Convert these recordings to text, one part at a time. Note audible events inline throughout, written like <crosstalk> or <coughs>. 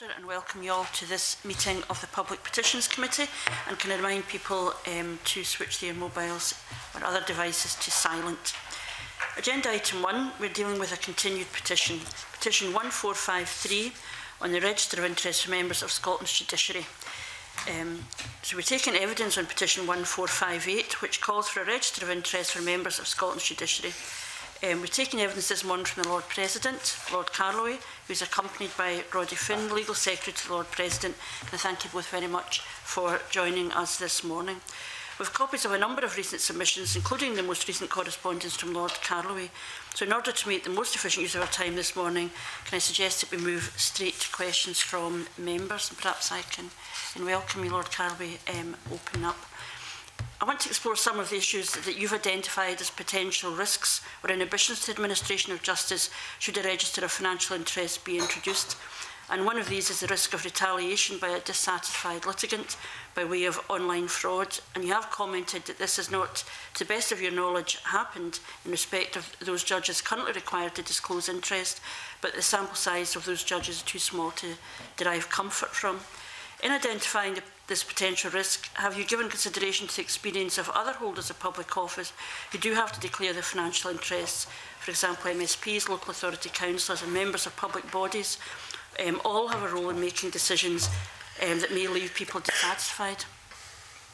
order and welcome you all to this meeting of the Public Petitions Committee and can I remind people um, to switch their mobiles or other devices to silent. Agenda item 1, we're dealing with a continued petition, petition 1453 on the Register of Interest for Members of Scotland's Judiciary. Um, so we're taking evidence on petition 1458 which calls for a Register of Interest for Members of Scotland's Judiciary Um, we're taking evidence this morning from the Lord President, Lord Carloway, who's accompanied by Roddy Finn, Legal Secretary to the Lord President. And I thank you both very much for joining us this morning. We've copies of a number of recent submissions, including the most recent correspondence from Lord Carloway. So in order to make the most efficient use of our time this morning, can I suggest that we move straight to questions from members? And perhaps I can, and welcome you, Lord Carloway, um, open up I want to explore some of the issues that you've identified as potential risks or inhibitions to administration of justice should a register of financial interest be introduced. And one of these is the risk of retaliation by a dissatisfied litigant by way of online fraud. And you have commented that this has not, to the best of your knowledge, happened in respect of those judges currently required to disclose interest, but the sample size of those judges is too small to derive comfort from. In identifying the this potential risk, have you given consideration to the experience of other holders of public office who do have to declare their financial interests, for example, MSPs, local authority councillors and members of public bodies? Um, all have a role in making decisions um, that may leave people dissatisfied.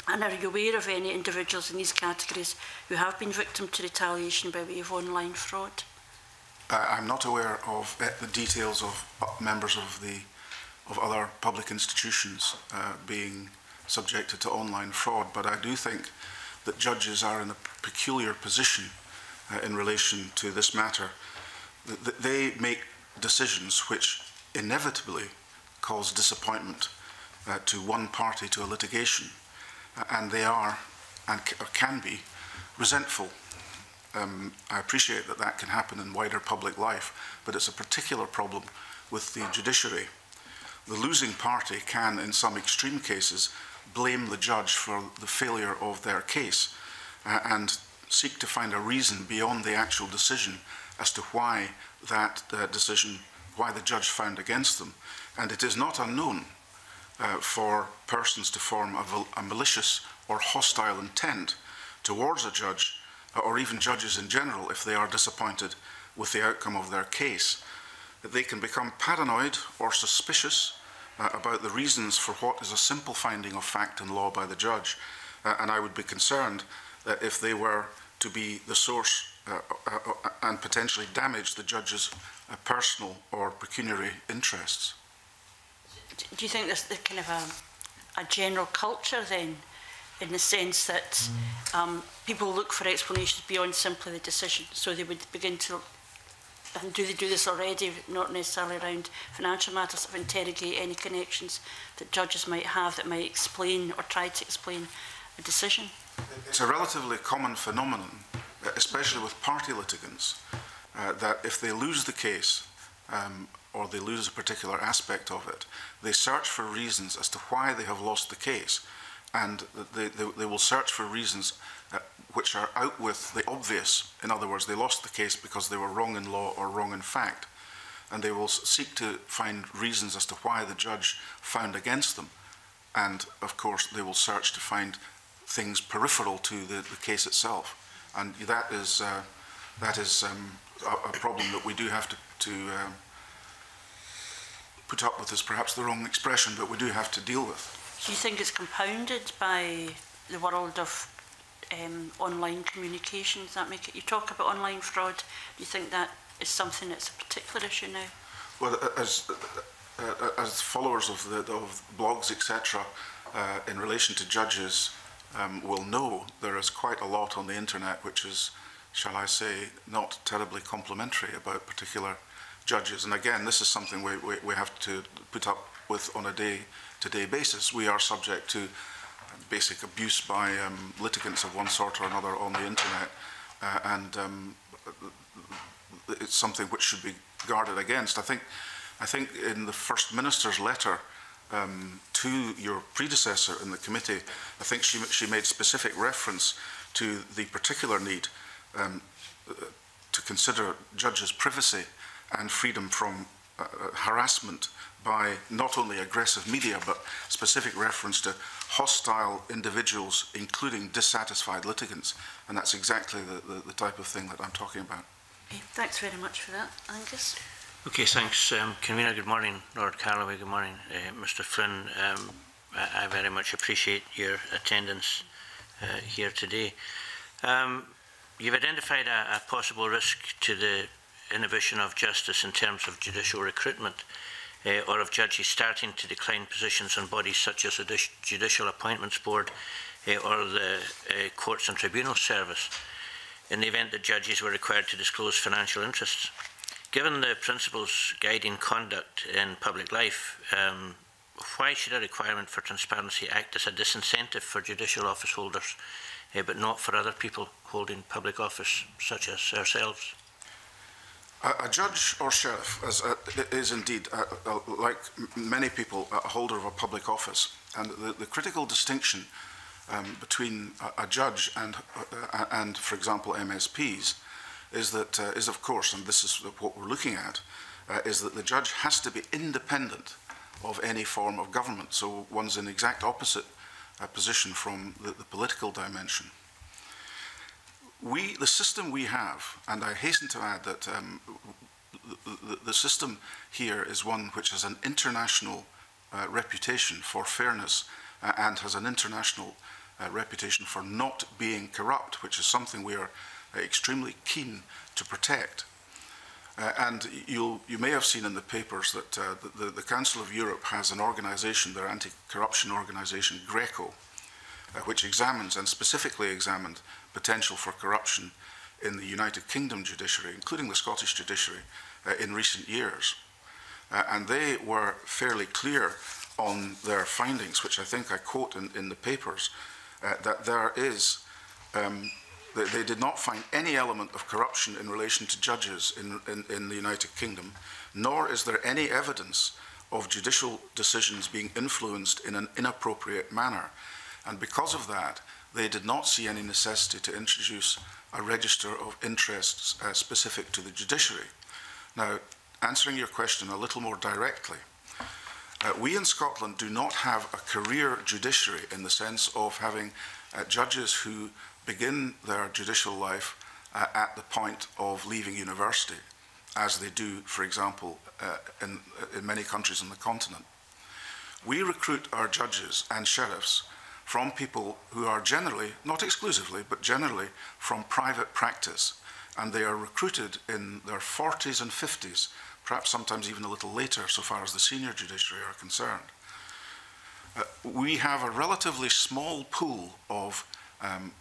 And are you aware of any individuals in these categories who have been victim to retaliation by way of online fraud? Uh, I'm not aware of eh, the details of uh, members of the of other public institutions uh, being subjected to online fraud. But I do think that judges are in a peculiar position uh, in relation to this matter. Th they make decisions which inevitably cause disappointment uh, to one party to a litigation, uh, and they are and can be resentful. Um, I appreciate that that can happen in wider public life, but it's a particular problem with the judiciary the losing party can, in some extreme cases, blame the judge for the failure of their case uh, and seek to find a reason beyond the actual decision as to why that uh, decision, why the judge found against them. And it is not unknown uh, for persons to form a, a malicious or hostile intent towards a judge or even judges in general if they are disappointed with the outcome of their case they can become paranoid or suspicious uh, about the reasons for what is a simple finding of fact and law by the judge. Uh, and I would be concerned that if they were to be the source uh, uh, uh and potentially damage the judge's uh, personal or pecuniary interests. Do you think there's the kind of a, a general culture then, in the sense that um, people look for explanations beyond simply the decision, so they would begin to and do they do this already, not necessarily around financial matters, of interrogate any connections that judges might have that might explain or try to explain a decision? It's a relatively common phenomenon, uh, especially with party litigants, uh, that if they lose the case um, or they lose a particular aspect of it, they search for reasons as to why they have lost the case. And they, they, they will search for reasons which are out with the obvious. In other words, they lost the case because they were wrong in law or wrong in fact. And they will seek to find reasons as to why the judge found against them. And of course, they will search to find things peripheral to the, the case itself. And that is, uh, that is um, a, a problem that we do have to, to um, put up with, is perhaps the wrong expression, but we do have to deal with. Do you think it's compounded by the world of um, online communication? Does that make it? You talk about online fraud. Do you think that is something that's a particular issue now? Well, as uh, as followers of the of blogs, etc., uh, in relation to judges, um, will know there is quite a lot on the internet which is, shall I say, not terribly complimentary about particular judges. And again, this is something we, we, we have to put up with on a day-to-day -day basis. We are subject to basic abuse by um, litigants of one sort or another on the internet, uh, and um, it's something which should be guarded against. I think, I think in the First Minister's letter um, to your predecessor in the committee, I think she, she made specific reference to the particular need um, to consider judges' privacy and freedom from uh, harassment by not only aggressive media but specific reference to hostile individuals, including dissatisfied litigants. And that's exactly the, the, the type of thing that I'm talking about. Okay, thanks very much for that, Angus. Okay, thanks, um, Convener. Good morning, Lord Carloway. Good morning, uh, Mr. Flinn. Um, I, I very much appreciate your attendance uh, here today. Um, you've identified a, a possible risk to the inhibition of justice in terms of judicial recruitment uh, or of judges starting to decline positions on bodies such as the Judicial Appointments Board uh, or the uh, Courts and Tribunal Service in the event that judges were required to disclose financial interests. Given the principles guiding conduct in public life, um, why should a requirement for transparency act as a disincentive for judicial office holders, uh, but not for other people holding public office, such as ourselves? A, a judge or sheriff is, uh, is indeed, uh, uh, like many people, a holder of a public office. And the, the critical distinction um, between a, a judge and, uh, uh and, for example, MSPs is that, uh, is of course, and this is what we're looking at, uh, is that the judge has to be independent of any form of government. So one's in exact opposite uh, position from the, the political dimension. We, the system we have, and I hasten to add that um, the, the, system here is one which has an international uh, reputation for fairness uh, and has an international uh, reputation for not being corrupt, which is something we are extremely keen to protect. Uh, and you'll, you may have seen in the papers that uh, the, the Council of Europe has an organization, their anti-corruption organization, GRECO, uh, which examines and specifically examined potential for corruption in the United Kingdom judiciary, including the Scottish judiciary, uh, in recent years. Uh, and they were fairly clear on their findings, which I think I quote in, in the papers, uh, that there is um, they, they did not find any element of corruption in relation to judges in, in, in the United Kingdom, nor is there any evidence of judicial decisions being influenced in an inappropriate manner. And because of that, they did not see any necessity to introduce a register of interests uh, specific to the judiciary. Now, answering your question a little more directly, uh, we in Scotland do not have a career judiciary in the sense of having uh, judges who begin their judicial life uh, at the point of leaving university, as they do, for example, uh, in, in many countries on the continent. We recruit our judges and sheriffs from people who are generally, not exclusively, but generally from private practice. And they are recruited in their 40s and 50s, perhaps sometimes even a little later, so far as the senior judiciary are concerned. Uh, we have a relatively small pool of um,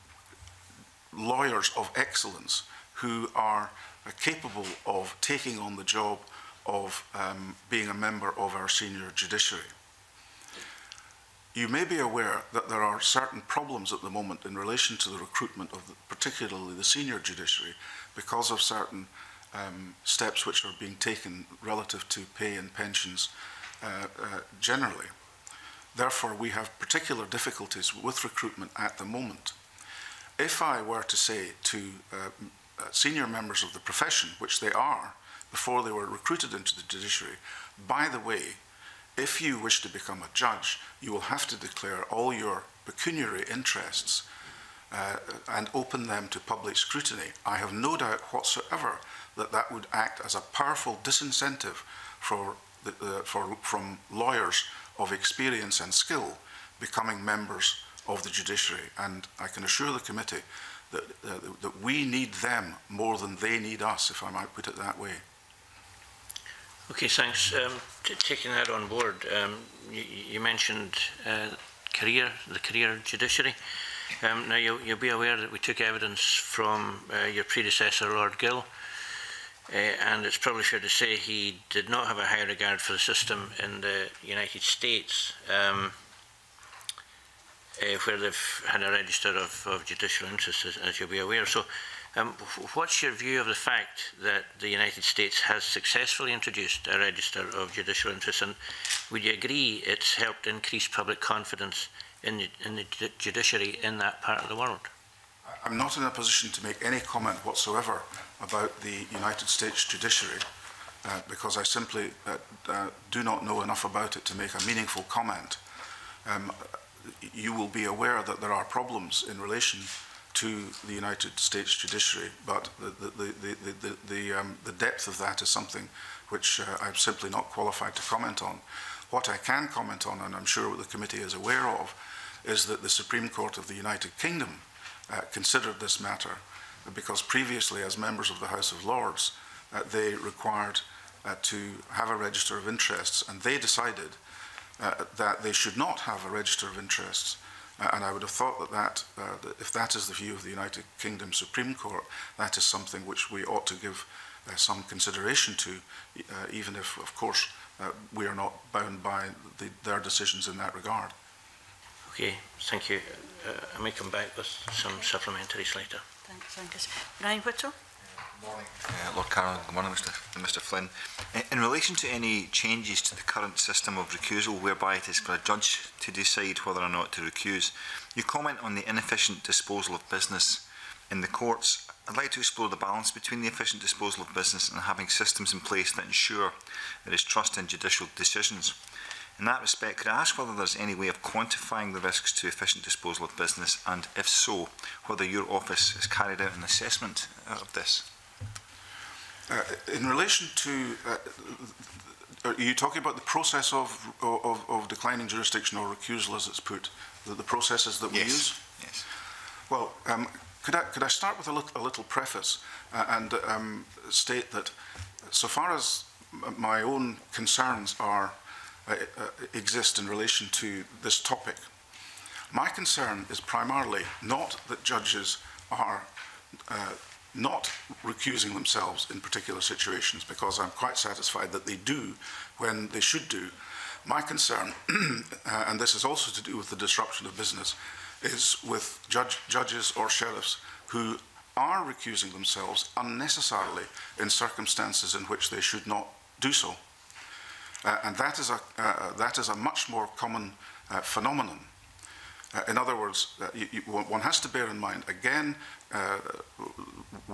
lawyers of excellence who are uh, capable of taking on the job of um, being a member of our senior judiciary. You may be aware that there are certain problems at the moment in relation to the recruitment of the, particularly the senior judiciary because of certain um, steps which are being taken relative to pay and pensions uh, uh, generally. Therefore, we have particular difficulties with recruitment at the moment. If I were to say to uh, uh, senior members of the profession, which they are, before they were recruited into the judiciary, by the way, if you wish to become a judge, you will have to declare all your pecuniary interests uh, and open them to public scrutiny. I have no doubt whatsoever that that would act as a powerful disincentive for the, uh, for, from lawyers of experience and skill becoming members of the judiciary. And I can assure the committee that, uh, that we need them more than they need us, if I might put it that way. Okay, thanks. Um, taking that on board, um, you, you, mentioned uh, career, the career judiciary. Um, now, you'll, you'll, be aware that we took evidence from uh, your predecessor, Lord Gill, uh, and it's probably fair to say he did not have a high regard for the system in the United States. Um, uh, where they've had a register of, of judicial interests, as, as, you'll be aware. So, um, what's your view of the fact that the United States has successfully introduced a register of judicial interests, and would you agree it's helped increase public confidence in the, in the judiciary in that part of the world? I'm not in a position to make any comment whatsoever about the United States judiciary. uh, because I simply uh, uh, do not know enough about it to make a meaningful comment. Um, you will be aware that there are problems in relation to the United States judiciary, but the, the, the, the, um, depth of that is something which uh, I'm simply not qualified to comment on. What I can comment on, and I'm sure the committee is aware of, is that the Supreme Court of the United Kingdom uh, considered this matter because previously, as members of the House of Lords, uh, they required uh, to have a register of interests, and they decided uh, that they should not have a register of interests. Uh, and I would have thought that, that, uh, that if that is the view of the United Kingdom Supreme Court, that is something which we ought to give uh, some consideration to, uh, even if, of course, uh, we are not bound by the, their decisions in that regard. Okay, thank you. Uh, I may come back with some supplementaries later. Thanks, Angus. Brian Whittle? morning, uh, Lord Carroll. Good morning, Mr. Mr. Flynn. In relation to any changes to the current system of recusal, whereby it is for a judge to decide whether or not to recuse, you comment on the inefficient disposal of business in the courts. I'd like to explore the balance between the efficient disposal of business and having systems in place that ensure there is trust in judicial decisions. In that respect, could I ask whether there's any way of quantifying the risks to efficient disposal of business, and if so, whether your office has carried out an assessment uh, of this? Uh, in relation to, uh, are you talking about the process of, of, of declining jurisdiction or recusal, as it's put, the, the processes that we Yes. use? Yes. Well, um, could, I, could I start with a little, a little preface uh, and um, state that so far as my own concerns are, uh, uh, exist in relation to this topic, my concern is primarily not that judges are uh, not recusing themselves in particular situations, because I'm quite satisfied that they do when they should do. My concern, <clears throat> uh, and this is also to do with the disruption of business, is with judge, judges or sheriffs who are recusing themselves unnecessarily in circumstances in which they should not do so. Uh, and that is, a, uh, that is a much more common uh, phenomenon. Uh, in other words, you, you, one has to bear in mind, again, uh,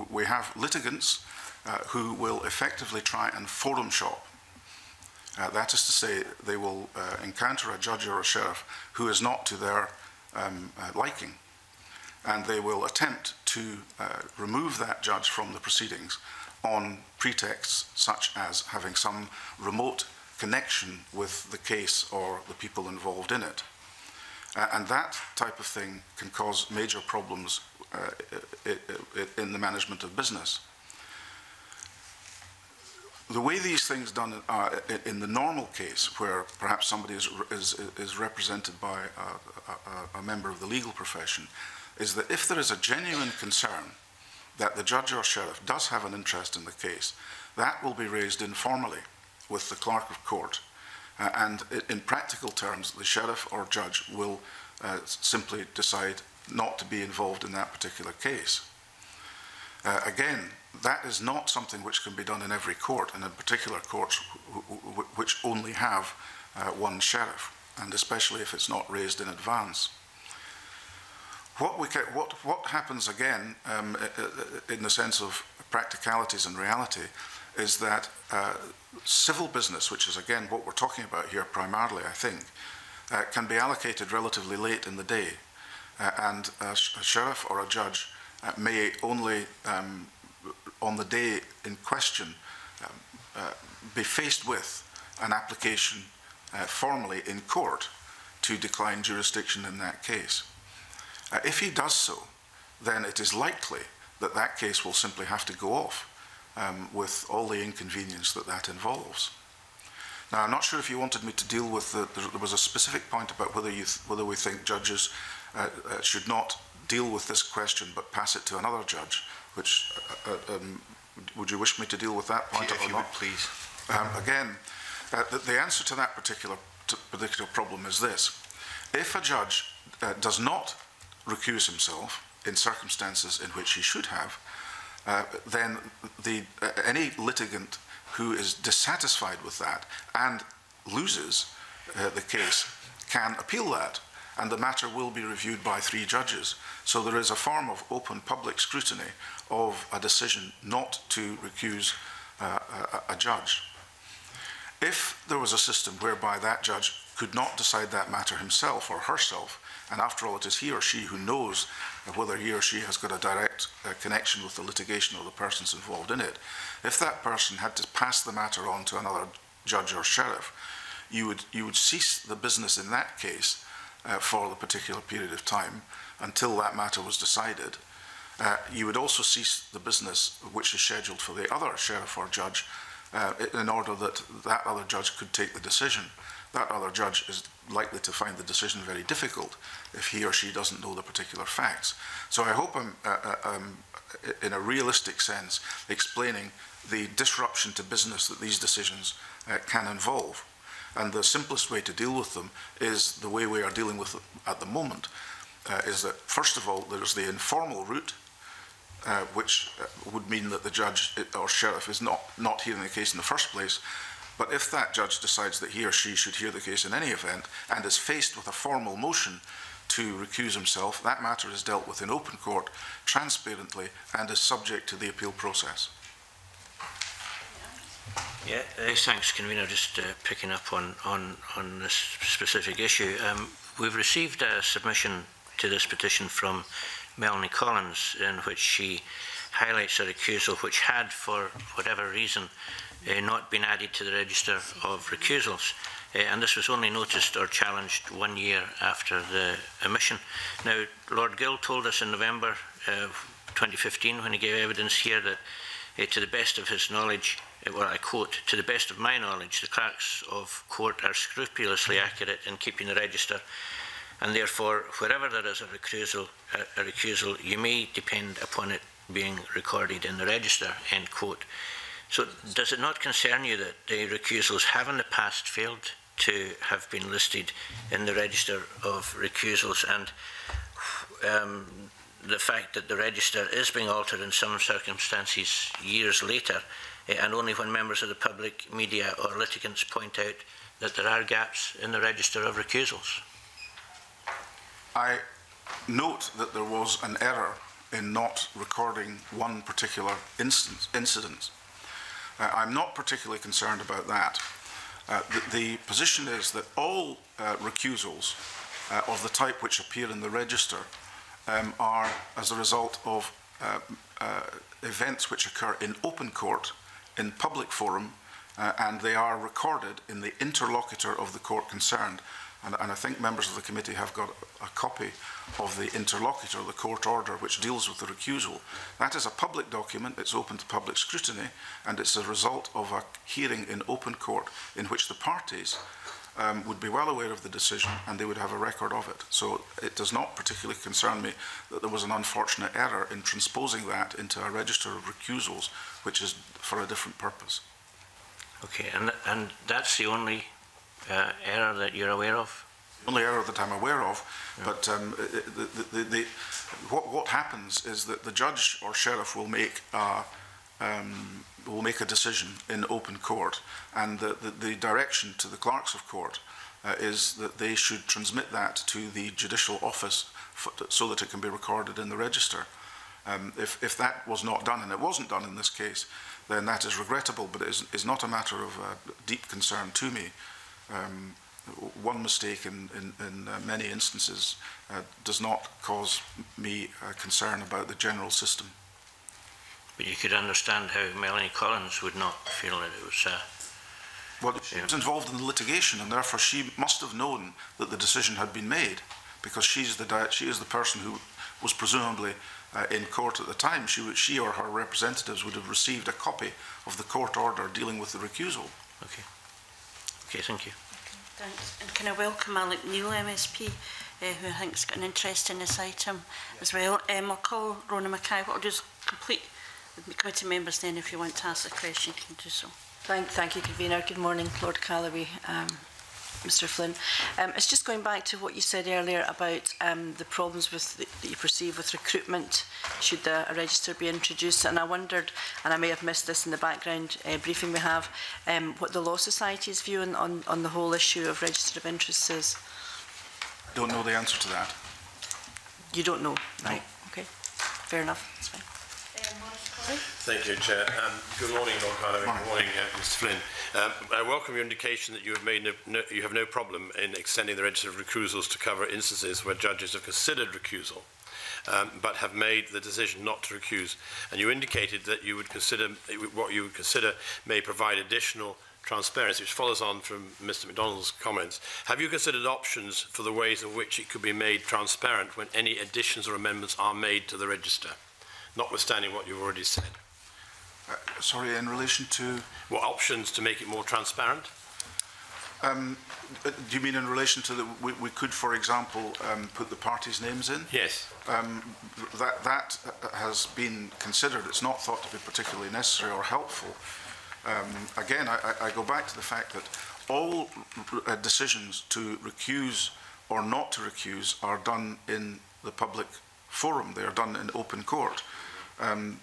we have litigants uh, who will effectively try and forum shop. Uh, that is to say, they will uh, encounter a judge or a sheriff who is not to their um, uh, liking, and they will attempt to uh, remove that judge from the proceedings on pretexts such as having some remote connection with the case or the people involved in it. Uh, and that type of thing can cause major problems in the management of business. The way these things done are in the normal case, where perhaps somebody is, is, is represented by a, a, a member of the legal profession, is that if there is a genuine concern that the judge or sheriff does have an interest in the case, that will be raised informally with the clerk of court. Uh, and in practical terms, the sheriff or judge will uh, simply decide not to be involved in that particular case. Uh, again, that is not something which can be done in every court, and in particular courts wh- wh- wh- which only have uh, one sheriff, and especially if it's not raised in advance. What, we ca- what, what happens again, um, in the sense of practicalities and reality, is that uh, civil business, which is again what we're talking about here primarily, I think, uh, can be allocated relatively late in the day. Uh, and a, sh- a sheriff or a judge uh, may only, um, on the day in question, um, uh, be faced with an application formally in court to decline jurisdiction in that case. If he does so, then it is likely that that case will simply have to go off um, with all the inconvenience that that involves. Now, I'm not sure if you wanted me to deal with the, there was a specific point about whether, you th- whether we think judges uh, uh, should not deal with this question but pass it to another judge, which, uh, uh, um, would you wish me to deal with that point If or you not? would, please. Um, again, uh, the, the answer to that particular, particular problem is this. If a judge uh, does not recuse himself in circumstances in which he should have, uh, then the, uh, any litigant who is dissatisfied with that and loses uh, the case can appeal that, and the matter will be reviewed by three judges. So there is a form of open public scrutiny of a decision not to recuse uh, a, a judge. If there was a system whereby that judge could not decide that matter himself or herself, and after all, it is he or she who knows whether he or she has got a direct uh, connection with the litigation or the persons involved in it. If that person had to pass the matter on to another judge or sheriff, you would, you would cease the business in that case uh, for the particular period of time until that matter was decided. Uh, you would also cease the business which is scheduled for the other sheriff or judge uh, in order that that other judge could take the decision. That other judge is likely to find the decision very difficult if he or she doesn't know the particular facts. So I hope I'm, uh, I'm in a realistic sense, explaining the disruption to business that these decisions uh, can involve. And the simplest way to deal with them is the way we are dealing with them at the moment, uh, is that first of all, there's the informal route, uh, which uh, would mean that the judge or sheriff is not, not hearing the case in the first place. But if that judge decides that he or she should hear the case in any event and is faced with a formal motion to recuse himself, that matter is dealt with in open court, transparently, and is subject to the appeal process. Yeah, uh, thanks, Convener. Just uh, picking up on, on, on this specific issue. Um, we've received a submission to this petition from Melanie Collins in which she highlights a recusal, which had, for whatever reason, uh, not been added to the register of recusals. Uh, and this was only noticed or challenged one year after the omission. Now, Lord Gill told us in November uh, 2015, when he gave evidence here, that to the best of his knowledge, uh, well, I quote, to the best of my knowledge, the clerks of court are scrupulously accurate in keeping the register, and therefore, wherever there is a recusal, a, a recusal, you may depend upon it being recorded in the register, end quote. So does it not concern you that the recusals have in the past failed to have been listed in the register of recusals and um, the fact that the register is being altered in some circumstances years later eh, and only when members of the public, media or litigants point out that there are gaps in the register of recusals? I note that there was an error in not recording one particular instance, incident uh, I'm not particularly concerned about that. Uh, the, the, position is that all uh, recusals uh, of the type which appear in the register um, are as a result of uh, uh, events which occur in open court, in public forum, and they are recorded in the interlocutor of the court concerned. And, and I think members of the committee have got a, copy of the interlocutor, the court order, which deals with the recusal. That is a public document, it's open to public scrutiny, and it's a result of a hearing in open court in which the parties um, would be well aware of the decision and they would have a record of it. So it does not particularly concern me that there was an unfortunate error in transposing that into a register of recusals, which is for a different purpose. Okay, and, and that's the only uh, error that you're aware of? only error that I'm aware of. Yeah. But um, the, the, the, what, what happens is that the judge or sheriff will make a, um, will make a decision in open court. And the, the, the direction to the clerks of court uh, is that they should transmit that to the judicial office so that it can be recorded in the register. Um, if, if that was not done, and it wasn't done in this case, then that is regrettable, but it is, is not a matter of uh, deep concern to me. Um, one mistake in, in, in uh, many instances uh, does not cause me uh, concern about the general system. But you could understand how Melanie Collins would not feel that it was. Uh, well, she was involved in the litigation, and therefore she must have known that the decision had been made, because she's the she is the person who was presumably uh, in court at the time. She, she or her representatives would have received a copy of the court order dealing with the recusal. Okay. Okay, thank you. Thanks. And can I welcome Alex Neil, MSP, uh, who I think's got an interest in this item as well. Um, I'll call Rona Mackay. What I'll do is complete the committee members then if you want to ask a question you can do so. Thank, thank you, Convener. Good morning, Lord Calloway. Um, Mr Flynn. Um, it's just going back to what you said earlier about um, the problems with the, that you perceive with recruitment should the, a register be introduced. And I wondered, and I may have missed this in the background uh, briefing we have, um, what the Law Society's view on, on, on the whole issue of register of interests is. I don't know the answer to that. You don't know? No. Right. Okay. Fair enough. That's fine. Thank you, Chair. Um, good morning, Lord Carloway. Good morning, uh, Mr. Flinn. Um, I welcome your indication that you have made no, no, you have no problem in extending the register of recusals to cover instances where judges have considered recusal, um, but have made the decision not to recuse. And you indicated that you would consider what you would consider may provide additional transparency, which follows on from Mr. MacDonald's comments. Have you considered options for the ways in which it could be made transparent when any additions or amendments are made to the register, notwithstanding what you've already said? Uh, sorry, in relation to... What options to make it more transparent? Um, uh, do you mean in relation to the... We, we could, for example, um, put the parties' names in? Yes. Um, that, that uh, has been considered. It's not thought to be particularly necessary or helpful. Um, again, I, I go back to the fact that all uh, decisions to recuse or not to recuse are done in the public forum. They are done in open court. Um,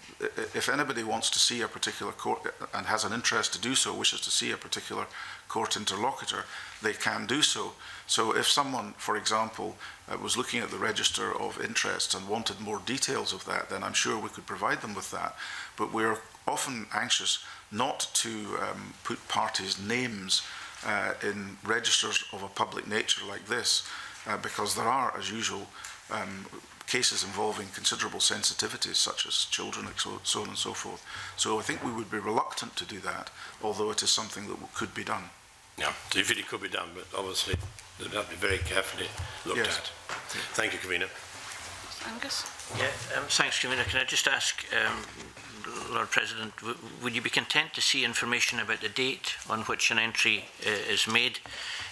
if anybody wants to see a particular court and has an interest to do so, wishes to see a particular court interlocutor, they can do so. So if someone, for example, uh, was looking at the register of interests and wanted more details of that, then I'm sure we could provide them with that. But we're often anxious not to um, put parties' names uh, in registers of a public nature like this, uh, because there are, as usual, um, cases involving considerable sensitivities such as children, so, so on and so forth. So I think we would be reluctant to do that, although it is something that could be done. Yeah, so you feel it could be done, but obviously it would have to be very carefully looked Yes. at. Thank you, Convener. Angus? Yeah, um, thanks, Convener. Can I just ask, um, Lord President, w- would you be content to see information about the date on which an entry uh, is made,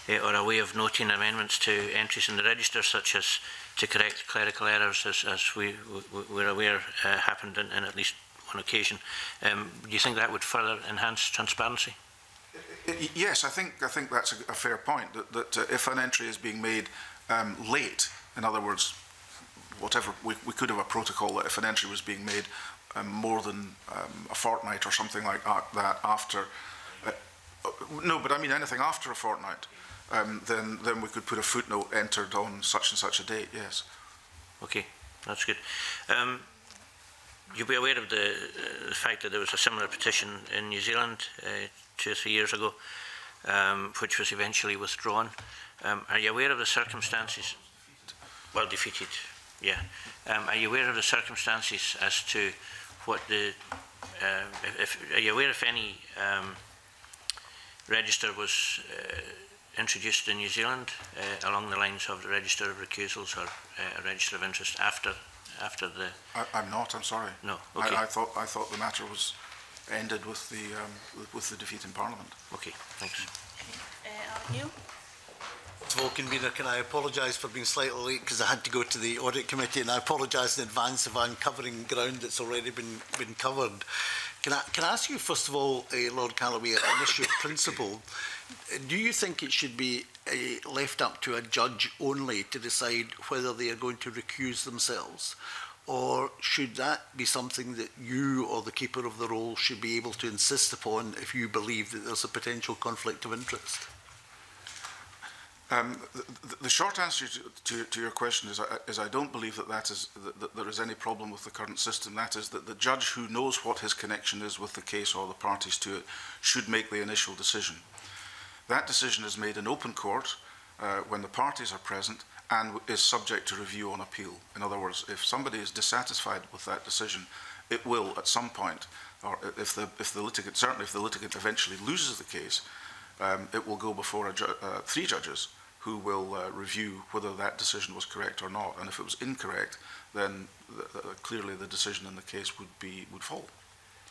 uh, or a way of noting amendments to entries in the register, such as to correct clerical errors, as, as we, we, we're aware uh, happened in, in at least one occasion? Um, do you think that would further enhance transparency? Yes, I think I think that's a, a fair point. That, that uh, if an entry is being made um, late, in other words, whatever we, we could have a protocol that if an entry was being made um, more than um, a fortnight or something like that, after. Uh, no, but I mean anything after a fortnight, um, then then we could put a footnote entered on such and such a date. Yes. Okay, that's good. Um, you'll be aware of the, uh, the fact that there was a similar petition in New Zealand uh, two or three years ago, um, which was eventually withdrawn. Um, are you aware of the circumstances? Well, defeated. Yeah. Um, are you aware of the circumstances as to what the uh, if, if, are you aware if any um, register was uh, introduced in New Zealand uh, along the lines of the register of recusals or uh, a register of interest after after the I, I'm not. I'm sorry. no okay I, I thought I thought the matter was ended with the um, with, with the defeat in Parliament. okay thanks Uh, Neil? First of convener, can I apologise for being slightly late because I had to go to the audit committee, and I apologise in advance if I'm covering ground that's already been been covered. Can I can I ask you first of all, uh, Lord Carloway, an issue of principle? do you think it should be uh, left up to a judge only to decide whether they are going to recuse themselves? Or should that be something that you or the keeper of the role should be able to insist upon if you believe that there's a potential conflict of interest? Um, the, the short answer to, to, to your question is, I, is I don't believe that, that, is, that, that there is any problem with the current system. That is that the judge who knows what his connection is with the case or the parties to it should make the initial decision. That decision is made in open court uh, when the parties are present and is subject to review on appeal. In other words, if somebody is dissatisfied with that decision, it will at some point, or if the, if the litigant, certainly if the litigant eventually loses the case, um, it will go before ju uh, three judges who will uh, review whether that decision was correct or not. And if it was incorrect, then th th clearly the decision in the case would be would fall.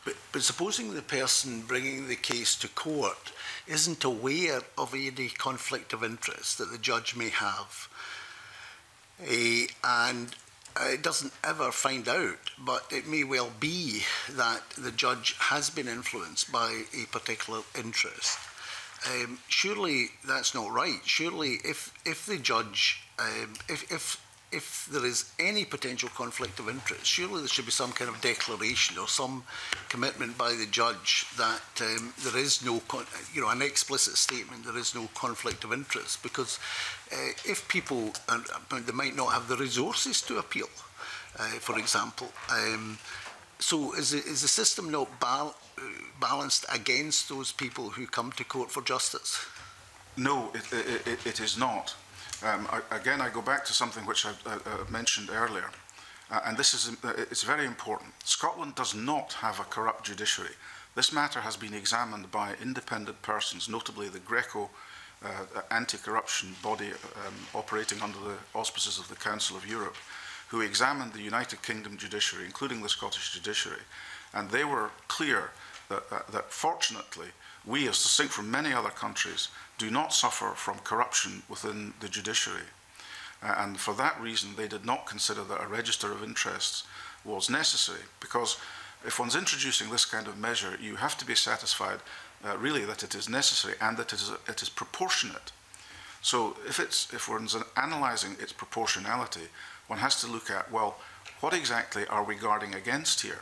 But, but supposing the person bringing the case to court isn't aware of any conflict of interest that the judge may have, eh, and uh, it doesn't ever find out, but it may well be that the judge has been influenced by a particular interest. Um, surely that's not right. Surely, if if the judge, um, if if if there is any potential conflict of interest, surely there should be some kind of declaration or some commitment by the judge that um, there is no, you know, an explicit statement there is no conflict of interest. Because uh, if people, uh, they might not have the resources to appeal, uh, for example, um, so is, the system not bal balanced against those people who come to court for justice? No, it, it, it is not. Um, I, again, I go back to something which I uh, mentioned earlier, uh, and this is uh, it's very important. Scotland does not have a corrupt judiciary. This matter has been examined by independent persons, notably the Greco uh, anti-corruption body um, operating under the auspices of the Council of Europe, who examined the United Kingdom judiciary, including the Scottish judiciary, and they were clear that, uh, that fortunately we, as distinct from many other countries, do not suffer from corruption within the judiciary. Uh, and for that reason, they did not consider that a register of interests was necessary, because if one's introducing this kind of measure, you have to be satisfied uh, really that it is necessary and that it is, it is proportionate. So if, it's, if one's analysing its proportionality, one has to look at, well, what exactly are we guarding against here?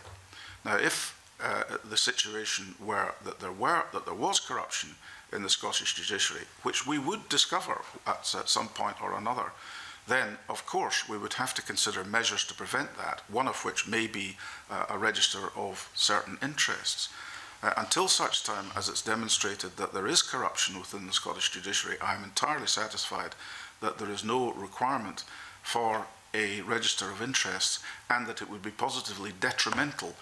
Now, if uh, the situation where that there were that there was corruption in the Scottish judiciary, which we would discover at, at some point or another, then of course we would have to consider measures to prevent that. One of which may be uh, a register of certain interests. Uh, until such time as it's demonstrated that there is corruption within the Scottish judiciary, I am entirely satisfied that there is no requirement for a register of interests and that it would be positively detrimental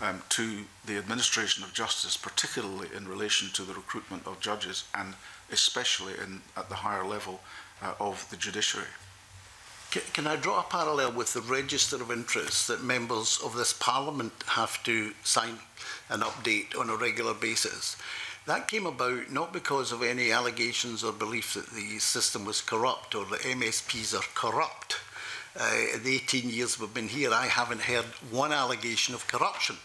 um, to the administration of justice, particularly in relation to the recruitment of judges and especially in, at the higher level uh, of the judiciary. Can, can I draw a parallel with the register of interests that members of this parliament have to sign and update on a regular basis? That came about not because of any allegations or belief that the system was corrupt or the MSPs are corrupt. Uh, the 18 years we've been here, I haven't heard one allegation of corruption.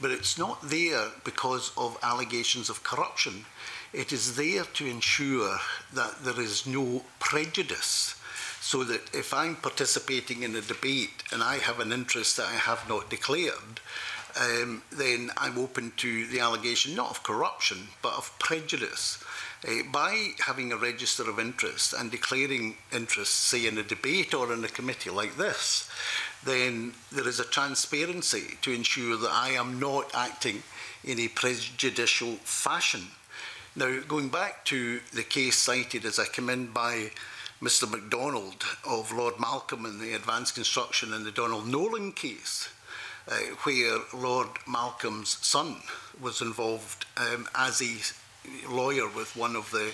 But it's not there because of allegations of corruption. It is there to ensure that there is no prejudice so that if I'm participating in a debate and I have an interest that I have not declared, um, then I'm open to the allegation not of corruption but of prejudice. Uh, by having a register of interest and declaring interest, say in a debate or in a committee like this, then there is a transparency to ensure that I am not acting in a prejudicial fashion. Now, going back to the case cited as I come in by Mr MacDonald of Lord Malcolm in the advanced construction in the Donald Nolan case, uh, where Lord Malcolm's son was involved um, as a lawyer with one of the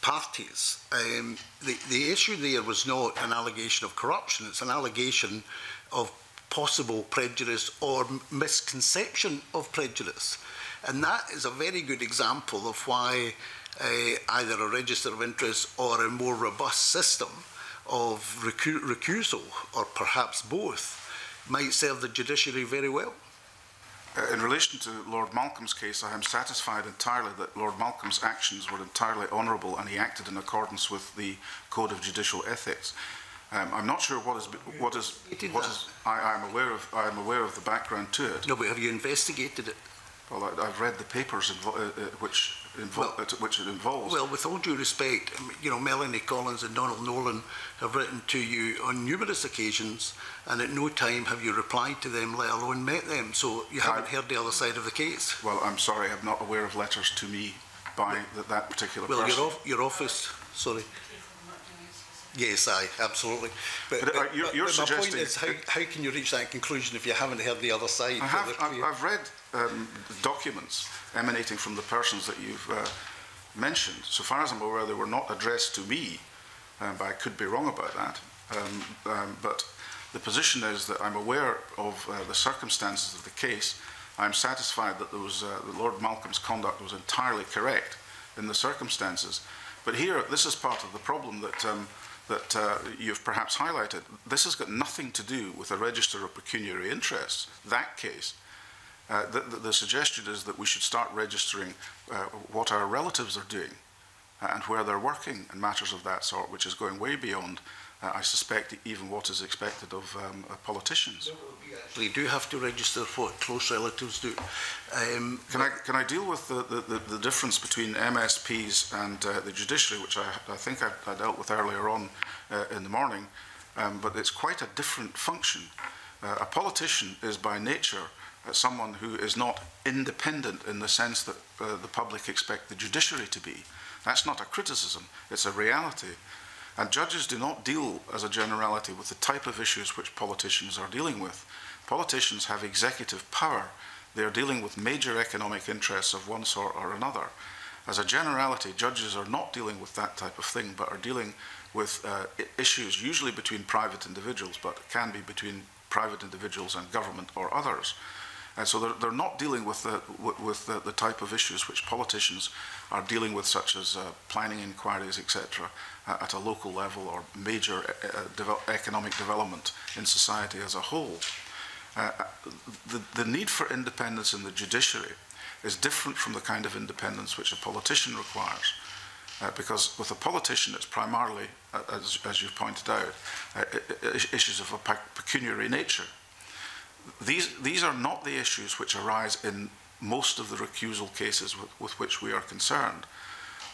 parties. Um, the, the issue there was not an allegation of corruption, it's an allegation of possible prejudice or misconception of prejudice. And that is a very good example of why uh, either a register of interest or a more robust system of recu recusal, or perhaps both, might serve the judiciary very well. Uh, in relation to Lord Malcolm's case, I am satisfied entirely that Lord Malcolm's actions were entirely honourable and he acted in accordance with the Code of Judicial Ethics. Um, I'm not sure what is what is what is. I am aware of. I am aware of the background to it. No, but have you investigated it? Well, I, have read the papers uh, uh, which well, uh, which it involves. Well, with all due respect, um, you know, Melanie Collins and Donald Nolan have written to you on numerous occasions, and at no time have you replied to them, let alone met them. So you haven't heard the other side of the case. Well, I'm sorry, I'm not aware of letters to me by that, that particular well, person. Well, your, your office, sorry. Yes, I absolutely. But, but, but, you're, you're but my point is, how, how can you reach that conclusion if you haven't heard the other side? I have, I've, I've read um, documents emanating from the persons that you've uh, mentioned. So far as I'm aware, they were not addressed to me, um, but I could be wrong about that. Um, um, but the position is that I'm aware of uh, the circumstances of the case. I'm satisfied that was, uh, Lord Malcolm's conduct was entirely correct in the circumstances. But here, this is part of the problem that um, that uh, you've perhaps highlighted. This has got nothing to do with a register of pecuniary interests. That case uh, the, the, the, suggestion is that we should start registering uh, what our relatives are doing uh, and where they're working and matters of that sort, which is going way beyond, uh, I suspect, even what is expected of um, politicians. We do have to register what close relatives do. Um, can, I, can I deal with the, the, the difference between MSPs and uh, the judiciary, which I, I think I, I, dealt with earlier on in the morning, um, but it's quite a different function. a politician is by nature uh, someone who is not independent in the sense that uh, the public expect the judiciary to be. That's not a criticism, it's a reality. And judges do not deal, as a generality, with the type of issues which politicians are dealing with. Politicians have executive power. They are dealing with major economic interests of one sort or another. As a generality, judges are not dealing with that type of thing, but are dealing with uh, issues usually between private individuals, but can be between private individuals and government or others. And so they're, they're not dealing with, the, with the, the, type of issues which politicians are dealing with, such as uh, planning inquiries, etc., at a local level or major uh, economic development in society as a whole. Uh, the, the need for independence in the judiciary is different from the kind of independence which a politician requires. Uh, because with a politician, it's primarily, uh, as, as you've pointed out, uh, issues of a pecuniary nature. These, these are not the issues which arise in most of the recusal cases with, with which we are concerned.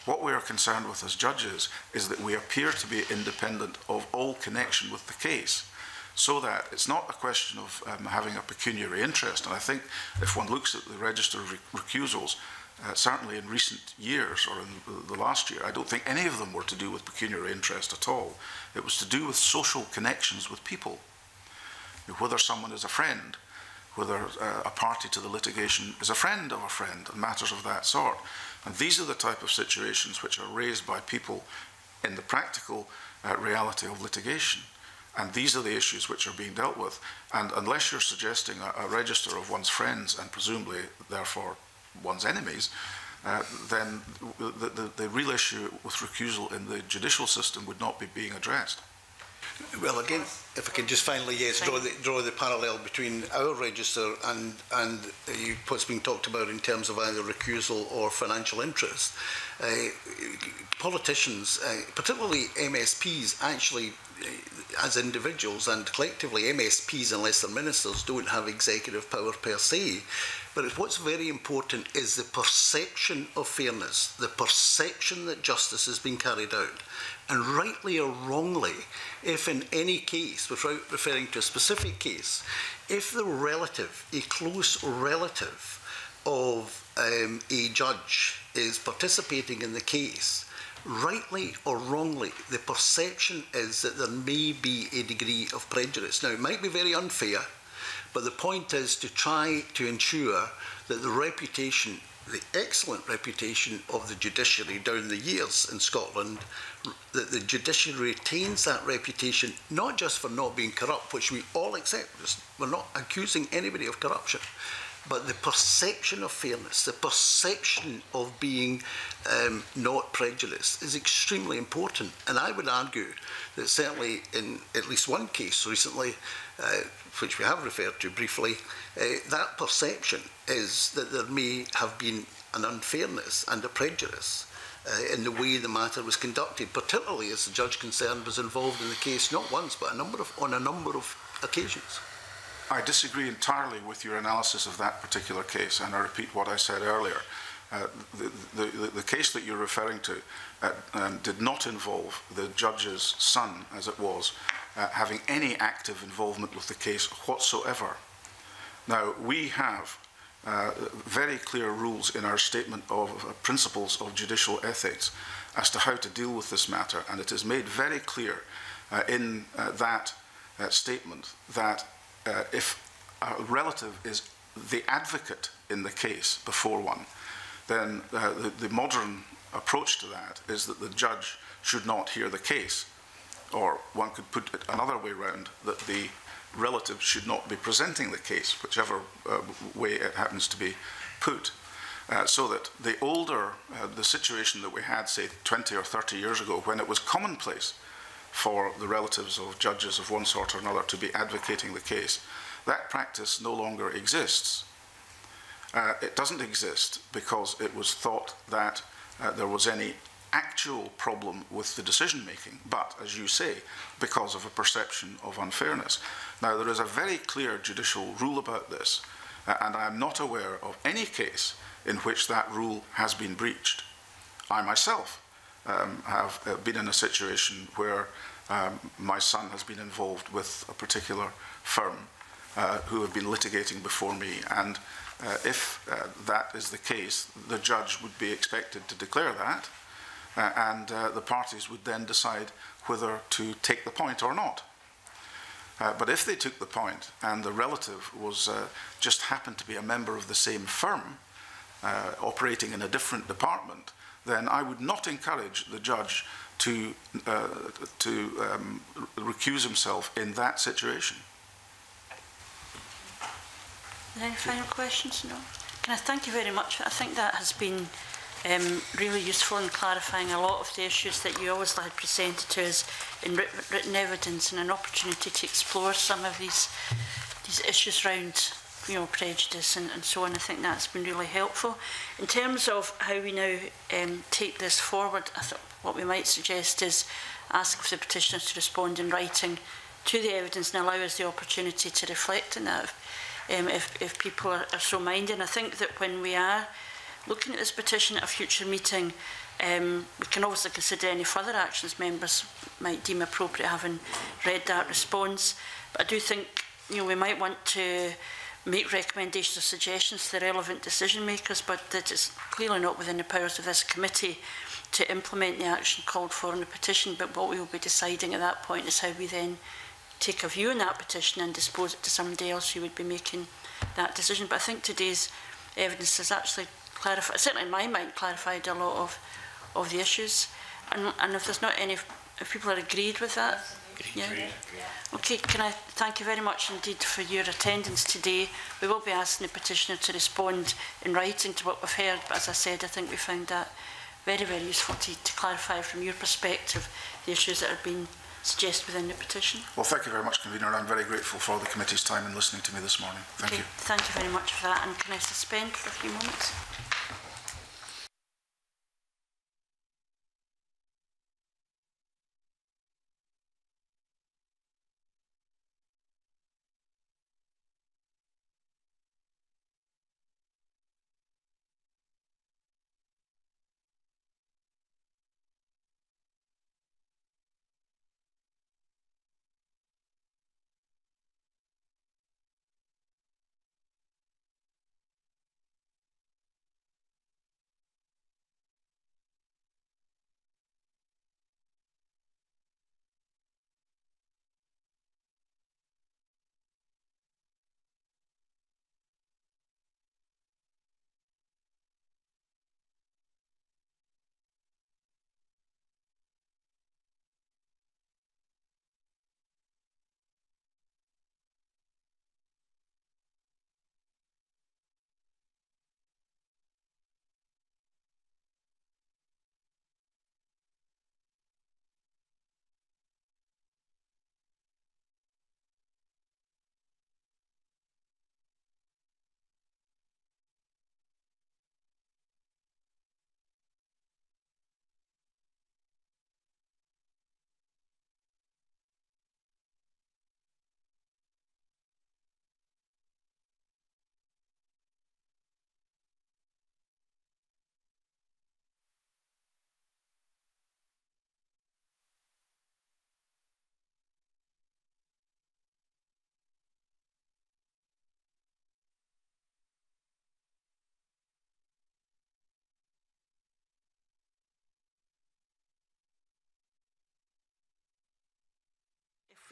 What we are concerned with as judges is that we appear to be independent of all connection with the case so that it's not a question of um, having a pecuniary interest. And I think if one looks at the register of recusals, uh, certainly in recent years or in the, the last year, I don't think any of them were to do with pecuniary interest at all. It was to do with social connections with people. Whether someone is a friend, whether uh, a party to the litigation is a friend of a friend, and matters of that sort. And these are the type of situations which are raised by people in the practical uh, reality of litigation. And these are the issues which are being dealt with. And unless you're suggesting a, a register of one's friends and presumably, therefore, one's enemies, uh, then the, the, the real issue with recusal in the judicial system would not be being addressed. Well, again, if I can just finally, yes, draw the, draw the parallel between our register and, and uh, what's being talked about in terms of either recusal or financial interest. Uh, politicians, uh, particularly MSPs, actually as individuals and collectively MSPs unless they're ministers don't have executive power per se. But what's very important is the perception of fairness the perception that justice has been carried out and rightly or wrongly if in any case without referring to a specific case if the relative a close relative of um, a judge is participating in the case rightly or wrongly, the perception is that there may be a degree of prejudice. Now, it might be very unfair, but the point is to try to ensure that the reputation, the excellent reputation of the judiciary down the years in Scotland, that the judiciary retains that reputation, not just for not being corrupt, which we all accept, we're not accusing anybody of corruption, but the perception of fairness, the perception of being um, not prejudiced is extremely important. And I would argue that certainly in at least one case recently, uh, which we have referred to briefly, uh, that perception is that there may have been an unfairness and a prejudice uh, in the way the matter was conducted, particularly as the judge concerned was involved in the case not once but a number of, on a number of occasions. I disagree entirely with your analysis of that particular case, and I repeat what I said earlier. Uh, the, the, the, case that you're referring to uh, um, did not involve the judge's son, as it was, uh, having any active involvement with the case whatsoever. Now, we have uh, very clear rules in our statement of uh, principles of judicial ethics as to how to deal with this matter, and it is made very clear uh, in that statement that uh, if a relative is the advocate in the case before one, then uh, the, the modern approach to that is that the judge should not hear the case. Or one could put it another way round, that the relative should not be presenting the case, whichever uh, way it happens to be put. Uh, so that the older, uh, the situation that we had, say, 20 or 30 years ago, when it was commonplace for the relatives of judges of one sort or another to be advocating the case. That practice no longer exists. Uh, it doesn't exist because it was thought that uh, there was any actual problem with the decision making, but as you say, because of a perception of unfairness. Now, there is a very clear judicial rule about this, and I am not aware of any case in which that rule has been breached. I myself um, have uh, been in a situation where um, my son has been involved with a particular firm uh, who have been litigating before me. And uh, if uh, that is the case, the judge would be expected to declare that, uh, and uh, the parties would then decide whether to take the point or not. Uh, but if they took the point and the relative was uh, just happened to be a member of the same firm, uh, operating in a different department, then I would not encourage the judge to, uh, to um, recuse himself in that situation. Any final questions? No. Can I thank you very much? I think that has been um, really useful in clarifying a lot of the issues that you always had presented to us in written evidence and an opportunity to explore some of these these issues around you know prejudice and, and so on. I think that's been really helpful. In terms of how we now um, take this forward, I thought what we might suggest is ask for the petitioners to respond in writing to the evidence and allow us the opportunity to reflect on that um, if, if people are, are so minded. And I think that when we are Looking at this petition at a future meeting, um, we can obviously consider any further actions members might deem appropriate having read that response. But I do think you know, we might want to make recommendations or suggestions to the relevant decision makers, but that it's clearly not within the powers of this committee to implement the action called for in the petition. But what we will be deciding at that point is how we then take a view on that petition and dispose it to somebody else who would be making that decision. But I think today's evidence is actually clarified, certainly in my mind, clarified a lot of, of the issues. And, and if there's not any, if people are agreed with that, yeah. Okay, can I thank you very much indeed for your attendance today. We will be asking the petitioner to respond in writing to what we've heard, but as I said, I think we found that very, very useful to, to clarify from your perspective the issues that have been suggest within the petition. Well, thank you very much, Convener, I'm very grateful for the committee's time in listening to me this morning. Thank okay. you. Thank you very much for that, and can I suspend for a few moments?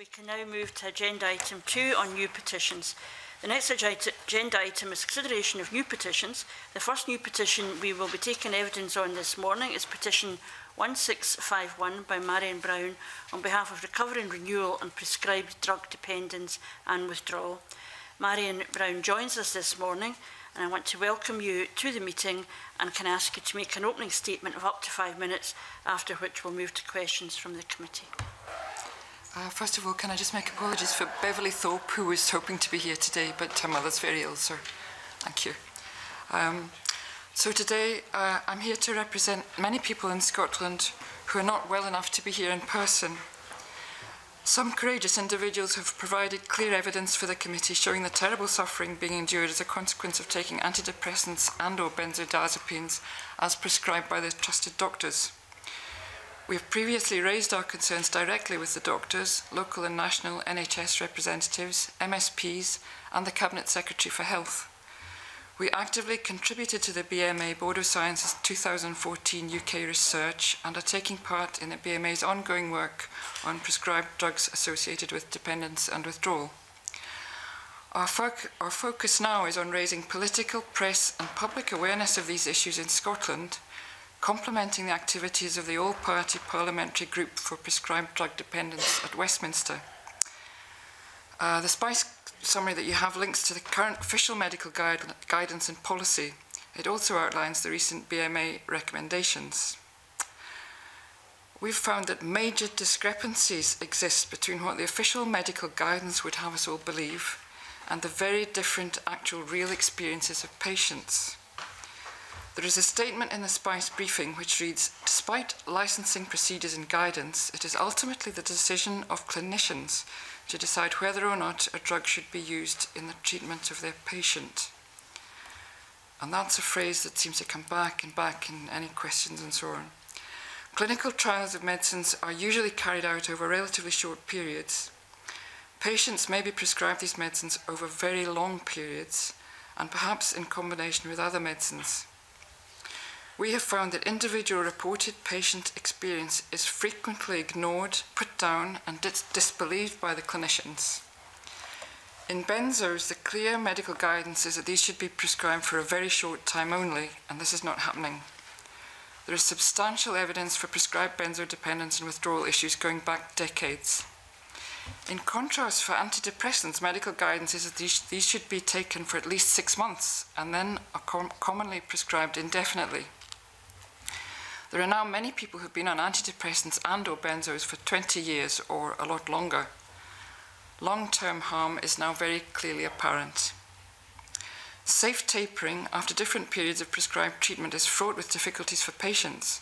We can now move to agenda item two on new petitions. The next agenda item is consideration of new petitions. The first new petition we will be taking evidence on this morning is petition 1651 by Marion Brown on behalf of Recovery and Renewal on Prescribed Drug Dependence and Withdrawal. Marion Brown joins us this morning and I want to welcome you to the meeting and can ask you to make an opening statement of up to five minutes, after which we'll move to questions from the committee. Uh, first of all, can I just make apologies for Beverley Thorpe, who was hoping to be here today, but her mother's very ill, sir. thank you. Um, so today, uh, I'm here to represent many people in Scotland who are not well enough to be here in person. Some courageous individuals have provided clear evidence for the committee showing the terrible suffering being endured as a consequence of taking antidepressants and or benzodiazepines as prescribed by their trusted doctors. We've previously raised our concerns directly with the doctors, local and national NHS representatives, MSPs, and the Cabinet Secretary for Health. We actively contributed to the BMA Board of Science's 2014 UK research and are taking part in the BMA's ongoing work on prescribed drugs associated with dependence and withdrawal. Our, foc our, focus now is on raising political, press, and public awareness of these issues in Scotland complementing the activities of the All Party Parliamentary Group for Prescribed Drug Dependence at Westminster. Uh, the SPICE summary that you have links to the current official medical guide guidance and policy. It also outlines the recent BMA recommendations. We've found that major discrepancies exist between what the official medical guidance would have us all believe and the very different actual real experiences of patients. There is a statement in the SPICE briefing which reads, despite licensing procedures and guidance, it is ultimately the decision of clinicians to decide whether or not a drug should be used in the treatment of their patient. And that's a phrase that seems to come back and back in any questions and so on. Clinical trials of medicines are usually carried out over relatively short periods. Patients may be prescribed these medicines over very long periods and perhaps in combination with other medicines we have found that individual reported patient experience is frequently ignored, put down, and dis disbelieved by the clinicians. In benzos, the clear medical guidance is that these should be prescribed for a very short time only, and this is not happening. There is substantial evidence for prescribed benzo dependence and withdrawal issues going back decades. In contrast, for antidepressants, medical guidance is that these, these should be taken for at least six months and then are com commonly prescribed indefinitely. There are now many people who've been on antidepressants and or benzos for 20 years or a lot longer. Long-term harm is now very clearly apparent. Safe tapering after different periods of prescribed treatment is fraught with difficulties for patients.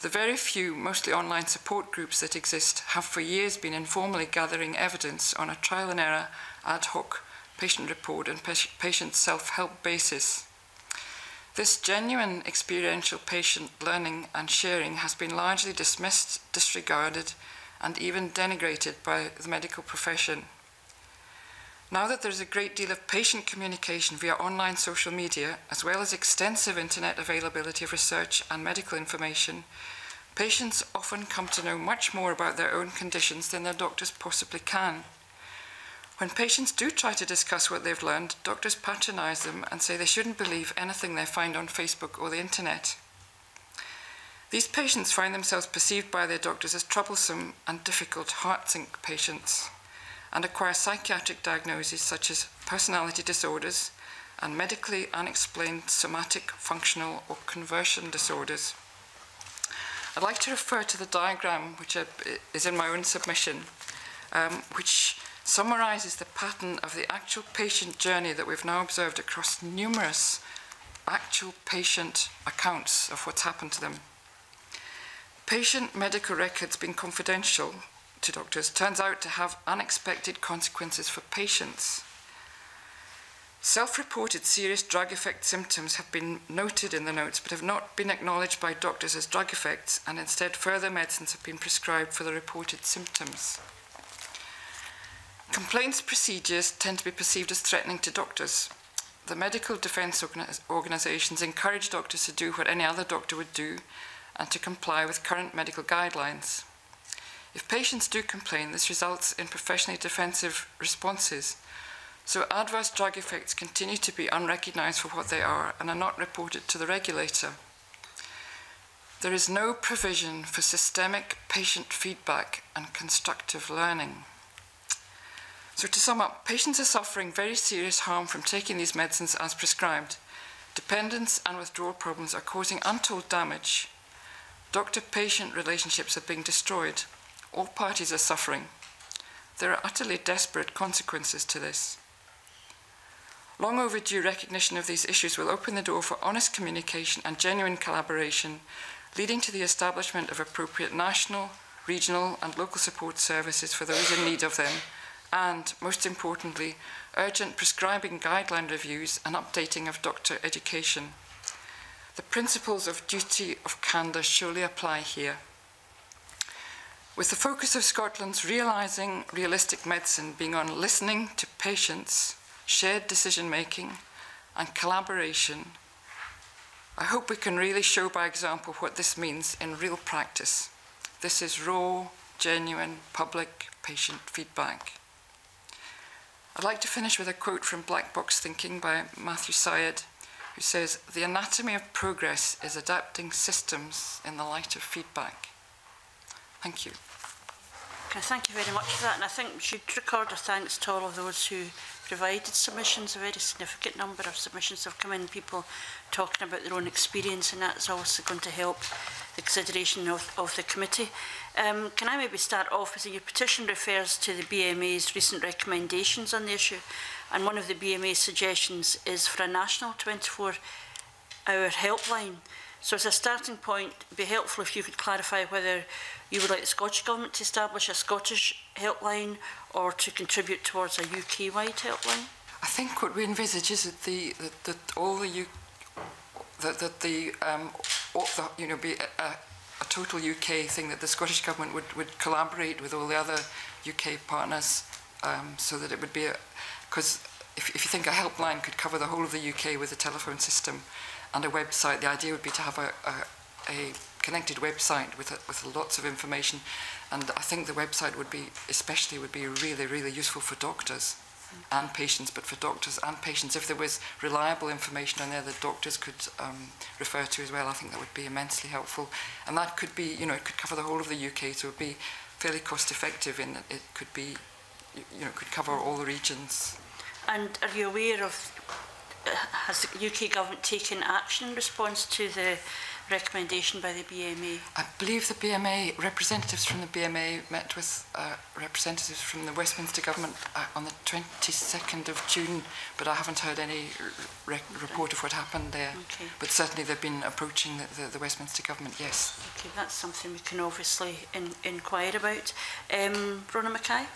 The very few, mostly online support groups that exist have for years been informally gathering evidence on a trial and error, ad hoc patient report and patient self-help basis. This genuine experiential patient learning and sharing has been largely dismissed, disregarded, and even denigrated by the medical profession. Now that there's a great deal of patient communication via online social media, as well as extensive internet availability of research and medical information, patients often come to know much more about their own conditions than their doctors possibly can. When patients do try to discuss what they've learned, doctors patronise them and say they shouldn't believe anything they find on Facebook or the internet. These patients find themselves perceived by their doctors as troublesome and difficult heart sink patients and acquire psychiatric diagnoses such as personality disorders and medically unexplained somatic, functional, or conversion disorders. I'd like to refer to the diagram which is in my own submission, um, which summarises the pattern of the actual patient journey that we've now observed across numerous actual patient accounts of what's happened to them. Patient medical records being confidential to doctors turns out to have unexpected consequences for patients. Self-reported serious drug effect symptoms have been noted in the notes but have not been acknowledged by doctors as drug effects and instead further medicines have been prescribed for the reported symptoms. Complaints procedures tend to be perceived as threatening to doctors. The medical defence organisations encourage doctors to do what any other doctor would do and to comply with current medical guidelines. If patients do complain, this results in professionally defensive responses. So adverse drug effects continue to be unrecognised for what they are and are not reported to the regulator. There is no provision for systemic patient feedback and constructive learning. So to sum up, patients are suffering very serious harm from taking these medicines as prescribed. Dependence and withdrawal problems are causing untold damage. Doctor-patient relationships are being destroyed. All parties are suffering. There are utterly desperate consequences to this. Long overdue recognition of these issues will open the door for honest communication and genuine collaboration, leading to the establishment of appropriate national, regional and local support services for those in need of them and, most importantly, urgent prescribing guideline reviews and updating of doctor education. The principles of duty of candour surely apply here. With the focus of Scotland's realising realistic medicine being on listening to patients, shared decision making, and collaboration, I hope we can really show by example what this means in real practice. This is raw, genuine, public patient feedback. I'd like to finish with a quote from Black Box Thinking by Matthew Syed, who says, The anatomy of progress is adapting systems in the light of feedback. Thank you. Okay, thank you very much for that. And I think we should record our thanks to all of those who provided submissions. A very significant number of submissions have come in, people talking about their own experience, and that's also going to help the consideration of, of the committee. Um, can I maybe start off with your petition refers to the BMA's recent recommendations on the issue, and one of the BMA's suggestions is for a national 24-hour helpline. So as a starting point, it would be helpful if you could clarify whether you would like the Scottish Government to establish a Scottish helpline or to contribute towards a UK-wide helpline. I think what we envisage is that the that, that all the U, that that the um all the, you know be a, a a total UK thing that the Scottish Government would, would collaborate with all the other UK partners um, so that it would be a... Because if, if you think a helpline could cover the whole of the UK with a telephone system and a website, the idea would be to have a, a, a connected website with, a, with lots of information. And I think the website would be, especially, would be really, really useful for doctors and patients, but for doctors and patients, if there was reliable information on there that doctors could um, refer to as well, I think that would be immensely helpful. And that could be, you know, it could cover the whole of the UK, so it would be fairly cost effective in that it could be, you know, could cover all the regions. And are you aware of, uh, has the UK government taken action in response to the recommendation by the BMA? I believe the BMA, representatives from the BMA met with uh, representatives from the Westminster Government uh, on the 22nd of June, but I haven't heard any report of what happened there. Okay. But certainly they've been approaching the, the, the, Westminster Government, yes. Okay, that's something we can obviously in inquire about. Um, Rona Mackay?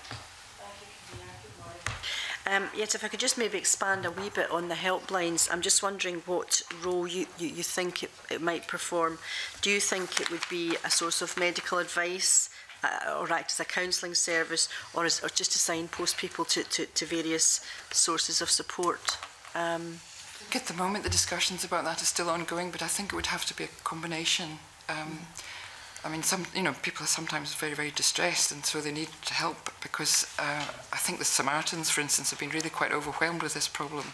Um, yet if I could just maybe expand a wee bit on the helplines, I'm just wondering what role you, you, you think it, it might perform. Do you think it would be a source of medical advice? Uh, or act as a counselling service or, as, or just to signpost people to, to, to various sources of support. Um, at the moment the discussions about that are still ongoing, but I think it would have to be a combination. Um, mm. I mean, some you know people are sometimes very very distressed, and so they need help because uh, I think the Samaritans, for instance, have been really quite overwhelmed with this problem,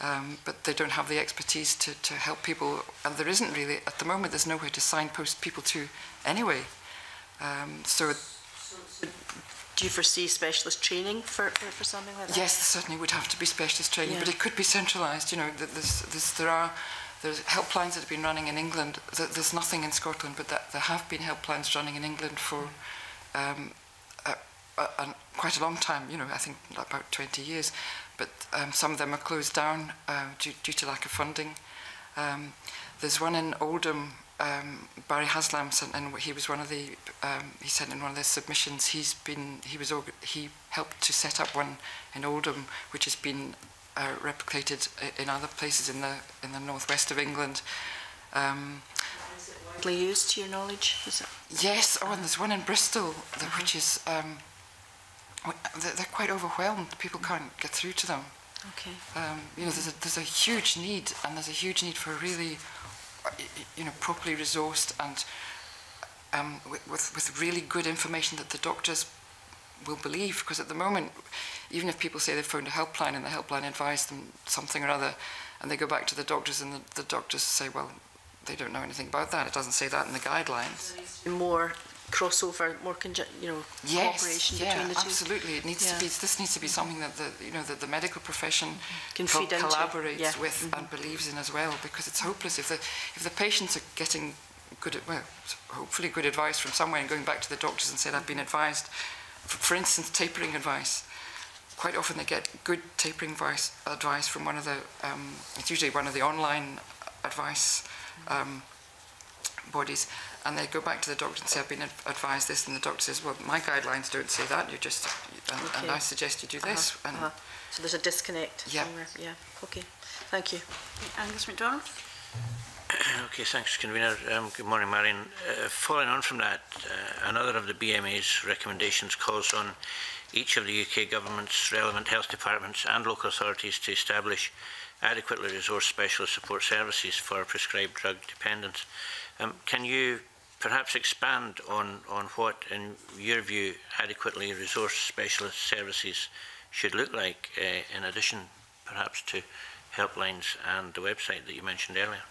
um, but they don't have the expertise to to help people, and there isn't really at the moment. There's nowhere to signpost people to, anyway. Um, so. Do you foresee specialist training for, for, for something like that? Yes, there certainly would have to be specialist training, yeah. but it could be centralised. You know, there's, there's, there are There's helplines that have been running in England. There's nothing in Scotland, but that there have been helplines running in England for um, a, a, a quite a long time. You know, I think about 20 years. But um, some of them are closed down uh, due, due to lack of funding. Um, there's one in Oldham um, Barry Haslam sent in. He was one of the. Um, he sent in one of the submissions. He's been. He was. He helped to set up one in Oldham, which has been uh, replicated in other places in the in the northwest of England. Um, is it widely used, to your knowledge? Is it? Yes. Oh, and there's one in Bristol, that, uh -huh. which is um, they're quite overwhelmed. People can't get through to them. Okay. Um, you know, there's a there's a huge need, and there's a huge need for really, you know, properly resourced and um, with with really good information that the doctors will believe. Because at the moment, even if people say they've phoned a helpline and the helpline advised them something or other, and they go back to the doctors and the, the doctors say, well, they don't know anything about that. It doesn't say that in the guidelines. More crossover, more you know, yes, cooperation yeah, between the two. absolutely. It needs yeah. to be. This needs to be something that the you know that the medical profession can co feed collaborates yeah. with mm -hmm. and believes in as well. Because it's hopeless if the if the patients are getting good, well, hopefully good advice from somewhere and going back to the doctors and said I've been advised, for instance, tapering advice. Quite often they get good tapering advice, advice from one of the, um, it's usually one of the online advice um, bodies, and they go back to the doctor and say, I've been ad advised this, and the doctor says, well, my guidelines don't say that, you just, and, okay. and I suggest you do uh-huh, this. Uh -huh. and uh -huh. So there's a disconnect yeah. somewhere. Yeah, okay. Thank you. Angus MacDonald. <clears throat> Okay, thanks, Convener. Um, good morning, Marion. Uh, following on from that, uh, another of the BMA's recommendations calls on each of the UK government's relevant health departments and local authorities to establish adequately resourced specialist support services for prescribed drug dependence. Um, can you perhaps expand on, on what, in your view, adequately resourced specialist services should look like, uh, in addition perhaps to helplines and the website that you mentioned earlier?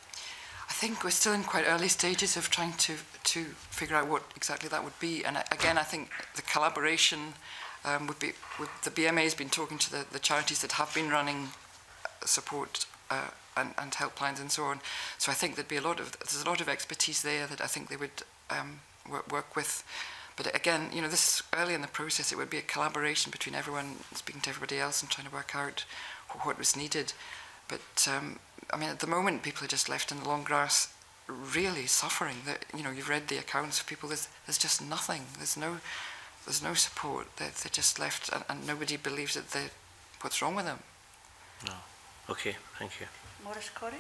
I think we're still in quite early stages of trying to to figure out what exactly that would be. And again, I think the collaboration um, would be with the BMA has been talking to the, the charities that have been running uh, support uh, and, and helplines and so on. So I think there'd be a lot of there's a lot of expertise there that I think they would um, work, work with. But again, you know, this is early in the process. It would be a collaboration between everyone, speaking to everybody else, and trying to work out what was needed. But um, I mean, at the moment, people are just left in the long grass, really suffering. That you know, you've read the accounts of people. There's, there's just nothing. There's no, there's no support. They're, they're just left, and, and nobody believes that they, what's wrong with them. No. Okay. Thank you. Morris Corey.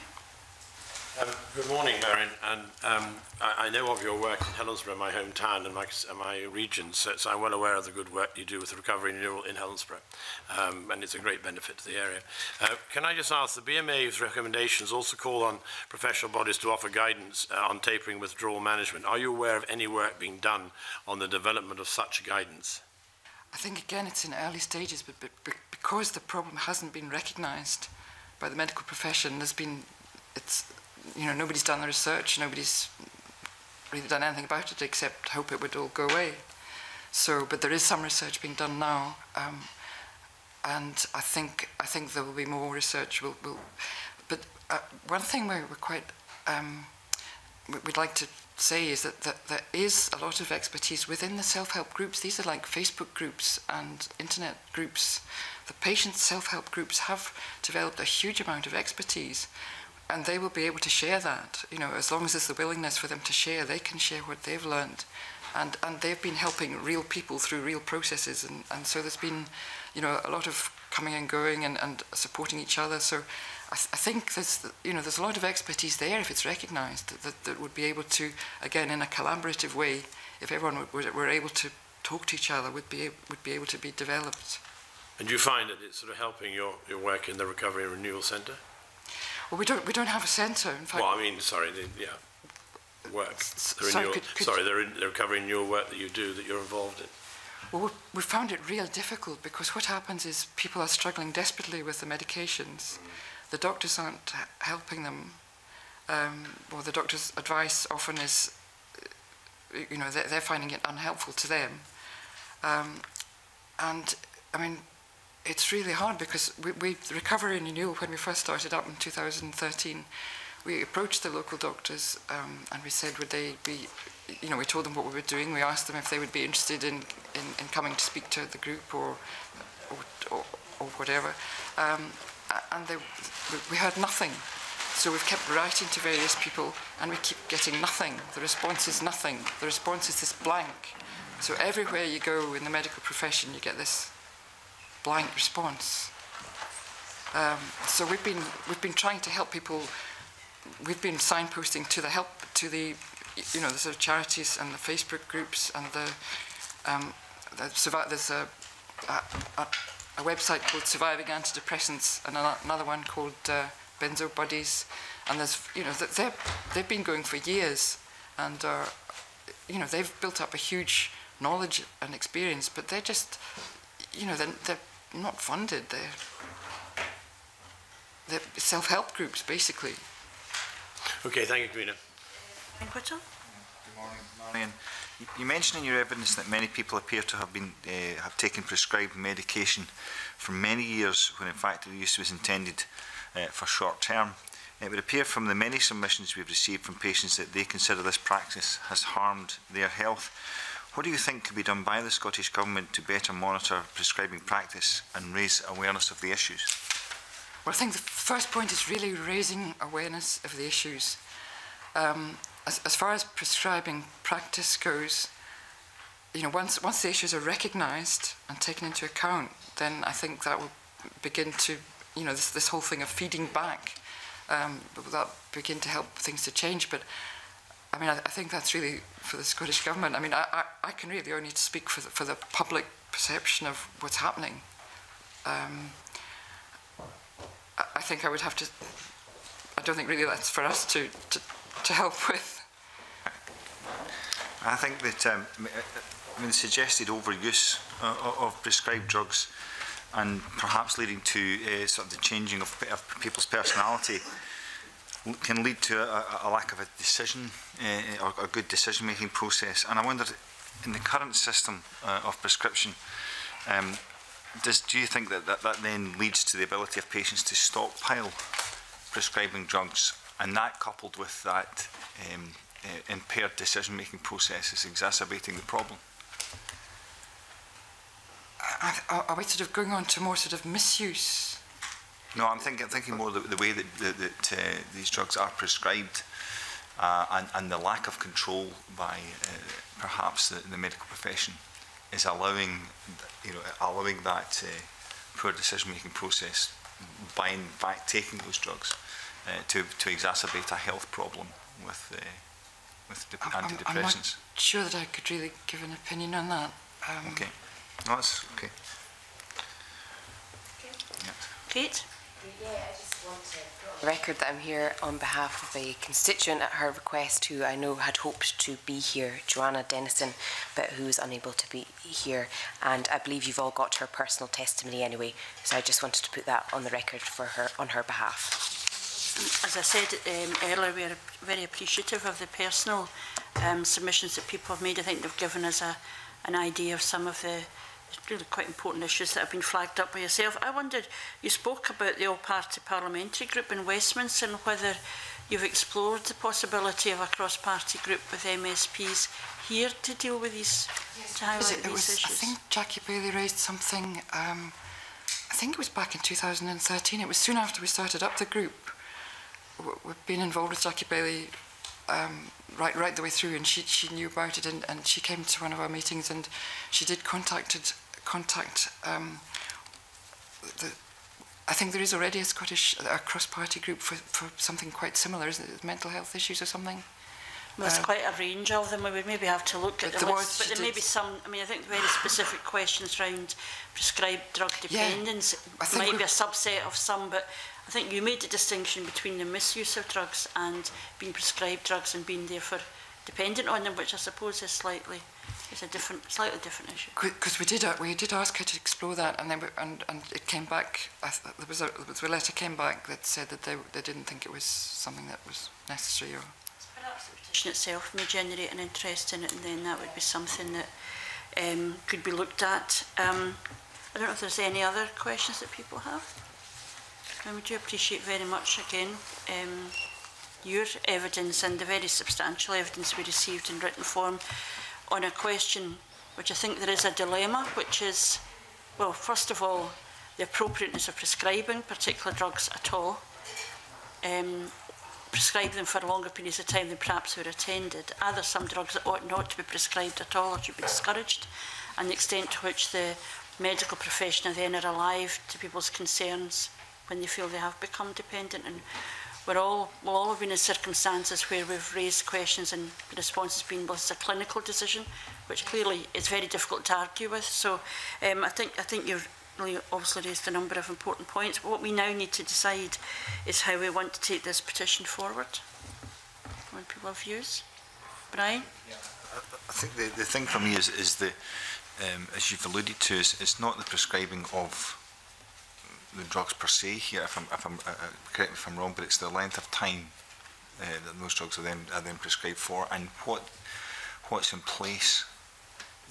Um, good morning, Marion. And um, I, I know of your work in Helensburgh, my hometown and my, my region, so, so I'm well aware of the good work you do with the recovery renewal in Helensburgh, um, and it's a great benefit to the area. Uh, can I just ask, the BMA's recommendations also call on professional bodies to offer guidance uh, on tapering withdrawal management. Are you aware of any work being done on the development of such guidance? I think, again, it's in early stages, but, but, but because the problem hasn't been recognised by the medical profession, there's been, it's, you know, nobody's done the research, nobody's really done anything about it except hope it would all go away. So, but there is some research being done now, um, and I think I think there will be more research. We'll, we'll, but uh, one thing we're, we're quite um, we'd like to say is that, that there is a lot of expertise within the self-help groups. These are like Facebook groups and internet groups. The patient self-help groups have developed a huge amount of expertise and they will be able to share that. You know, as long as there's the willingness for them to share, they can share what they've learned. And, and they've been helping real people through real processes. And, and so there's been, you know, a lot of coming and going and, and supporting each other. So I, th I think there's, you know, there's a lot of expertise there if it's recognised that, that, that would be able to, again, in a collaborative way, if everyone were, were able to talk to each other, would be, would be able to be developed. And you find that it's sort of helping your, your work in the Recovery and Renewal Centre? Well, we don't we don't have a centre. In fact, well, I mean, sorry, the, yeah, work. The sorry, renewal, could, could sorry, the, the recovery and renewal work that you do that you're involved in. Well, we, we found it real difficult because what happens is people are struggling desperately with the medications. The doctors aren't helping them. Um, well, the doctor's advice often is, you know, they're, they're finding it unhelpful to them. Um, and I mean, it's really hard because we, we recovery and renewal when we first started up in 2013 we approached the local doctors um, and we said would they be you know we told them what we were doing. We asked them if they would be interested in, in, in coming to speak to the group or or, or, or whatever. Um, and they, we heard nothing. So we've kept writing to various people and we keep getting nothing. The response is nothing. The response is this blank. So everywhere you go in the medical profession you get this blank response. Um, so we've been we've been trying to help people. We've been signposting to the help to the you know the sort of charities and the Facebook groups and the, um, the there's a, a, a website called Surviving Antidepressants and another one called uh, Benzo Buddies, and there's you know they they've been going for years and are you know they've built up a huge knowledge and experience, but they're just you know they're, they're not funded. They're, they're self-help groups, basically. Okay, thank you, Karina. Good morning, Marion. You mentioned in your evidence that many people appear to have been uh, have taken prescribed medication for many years, when in fact the use was intended uh, for short term. It would appear from the many submissions we've received from patients that they consider this practice has harmed their health. What do you think could be done by the Scottish Government to better monitor prescribing practice and raise awareness of the issues? Well, I think the first point is really raising awareness of the issues. Um, as, as far as prescribing practice goes, you know, once, once the issues are recognised and taken into account, then I think that will begin to, you know, this, this whole thing of feeding back um, that begin to help things to change? But I mean, I, I think that's really for the Scottish Government. I mean, I, I, I can really only speak for the, for the public perception of what's happening. Um, I, I think I would have to, I don't think really that's for us to, to, to help <laughs> with. I think that um, I mean, suggested overuse uh, of prescribed drugs and perhaps leading to uh, sort of the changing of, of people's personality can lead to a, a lack of a decision uh, or a good decision making process. And I wondered, in the current system uh, of prescription, um, does, do you think that, that that then leads to the ability of patients to stockpile prescribing drugs? And that coupled with that um, uh, impaired decision making process is exacerbating the problem? Are, are we sort of going on to more sort of misuse? No, I'm thinking, thinking more the, the way that, that, that uh, these drugs are prescribed uh, and, and the lack of control by uh, perhaps the, the medical profession is allowing, you know, allowing that uh, poor decision-making process by in fact taking those drugs uh, to, to exacerbate a health problem with, uh, with de- I'm, antidepressants. I'm not sure that I could really give an opinion on that. Um, okay. No, that's okay. okay. Yeah. Kate? record that I'm here on behalf of a constituent at her request who I know had hoped to be here, Joanna Dennison, but who was unable to be here. And I believe you've all got her personal testimony anyway, so I just wanted to put that on the record for her on her behalf. As I said um, earlier, we are very appreciative of the personal um, submissions that people have made. I think they've given us a, an idea of some of the really quite important issues that have been flagged up by yourself. I wondered, you spoke about the all-party parliamentary group in Westminster and whether you've explored the possibility of a cross-party group with MSPs here to deal with these, to highlight it, it these was, issues. I think Jackie Bailey raised something, um, I think it was back in 2013. It was soon after we started up the group. We've been involved with Jackie Bailey um, right right the way through and she she knew about it and and she came to one of our meetings and she did contacted contact um the I think there is already a Scottish a cross-party group for, for something quite similar, isn't it? Mental health issues or something? There's uh, quite a range of them. We would maybe have to look at the, the list, but there may be some. I mean, I think very specific questions around prescribed drug dependence yeah, might be a subset of some, but I think you made the distinction between the misuse of drugs and being prescribed drugs and being therefore dependent on them, which I suppose is slightly is a different, slightly different issue. Because we did uh, we did ask her to explore that, and then we, and and it came back. I th there was a there was a letter came back that said that they they didn't think it was something that was necessary or. Perhaps the petition itself may generate an interest in it, and then that would be something that um, could be looked at. Um, I don't know if there's any other questions that people have. And we do appreciate very much again um, your evidence and the very substantial evidence we received in written form on a question which I think there is a dilemma, which is, well, first of all, the appropriateness of prescribing particular drugs at all. Um, prescribe them for longer periods of time than perhaps were attended. Are there some drugs that ought not to be prescribed at all or should be discouraged? And the extent to which the medical profession are then are alive to people's concerns when they feel they have become dependent. And we're all, we'll all have been in circumstances where we've raised questions and the response has been, well, it's a clinical decision, which clearly is very difficult to argue with. So um, I think, I think you're really obviously raised a number of important points. What we now need to decide is how we want to take this petition forward. When people have views. Brian? Yeah. I, I think the, the thing for me is, is the, um, as you've alluded to, is it's not the prescribing of the drugs per se here, if I'm, if I'm uh, uh, correct me if I'm wrong, but it's the length of time uh, that those drugs are then, are then prescribed for and what what's in place.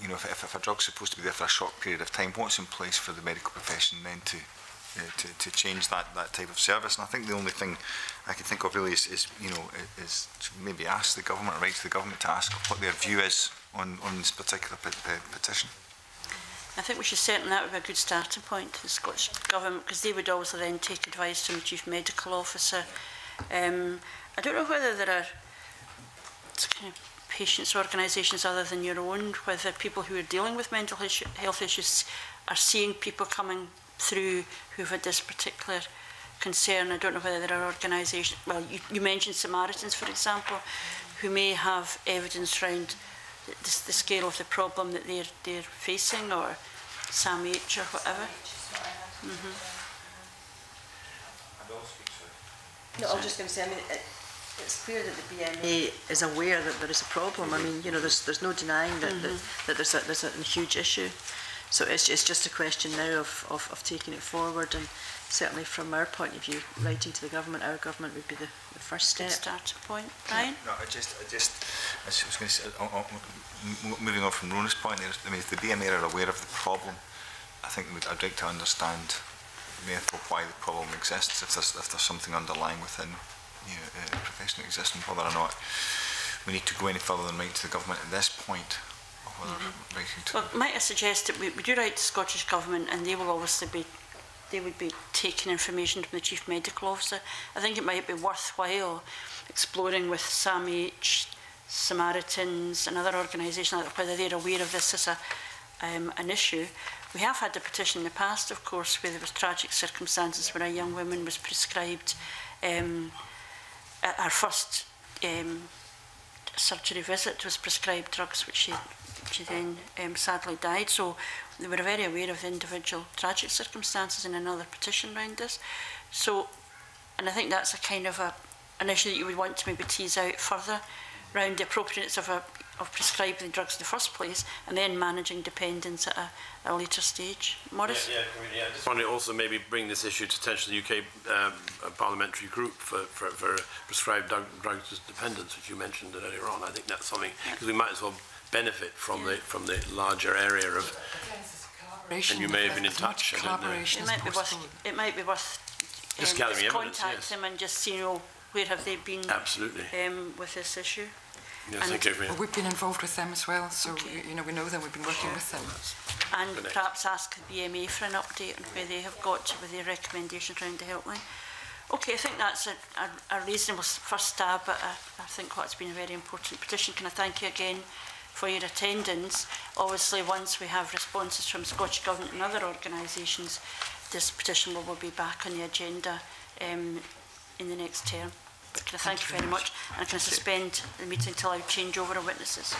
You know, if, if, if a drug's supposed to be there for a short period of time, what's in place for the medical profession then to uh, to, to change that, that type of service? And I think the only thing I can think of really is, is you know, is maybe ask the government, or write to the government to ask what their view is on, on this particular pe- pe- petition. I think we should certainly that would be a good starting point to the Scottish Government because they would also then take advice from the Chief Medical Officer. Um, I don't know whether there are kind of patients organisations other than your own, whether people who are dealing with mental issue, health issues are seeing people coming through who've had this particular concern. I don't know whether there are organisations, well, you, you mentioned Samaritans, for example, who may have evidence around the, the scale of the problem that they're, they're facing or SAMH or whatever. Mm -hmm. No, I was just going to say, I mean, it, it's clear that the BMA is aware that there is a problem. I mean, you know, there's there's no denying that mm -hmm. that, mm-hmm. that there's a there's a huge issue. So it's it's just a question now of, of, of taking it forward and certainly from our point of view, writing to the government, our government would be the, the first step? Start point, Brian? No, I just, I just, I was going to say, oh, oh, on, on, moving on from Rona's point, there, I mean, if the BMA are aware of the problem, I think I'd like to understand therefore why the problem exists, if there's, if there's something underlying within you know, uh, profession existing, whether or not we need to go any further than right to the government at this point. or Mm -hmm. Well, might I suggest that we, we do write to the Scottish Government and they will obviously be they would be taking information from the chief medical officer. I think it might be worthwhile exploring with SAMH, Samaritans and other organisations like whether they're aware of this as a, um, an issue. We have had a petition in the past, of course, where there was tragic circumstances where a young woman was prescribed um, her first um, surgery visit was prescribed drugs which she, she then um, sadly died. So They were very aware of individual tragic circumstances in another petition round this. So, and I think that's a kind of a, an issue that you would want to maybe tease out further around the appropriateness of, a, of prescribing the drugs in the first place and then managing dependence at a, a later stage. Morris? Yeah, yeah, I, mean, yeah, I just want to also maybe bring this issue to attention to the UK um, parliamentary group for, for, for prescribed drug, drugs as dependence, which you mentioned earlier on. I think that's something, because we might as well benefit from, yeah. the, from the larger area of and you may have been in touch. It might be worth. It might be worth. Just um, gathering evidence. Contact yes. them and just see, you know, where have they been? Absolutely. Um, with this issue. Yes, and thank you. Well, we've been involved with them as well, so okay. you know we know them. We've been working with them. And perhaps ask the BMA for an update on where they have got to with their recommendations around the helpline. Okay, I think that's a, a, a reasonable first stab at a, I think what's been a very important petition. Can I thank you again for your attendance. Obviously, once we have responses from Scottish Government and other organisations, this petition will, will be back on the agenda um, in the next term. But can I thank, thank you very much, much. and can I suspend the meeting until I change over our witnesses?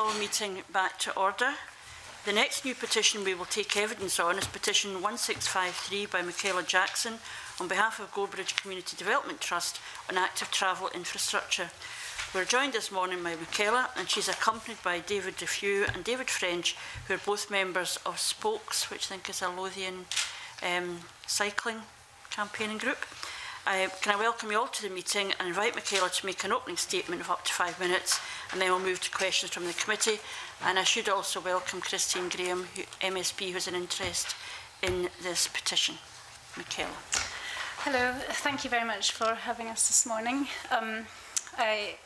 call meeting back to order. The next new petition we will take evidence on is petition 1653 by Michaela Jackson on behalf of Goldbridge Community Development Trust on active travel infrastructure. We're joined this morning by Michaela and she's accompanied by David DeFew and David French who are both members of Spokes, which I think is a Lothian um, cycling campaigning group. I, can I welcome you all to the meeting and invite Michaela to make an opening statement of up to five minutes and then we'll move to questions from the committee. And I should also welcome Christine Graham, who, MSP, who has an interest in this petition. Michaela. Hello, thank you very much for having us this morning. Um, I,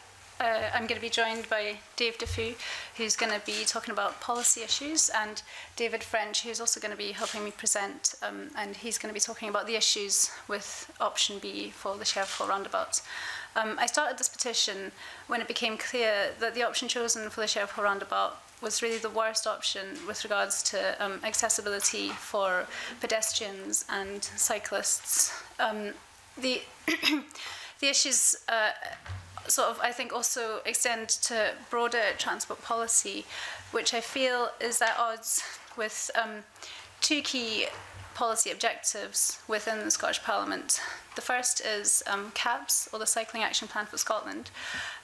Uh, I'm going to be joined by Dave Defoe, who's going to be talking about policy issues, and David French, who's also going to be helping me present, um, and he's going to be talking about the issues with option B for the Sheriff Hall roundabout. Um, I started this petition when it became clear that the option chosen for the Sheriff Hall roundabout was really the worst option with regards to um, accessibility for pedestrians and cyclists. Um, the <coughs> the issues uh, sort of, I think, also extend to broader transport policy, which I feel is at odds with um, two key policy objectives within the Scottish Parliament. The first is um, CAPS, or the Cycling Action Plan for Scotland.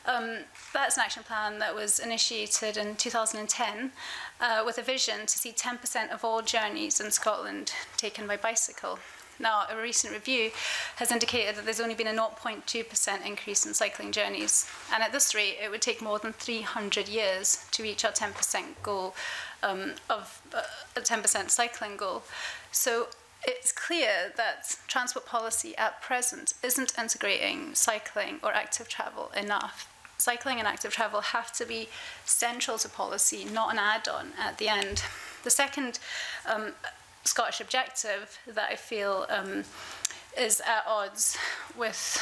Um, that's an action plan that was initiated in 2010 uh, with a vision to see 10% of all journeys in Scotland taken by bicycle. Now, a recent review has indicated that there's only been a 0.2% increase in cycling journeys. And at this rate, it would take more than 300 years to reach our 10% goal um, of uh, a 10% cycling goal. So it's clear that transport policy at present isn't integrating cycling or active travel enough. Cycling and active travel have to be central to policy, not an add on at the end. The second um, Scottish objective that I feel um, is at odds with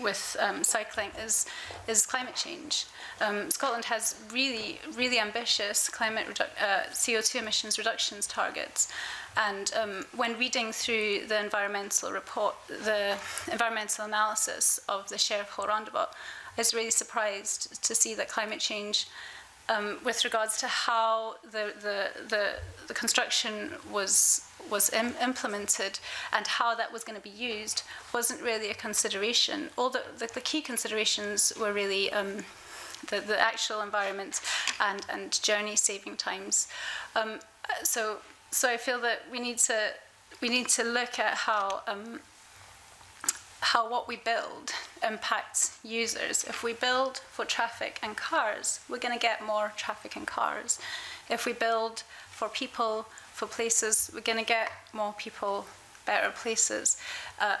with um, cycling is is climate change. Um, Scotland has really really ambitious climate uh, CO2 emissions reductions targets, and um, when reading through the environmental report, the environmental analysis of the Sheriff Hall roundabout, I was really surprised to see that climate change um, with regards to how the, the, the, the construction was, was Im implemented and how that was going to be used wasn't really a consideration. All the, the, the key considerations were really um, the, the actual environment and, and journey saving times. Um, so, so I feel that we need to, we need to look at how um, how what we build impacts users. If we build for traffic and cars, we're going to get more traffic and cars. If we build for people, for places, we're going to get more people, better places. Uh,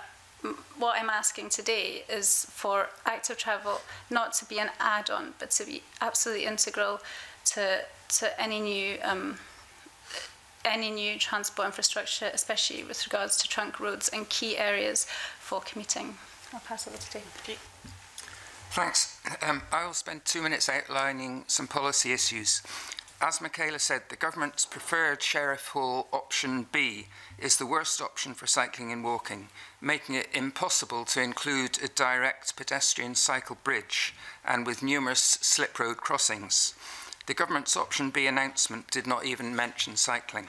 what I'm asking today is for active travel not to be an add-on, but to be absolutely integral to, to any new um, any new transport infrastructure, especially with regards to trunk roads and key areas for commuting. I'll pass over to Dave. Thanks. Um, I'll spend two minutes outlining some policy issues. As Michaela said, the government's preferred Sheriff Hall option B is the worst option for cycling and walking, making it impossible to include a direct pedestrian cycle bridge and with numerous slip road crossings. The government's option B announcement did not even mention cycling.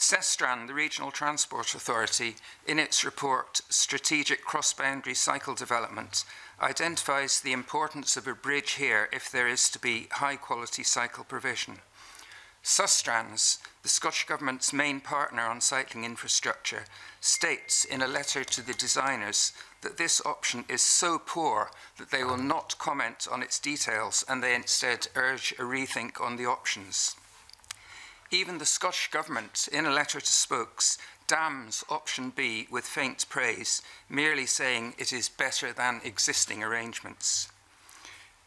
Sestran, the Regional Transport Authority, in its report Strategic Cross-Boundary Cycle Development, identifies the importance of a bridge here if there is to be high-quality cycle provision. Sustrans, the Scottish Government's main partner on cycling infrastructure, states in a letter to the designers that this option is so poor that they will not comment on its details and they instead urge a rethink on the options. Even the Scottish Government, in a letter to Spokes, damns option B with faint praise, merely saying it is better than existing arrangements.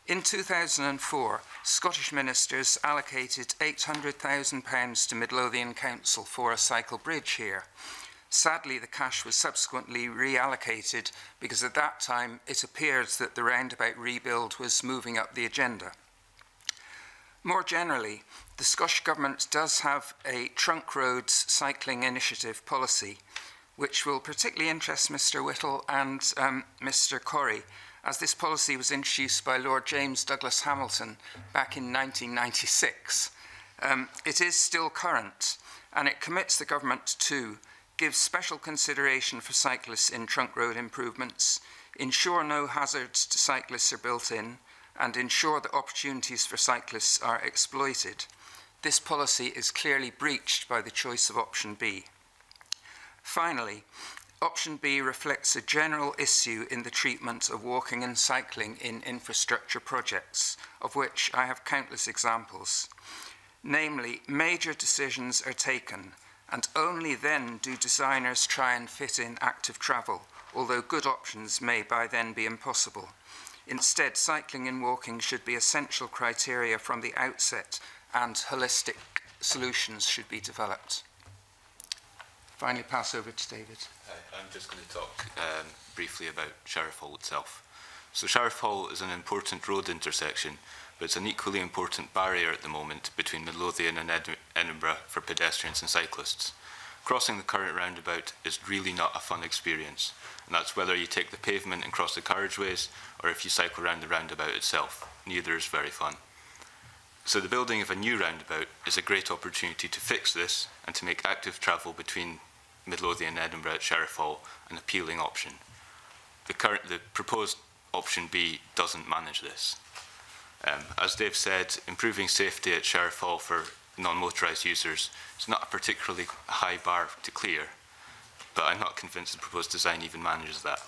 In 2004, Scottish ministers allocated £800,000 to Midlothian Council for a cycle bridge here. Sadly, the cash was subsequently reallocated because at that time it appeared that the roundabout rebuild was moving up the agenda. More generally, the Scottish Government does have a trunk roads cycling initiative policy, which will particularly interest Mr Whittle and um, Mr Corry, as this policy was introduced by Lord James Douglas Hamilton back in 1996. Um, it is still current, and it commits the government to give special consideration for cyclists in trunk road improvements, ensure no hazards to cyclists are built in, and ensure that opportunities for cyclists are exploited. This policy is clearly breached by the choice of option B. Finally, option B reflects a general issue in the treatment of walking and cycling in infrastructure projects, of which I have countless examples. Namely, major decisions are taken, and only then do designers try and fit in active travel, although good options may by then be impossible. Instead, cycling and walking should be essential criteria from the outset and holistic solutions should be developed. Finally, pass over to David. Hi, I'm just going to talk um, briefly about Sheriff Hall itself. So Sheriff Hall is an important road intersection, but it's an equally important barrier at the moment between Midlothian and Ed Edinburgh for pedestrians and cyclists. Crossing the current roundabout is really not a fun experience and that's whether you take the pavement and cross the carriageways or if you cycle round the roundabout itself. Neither is very fun. So the building of a new roundabout is a great opportunity to fix this and to make active travel between Midlothian and Edinburgh at Sheriff Hall an appealing option. The, current, the proposed option B doesn't manage this. Um, as Dave said, improving safety at Sheriff Hall for non-motorised users is not a particularly high bar to clear but I'm not convinced the proposed design even manages that.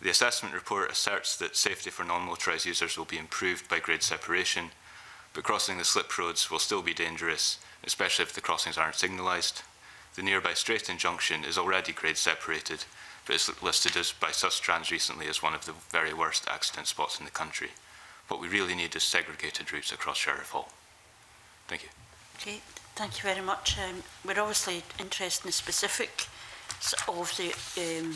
The assessment report asserts that safety for non-motorised users will be improved by grade separation, but crossing the slip roads will still be dangerous, especially if the crossings aren't signalised. The nearby Straighton junction is already grade separated, but is listed as by Sustrans recently as one of the very worst accident spots in the country. What we really need is segregated routes across Sheriff Hall. Thank you. Okay, thank you very much. Um, we're obviously interested in the specific of the um,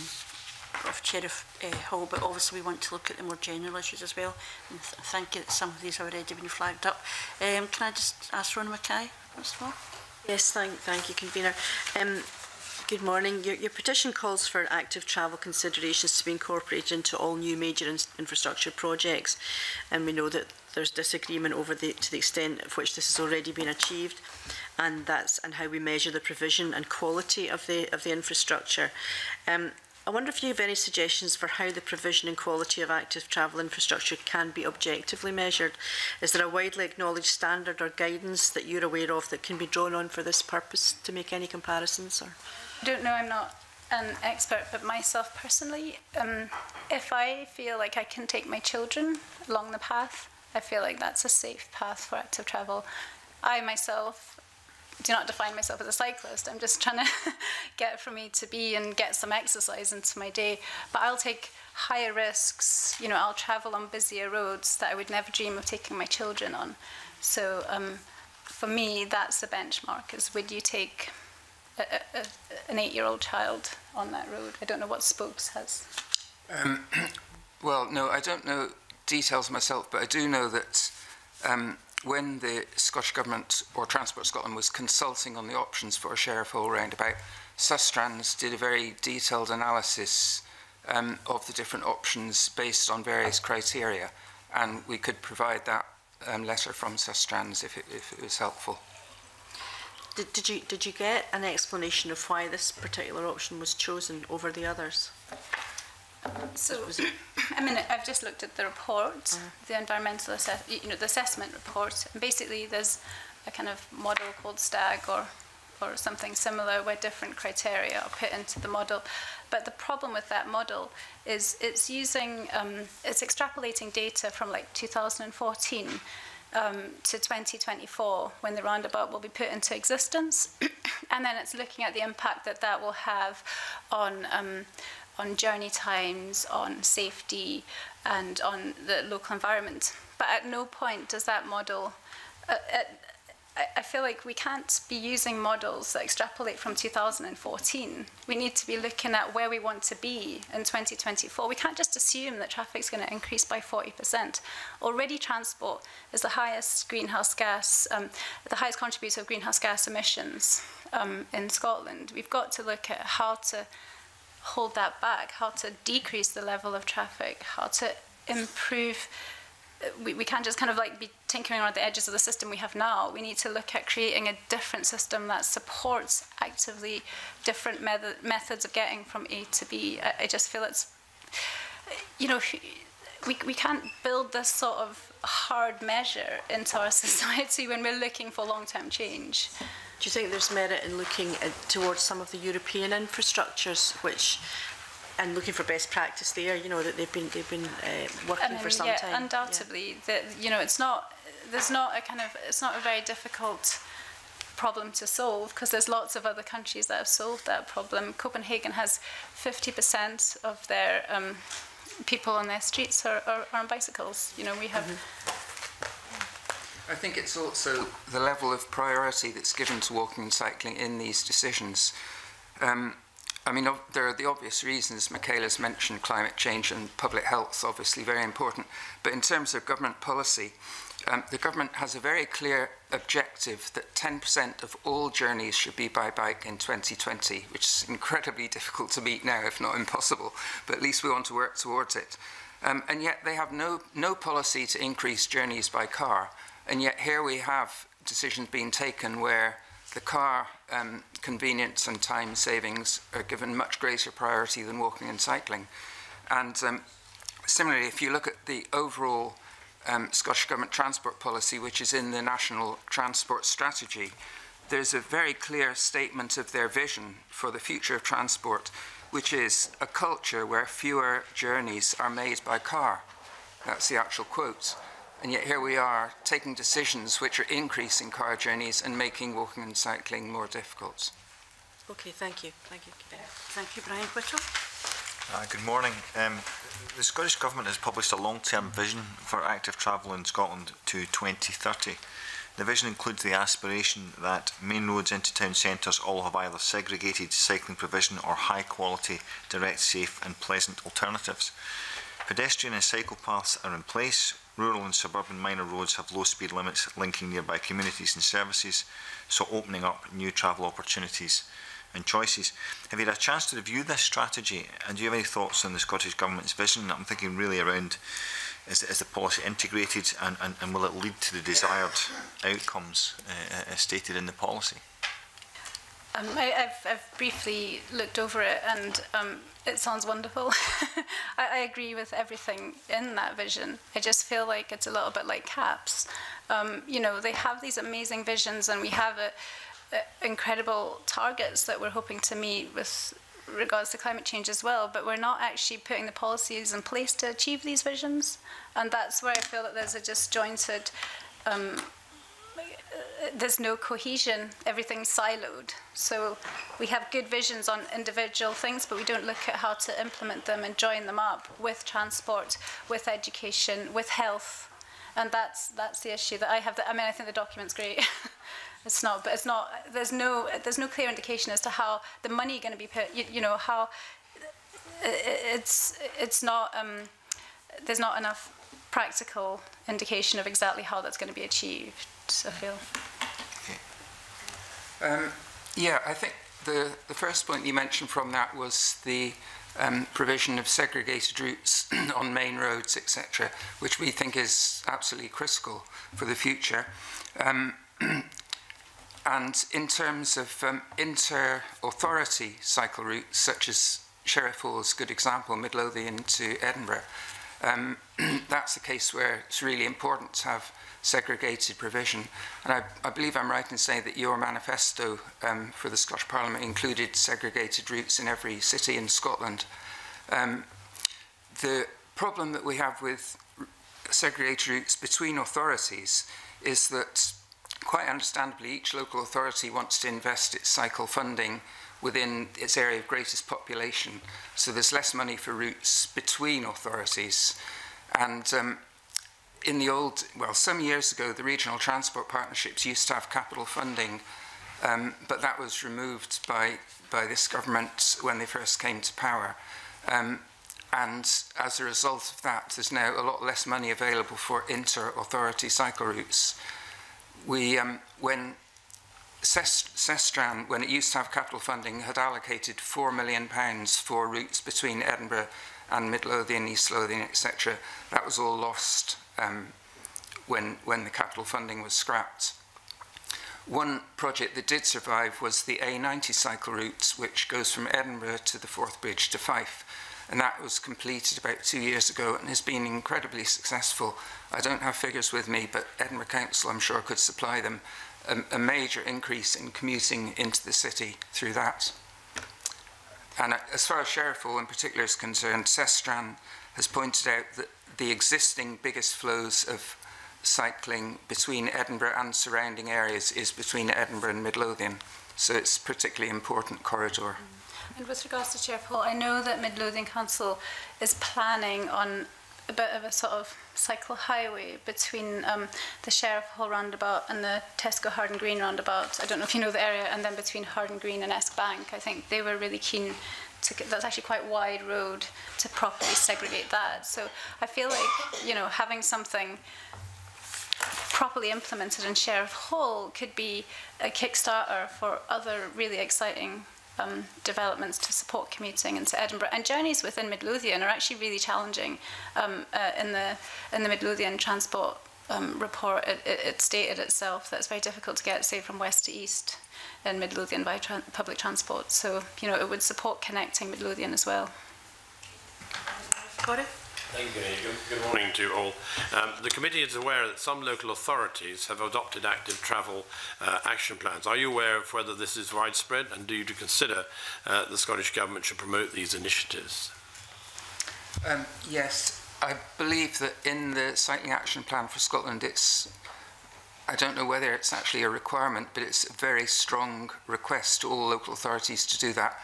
of Sheriff uh, Hall, but obviously we want to look at the more general issues as well. And th thank you that some of these have already been flagged up. Um, can I just ask Rona Mackay, first of all? Yes, thank, thank you, Convener. Um, Good morning. Your, your, petition calls for active travel considerations to be incorporated into all new major in infrastructure projects, and we know that there's disagreement over the to the extent of which this has already been achieved. And that's and how we measure the provision and quality of the of the infrastructure. Um, I wonder if you have any suggestions for how the provision and quality of active travel infrastructure can be objectively measured. Is there a widely acknowledged standard or guidance that you're aware of that can be drawn on for this purpose to make any comparisons? Or? I don't know, I'm not an expert, but myself personally, um, if I feel like I can take my children along the path, I feel like that's a safe path for active travel. I myself do not define myself as a cyclist. I'm just trying to <laughs> get from me to be and get some exercise into my day. But I'll take higher risks. You know, I'll travel on busier roads that I would never dream of taking my children on. So um, for me, that's the benchmark: is would you take a, a, a, an eight-year-old child on that road? I don't know what Spokes has. Um, <clears throat> well, no, I don't know details myself, but I do know that. Um, when the Scottish Government or Transport Scotland was consulting on the options for a Sheriff Hall roundabout, Sustrans did a very detailed analysis um, of the different options based on various criteria, and we could provide that um, letter from Sustrans if it, if it was helpful. Did, did, you, did you get an explanation of why this particular option was chosen over the others? So, <clears throat> I mean, I've just looked at the report, uh -huh. the environmental assess, you know, the assessment report. And basically, there's a kind of model called STAG or or something similar where different criteria are put into the model. But the problem with that model is it's using, um, it's extrapolating data from like 2014 um, to 2024 when the roundabout will be put into existence. <clears throat> and then it's looking at the impact that that will have on um, on journey times, on safety and on the local environment. But at no point does that model, uh, uh, I feel like we can't be using models that extrapolate from 2014. We need to be looking at where we want to be in 2024. We can't just assume that traffic's going to increase by 40%. Already transport is the highest greenhouse gas, um, the highest contributor of greenhouse gas emissions um, in Scotland. We've got to look at how to hold that back, how to decrease the level of traffic, how to improve. Uh, we, we can't just kind of like be tinkering around the edges of the system we have now. We need to look at creating a different system that supports actively different method, methods of getting from A to B. I, I just feel it's, you know, we, we can't build this sort of hard measure into our <laughs> society when we're looking for long-term change. Do you think there's merit in looking at, towards some of the European infrastructures, which and looking for best practice there? You know that they've been they've been uh, working I mean, for some yeah, time. Undoubtedly, yeah. that you know it's not there's not a kind of it's not a very difficult problem to solve because there's lots of other countries that have solved that problem. Copenhagen has 50% of their um, people on their streets are, are, are on bicycles. You know, we have. Mm -hmm. I think it's also the level of priority that's given to walking and cycling in these decisions. Um, I mean, there are the obvious reasons. Michaela's mentioned climate change and public health, obviously very important. But in terms of government policy, um, the government has a very clear objective that 10% of all journeys should be by bike in 2020, which is incredibly <laughs> difficult to meet now, if not impossible. But at least we want to work towards it. Um, and yet they have no, no policy to increase journeys by car. And yet here we have decisions being taken where the car um, convenience and time savings are given much greater priority than walking and cycling. And um, similarly, if you look at the overall um, Scottish Government transport policy, which is in the National Transport Strategy, there's a very clear statement of their vision for the future of transport, which is a culture where fewer journeys are made by car. That's the actual quote. And yet here we are taking decisions which are increasing car journeys and making walking and cycling more difficult. Okay, thank you. Thank you. Thank you, Brian Whittle. Uh, good morning. Um, the Scottish Government has published a long-term vision for active travel in Scotland to 2030. The vision includes the aspiration that main roads into town centres all have either segregated cycling provision or high quality, direct, safe and pleasant alternatives. Pedestrian and cycle paths are in place, Rural and suburban minor roads have low speed limits linking nearby communities and services, so opening up new travel opportunities and choices. Have you had a chance to review this strategy and do you have any thoughts on the Scottish Government's vision? I'm thinking really around is, is the policy integrated and, and, and will it lead to the desired outcomes uh, as stated in the policy? Um, I, have I've briefly looked over it and um, it sounds wonderful. <laughs> I, I, agree with everything in that vision. I just feel like it's a little bit like CAPS. Um, you know, they have these amazing visions and we have a, a incredible targets that we're hoping to meet with regards to climate change as well, but we're not actually putting the policies in place to achieve these visions. And that's where I feel that there's a disjointed um, there's no cohesion, everything's siloed. So we have good visions on individual things, but we don't look at how to implement them and join them up with transport, with education, with health. And that's, that's the issue that I have. I mean, I think the document's great. <laughs> it's not, but it's not, there's no, there's no clear indication as to how the money going to be put, you, you know, how it's, it's not, um, there's not enough practical indication of exactly how that's going to be achieved. shifts, I feel. Um, yeah, I think the, the first point you mentioned from that was the um, provision of segregated routes <clears throat> on main roads, etc., which we think is absolutely critical for the future. Um, <clears throat> and in terms of um, inter-authority cycle routes, such as Sheriff Hall's good example, Midlothian to Edinburgh, um, <clears throat> that's a case where it's really important to have segregated provision. And I, I believe I'm right in saying that your manifesto um, for the Scottish Parliament included segregated routes in every city in Scotland. Um, the problem that we have with segregated routes between authorities is that, quite understandably, each local authority wants to invest its cycle funding within its area of greatest population. So there's less money for routes between authorities. And um, in the old, well, some years ago, the regional transport partnerships used to have capital funding, um, but that was removed by, by this government when they first came to power. Um, and as a result of that, there's now a lot less money available for inter-authority cycle routes. We, um, when Sestran, when it used to have capital funding, had allocated £4 million for routes between Edinburgh and Midlothian, East Lothian, etc. That was all lost um, when, when the capital funding was scrapped. One project that did survive was the A90 cycle route, which goes from Edinburgh to the Forth Bridge to Fife. And that was completed about two years ago and has been incredibly successful. I don't have figures with me, but Edinburgh Council, I'm sure, could supply them a, a major increase in commuting into the city through that. And uh, as far as Sheriffall in particular is concerned, Sestran has pointed out that the existing biggest flows of cycling between Edinburgh and surrounding areas is between Edinburgh and Midlothian. So it's a particularly important corridor. And with regards to Sheriff Hall, I know that Midlothian Council is planning on a bit of a sort of cycle highway between um, the Sheriff Hall roundabout and the Tesco Harden Green roundabout. I don't know if you know the area, and then between Harden Green and Esk Bank. I think they were really keen to get, that's actually quite wide road to properly segregate that. So I feel like, you know, having something properly implemented in Sheriff Hall could be a kickstarter for other really exciting um, developments to support commuting into Edinburgh. And journeys within Midlothian are actually really challenging. Um, uh, in the in the Midlothian transport um, report, it, it, it stated itself that it's very difficult to get, say, from west to east in Midlothian by tra public transport. So, you know, it would support connecting Midlothian as well. Corey? Thank you, Good, good morning to all. Um, the committee is aware that some local authorities have adopted active travel uh, action plans. Are you aware of whether this is widespread and do you consider uh, the Scottish Government should promote these initiatives? Um, yes, I believe that in the cycling action plan for Scotland, it's I don't know whether it's actually a requirement, but it's a very strong request to all local authorities to do that.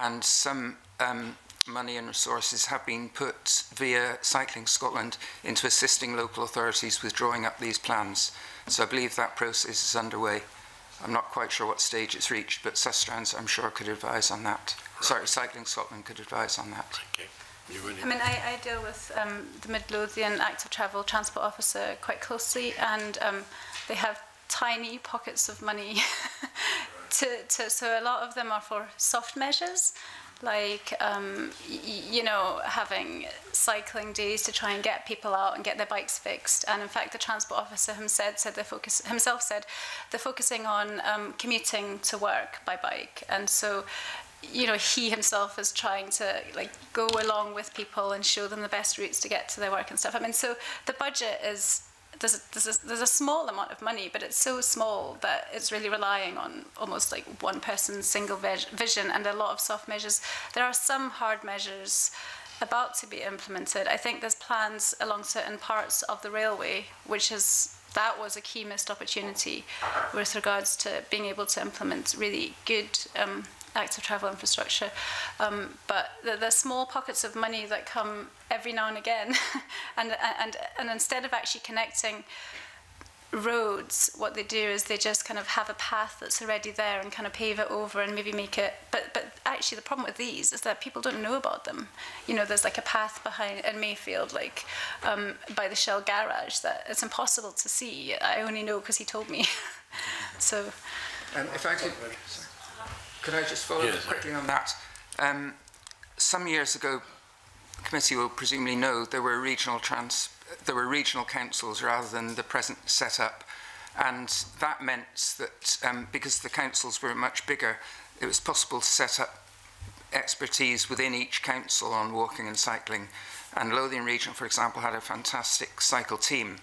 And some um, money and resources have been put via Cycling Scotland into assisting local authorities with drawing up these plans. So I believe that process is underway. I'm not quite sure what stage it's reached, but Sustrans, I'm sure, could advise on that. Right. Sorry, Cycling Scotland could advise on that. Thank you. I mean, I, I deal with um, the Midlothian Active Travel Transport Officer quite closely, and um, they have tiny pockets of money. <laughs> to, to, so a lot of them are for soft measures, like um, you know having cycling days to try and get people out and get their bikes fixed and in fact the transport officer himself said, they're focus, himself said they're focusing on um, commuting to work by bike and so you know he himself is trying to like go along with people and show them the best routes to get to their work and stuff i mean so the budget is there's a, there's, a, there's a small amount of money, but it's so small that it's really relying on almost like one person's single vision and a lot of soft measures. There are some hard measures about to be implemented. I think there's plans along certain parts of the railway, which is that was a key missed opportunity with regards to being able to implement really good um, active travel infrastructure. Um, but the, the small pockets of money that come every now and again, <laughs> and, and, and instead of actually connecting roads, what they do is they just kind of have a path that's already there and kind of pave it over and maybe make it. But but actually, the problem with these is that people don't know about them. You know, there's like a path behind in Mayfield, like um, by the Shell garage, that it's impossible to see. I only know because he told me. <laughs> so. Um, if I could. Oh, Sorry. Could I just follow yes, up quickly on that? Um, some years ago, the committee will presumably know there were regional trans there were regional councils rather than the present setup, and that meant that um, because the councils were much bigger, it was possible to set up expertise within each council on walking and cycling. And Lothian Region, for example, had a fantastic cycle team.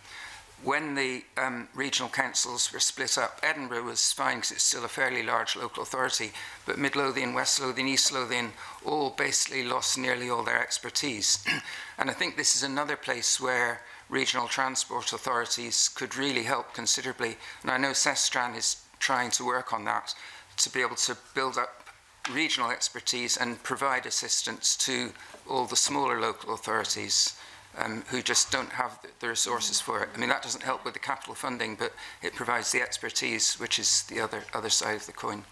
When the um, regional councils were split up, Edinburgh was fine because it's still a fairly large local authority, but Midlothian, West Lothian, East Lothian all basically lost nearly all their expertise. <clears throat> and I think this is another place where regional transport authorities could really help considerably. And I know Sestran is trying to work on that to be able to build up regional expertise and provide assistance to all the smaller local authorities um, who just don't have the resources for it. I mean, that doesn't help with the capital funding, but it provides the expertise, which is the other, other side of the coin.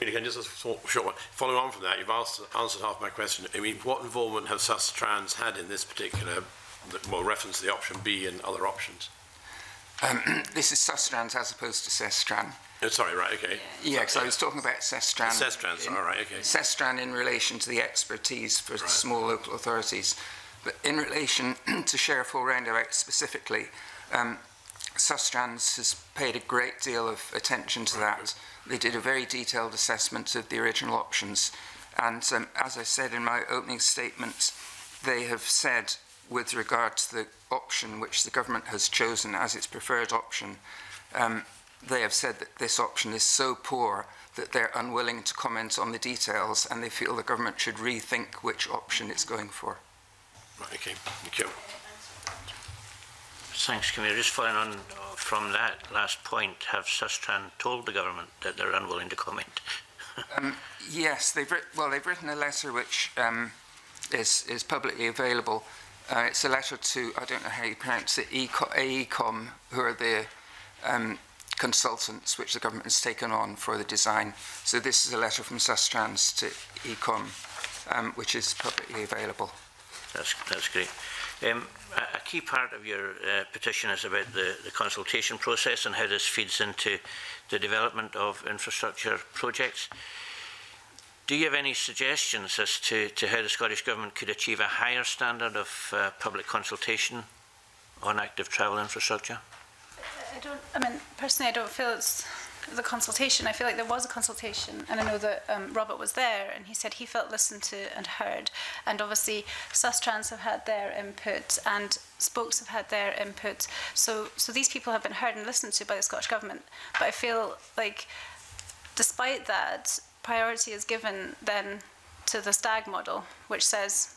Can just a short one. Following on from that, you've asked, answered half my question. I mean, what involvement have Sustrans had in this particular, well, reference to the option B and other options? Um, <clears throat> this is Sustrans as opposed to Sestran. Oh, sorry, right, okay. Yeah, because I was talking about Sestran. Sestran, all right, okay. Sestran in relation to the expertise for right. small local authorities. But in relation <clears throat> to Sheriff Hall Roundabout specifically, um, Sustrans has paid a great deal of attention to that. They did a very detailed assessment of the original options And um, as I said in my opening statement, they have said with regard to the option which the government has chosen as its preferred option, um, they have said that this option is so poor that they're unwilling to comment on the details and they feel the government should rethink which option it's going for. Right, okay, thank you. Thanks, Commissioner. Just following on from that last point, have Sustran told the government that they're unwilling to comment? <laughs> um, yes, they've well, they've written a letter which um, is is publicly available. Uh, it's a letter to I don't know how you pronounce it, AECOM, who are the um, consultants which the government has taken on for the design. So this is a letter from Sustrans to AECOM, um, which is publicly available. That's, that's great. Um, a, a key part of your uh, petition is about the, the consultation process and how this feeds into the development of infrastructure projects. Do you have any suggestions as to, to how the Scottish Government could achieve a higher standard of uh, public consultation on active travel infrastructure? I don't, I mean, personally, I don't feel it's the consultation. I feel like there was a consultation, and I know that um, Robert was there, and he said he felt listened to and heard. And obviously, Sustrans have had their input, and spokes have had their input. So, so these people have been heard and listened to by the Scottish Government. But I feel like, despite that, priority is given then to the stag model, which says,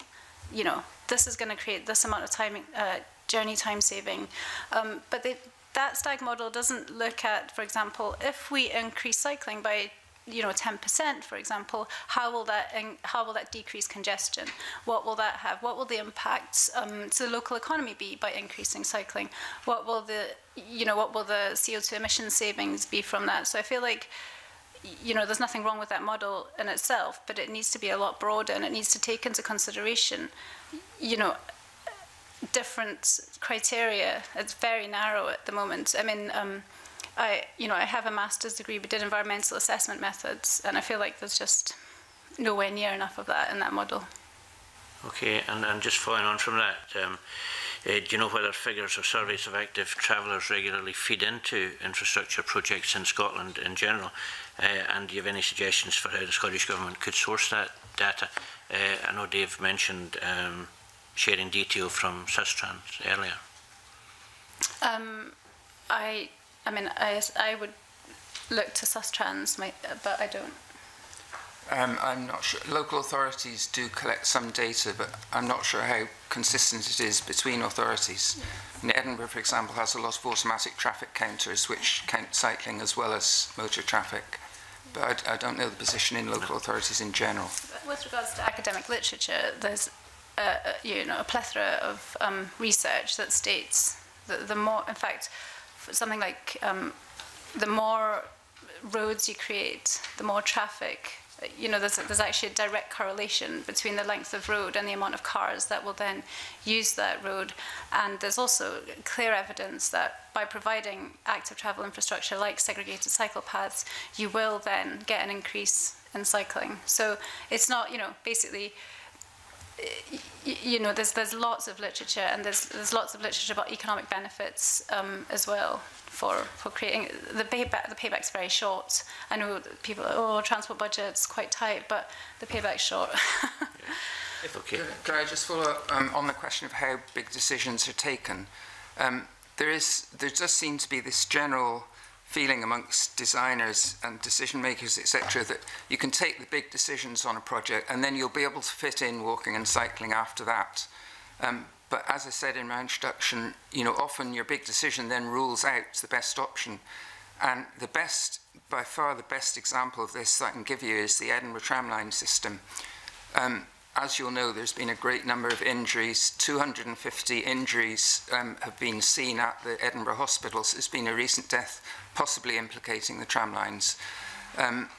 you know, this is going to create this amount of time, uh, journey time saving. Um, but they, that stag model doesn't look at, for example, if we increase cycling by you know 10% for example how will that how will that decrease congestion? What will that have? What will the impacts um, to the local economy be by increasing cycling? What will the you know what will the CO2 emission savings be from that? So I feel like you know there's nothing wrong with that model in itself but it needs to be a lot broader and it needs to take into consideration you know different criteria. It's very narrow at the moment. I mean, um, I you know I have a master's degree, but did environmental assessment methods, and I feel like there's just nowhere near enough of that in that model. Okay, and, and just following on from that, um, uh, do you know whether figures or surveys of active travellers regularly feed into infrastructure projects in Scotland in general? Uh, and do you have any suggestions for how the Scottish Government could source that data? Uh, I know Dave mentioned um, sharing detail from Sustrans earlier? Um, I, I mean, I, I would look to Sustrans, but I don't. Um, I'm not sure. Local authorities do collect some data, but I'm not sure how consistent it is between authorities. Yeah. In Edinburgh, for example, has a lot of automatic traffic counters which count cycling as well as motor traffic. But I, I don't know the position in local authorities in general. With regards to academic literature, there's uh, you know, a plethora of um, research that states that the more, in fact, something like um, the more roads you create, the more traffic. You know, there's, there's actually a direct correlation between the length of road and the amount of cars that will then use that road. And there's also clear evidence that by providing active travel infrastructure like segregated cycle paths, you will then get an increase in cycling. So it's not, you know, basically you know, there's there's lots of literature, and there's there's lots of literature about economic benefits um, as well for for creating the payback. The payback's very short. I know people, oh, transport budget's quite tight, but the payback's short. yeah. <laughs> if, okay. Could, could I just follow up um, on the question of how big decisions are taken? Um, there is there does seem to be this general feeling amongst designers and decision makers, etc., that you can take the big decisions on a project and then you'll be able to fit in walking and cycling after that. Um, but as I said in my introduction, you know, often your big decision then rules out the best option. And the best, by far the best example of this I can give you is the Edinburgh tramline system. Um, as you'll know, there's been a great number of injuries. 250 injuries um, have been seen at the Edinburgh hospitals. There's been a recent death, possibly implicating the tramlines. Um,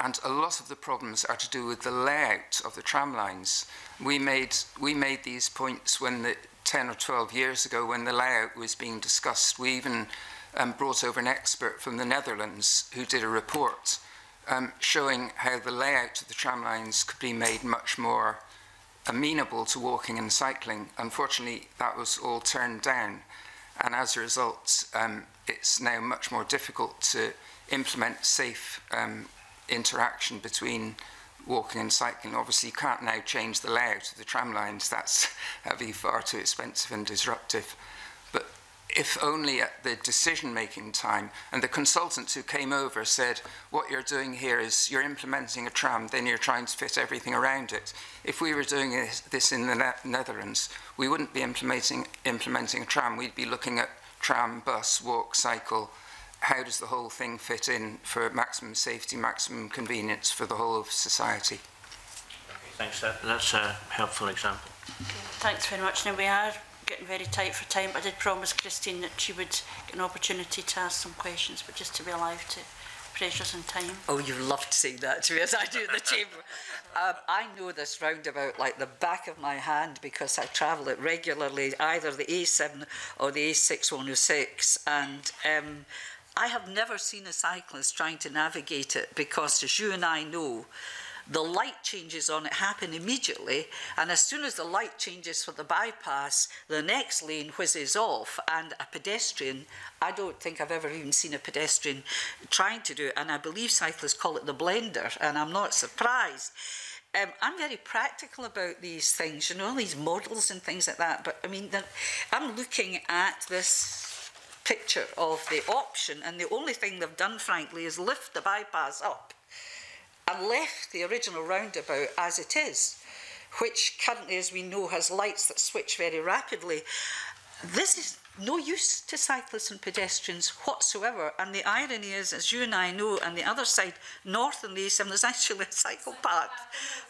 and a lot of the problems are to do with the layout of the tramlines. We made, we made these points when the 10 or 12 years ago when the layout was being discussed. We even um, brought over an expert from the Netherlands who did a report um, showing how the layout of the tramlines could be made much more amenable to walking and cycling. Unfortunately, that was all turned down. And as a result, um, it's now much more difficult to implement safe um, interaction between walking and cycling. Obviously, you can't now change the layout of the tram lines. That's, that'd be far too expensive and disruptive if only at the decision-making time. And the consultants who came over said, what you're doing here is you're implementing a tram, then you're trying to fit everything around it. If we were doing this in the ne Netherlands, we wouldn't be implementing, implementing a tram. We'd be looking at tram, bus, walk, cycle. How does the whole thing fit in for maximum safety, maximum convenience for the whole of society? Okay, thanks, that, that's a helpful example. Okay, thanks very much. Now we are getting very tight for time, but I did promise Christine that she would get an opportunity to ask some questions, but just to be alive to pressures and time. Oh, you love to say that to me as I do in the chamber. Um, I know this roundabout like the back of my hand because I travel it regularly, either the A7 or the A6106. And um, I have never seen a cyclist trying to navigate it because, as you and I know, the light changes on it happen immediately and as soon as the light changes for the bypass the next lane whizzes off and a pedestrian I don't think I've ever even seen a pedestrian trying to do it and I believe cyclists call it the blender and I'm not surprised um, I'm very practical about these things, you know, all these models and things like that. But I mean, I'm looking at this picture of the option, and the only thing they've done, frankly, is lift the bypass up and left the original roundabout as it is, which currently, as we know, has lights that switch very rapidly. This is no use to cyclists and pedestrians whatsoever. And the irony is, as you and I know, on the other side, north and the east, and there's actually a cycle path,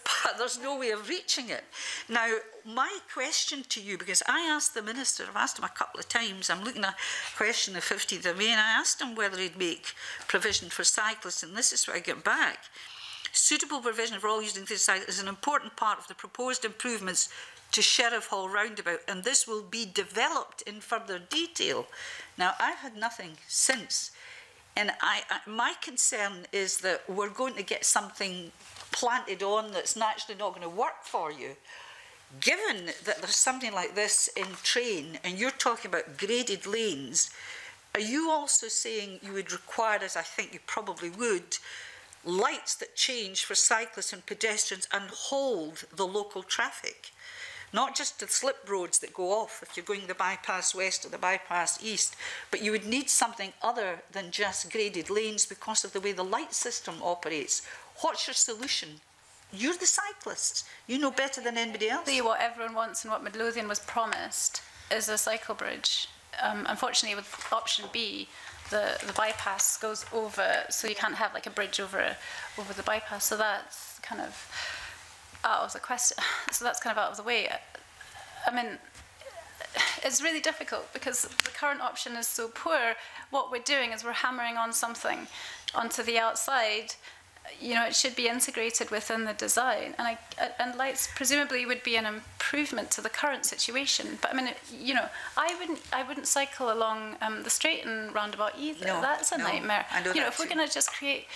but there's no way of reaching it. Now, my question to you, because I asked the minister, I've asked him a couple of times, I'm looking at a question the 15th of May, and I asked him whether he'd make provision for cyclists, and this is what I get back. Suitable provision for all using this is an important part of the proposed improvements to Sheriffhall roundabout, and this will be developed in further detail. Now, I've had nothing since, and I, I, my concern is that we're going to get something planted on that's naturally not going to work for you. Given that there's something like this in train, and you're talking about graded lanes, are you also saying you would require, as I think you probably would, lights that change for cyclists and pedestrians and hold the local traffic. Not just the slip roads that go off if you're going the bypass west or the bypass east, but you would need something other than just graded lanes because of the way the light system operates. What's your solution? You're the cyclists. You know better than anybody else. What everyone wants and what Midlothian was promised is a cycle bridge. Um, unfortunately, with option B, the, the bypass goes over, so you can't have like a bridge over over the bypass. So that's kind of out of the question. <laughs> So that's kind of out of the way. I mean, it's really difficult because the current option is so poor. What we're doing is we're hammering on something onto the outside you know, it should be integrated within the design. And, I, and lights presumably would be an improvement to the current situation. But I mean, it, you know, I wouldn't, I wouldn't cycle along um, the straight and roundabout either. No, That's a no, nightmare. I know you know, if we're going to just create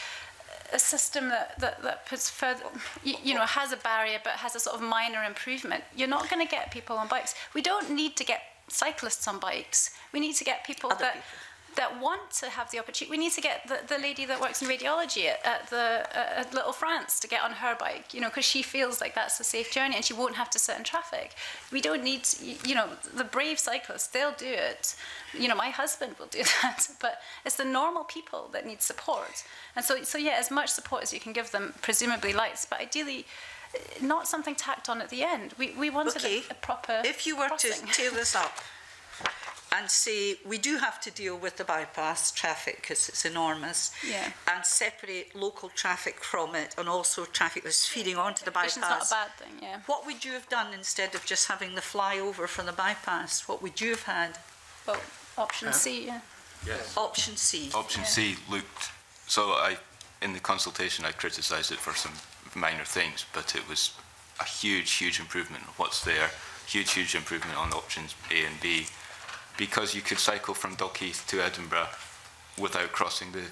a system that, that, that puts further, you, you know, has a barrier but has a sort of minor improvement, you're not going to get people on bikes. We don't need to get cyclists on bikes. We need to get people Other that... People that want to have the opportunity. We need to get the, the lady that works in radiology at, at the uh, at Little France to get on her bike, you know, because she feels like that's a safe journey and she won't have to sit in traffic. We don't need, you know, the brave cyclists. They'll do it. You know, my husband will do <laughs> that, but it's the normal people that need support. And so, so yeah, as much support as you can give them, presumably lights, but ideally. Not something tacked on at the end. We, we wanted Okay. a, a proper. If you were crossing. to tear this up <laughs> and say we do have to deal with the bypass traffic because it's enormous yeah. and separate local traffic from it and also traffic that's feeding onto the bypass. is not a bad thing, yeah. What would you have done instead of just having the flyover from the bypass? What would you have had? Well, option yeah. C, yeah. Yes. Option C. Option yeah. C looked, so I, in the consultation I criticised it for some minor things, but it was a huge, huge improvement on what's there, huge, huge improvement on options A and B. because you could cycle from Dalkeith to Edinburgh without crossing the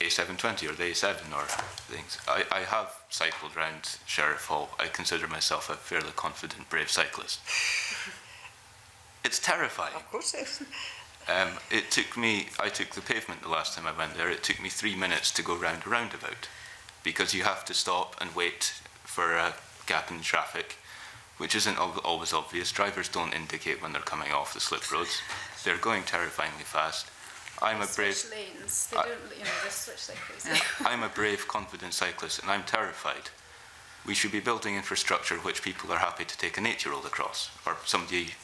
A720 or the A7 or things. I, I have cycled around Sheriffhall. I consider myself a fairly confident, brave cyclist. <laughs> It's terrifying. Of course it is. <laughs> Um, it took me, I took the pavement the last time I went there, it took me three minutes to go round a roundabout. because you have to stop and wait for a gap in traffic, which isn't always obvious. Drivers don't indicate when they're coming off the slip roads. They're going terrifyingly fast. I'm a brave. Lanes. They I- don't, you know, they switch like crazy. I'm a brave, confident cyclist, and I'm terrified. We should be building infrastructure which people are happy to take an eight-year-old across, or somebody,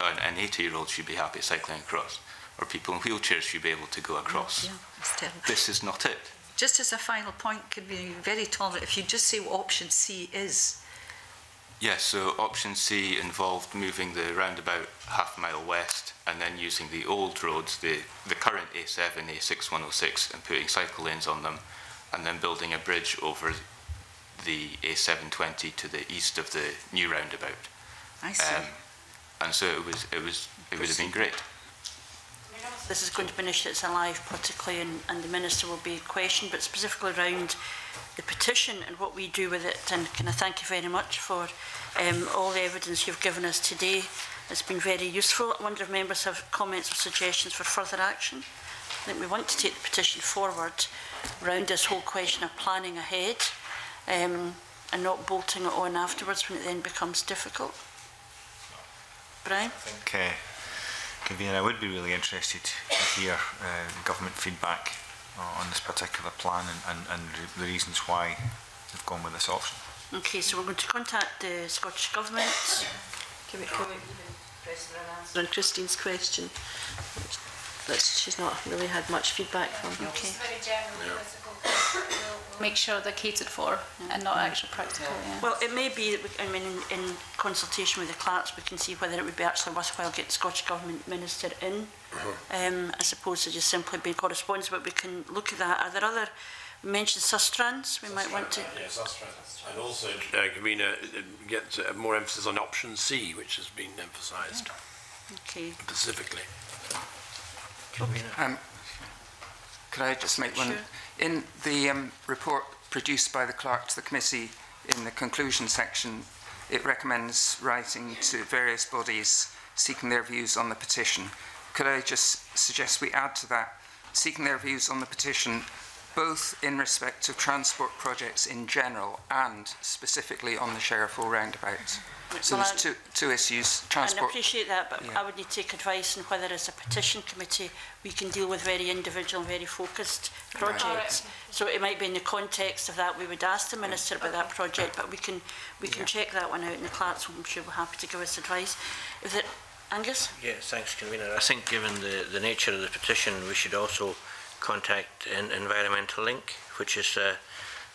an an 80-year-old should be happy cycling across, or people in wheelchairs should be able to go across. Yeah, it's terrible. This is not it. Just as a final point, could be very tolerant if you just say what option C is. Yes, yeah, so option C involved moving the roundabout half a mile west and then using the old roads, the, the current A7, A6106, and putting cycle lanes on them, and then building a bridge over the A720 to the east of the new roundabout. I see. Um, and so it was, it was, it would have been great. This is going to be an issue that's alive politically and, and the Minister will be questioned, but specifically around the petition and what we do with it. And can I thank you very much for um, all the evidence you've given us today. It's been very useful. I wonder if members have comments or suggestions for further action. I think we want to take the petition forward around this whole question of planning ahead um, and not bolting it on afterwards when it then becomes difficult. Brian? Okay. convener, I would be really interested to hear uh, government feedback uh, on this particular plan and, and, and the reasons why they've gone with this option. Okay, so we're going to contact the Scottish Government. Can we, can we answer on Christine's question? That's, she's not really had much feedback from. Okay. It's very general, political make sure they're catered for yeah. and not actually practical. Yeah. Yeah. Well, it may be that we, I mean, in, in consultation with the clerks, we can see whether it would be actually worthwhile getting Scottish Government Minister in, uh-huh. um, as opposed to just simply being correspondence, but we can look at that. Are there other We mentioned sustrans, we Sustrans, might want to... Yeah, sustrans. And also, uh, Gavina uh, get uh, more emphasis on option C, which has been emphasised. Okay. Specifically. Can, okay. we, um, could I just make sure. one In the um, report produced by the clerk to the committee, in the conclusion section, it recommends writing to various bodies seeking their views on the petition. Could I just suggest we add to that, seeking their views on the petition, both in respect of transport projects in general and specifically on the Sheriffhall roundabout? So well, there's two, two issues. Transport. And I appreciate that, but yeah. I would need to take advice on whether as a petition committee we can deal with very individual and very focused projects. Right. right. So it might be in the context of that we would ask the Minister yeah. about that project, but we can we can yeah. check that one out in the clerks will I'm sure be happy to give us advice. Is it Angus? Yeah, thanks, Convener. I think given the, the nature of the petition, we should also contact in, Environmental Link, which is uh,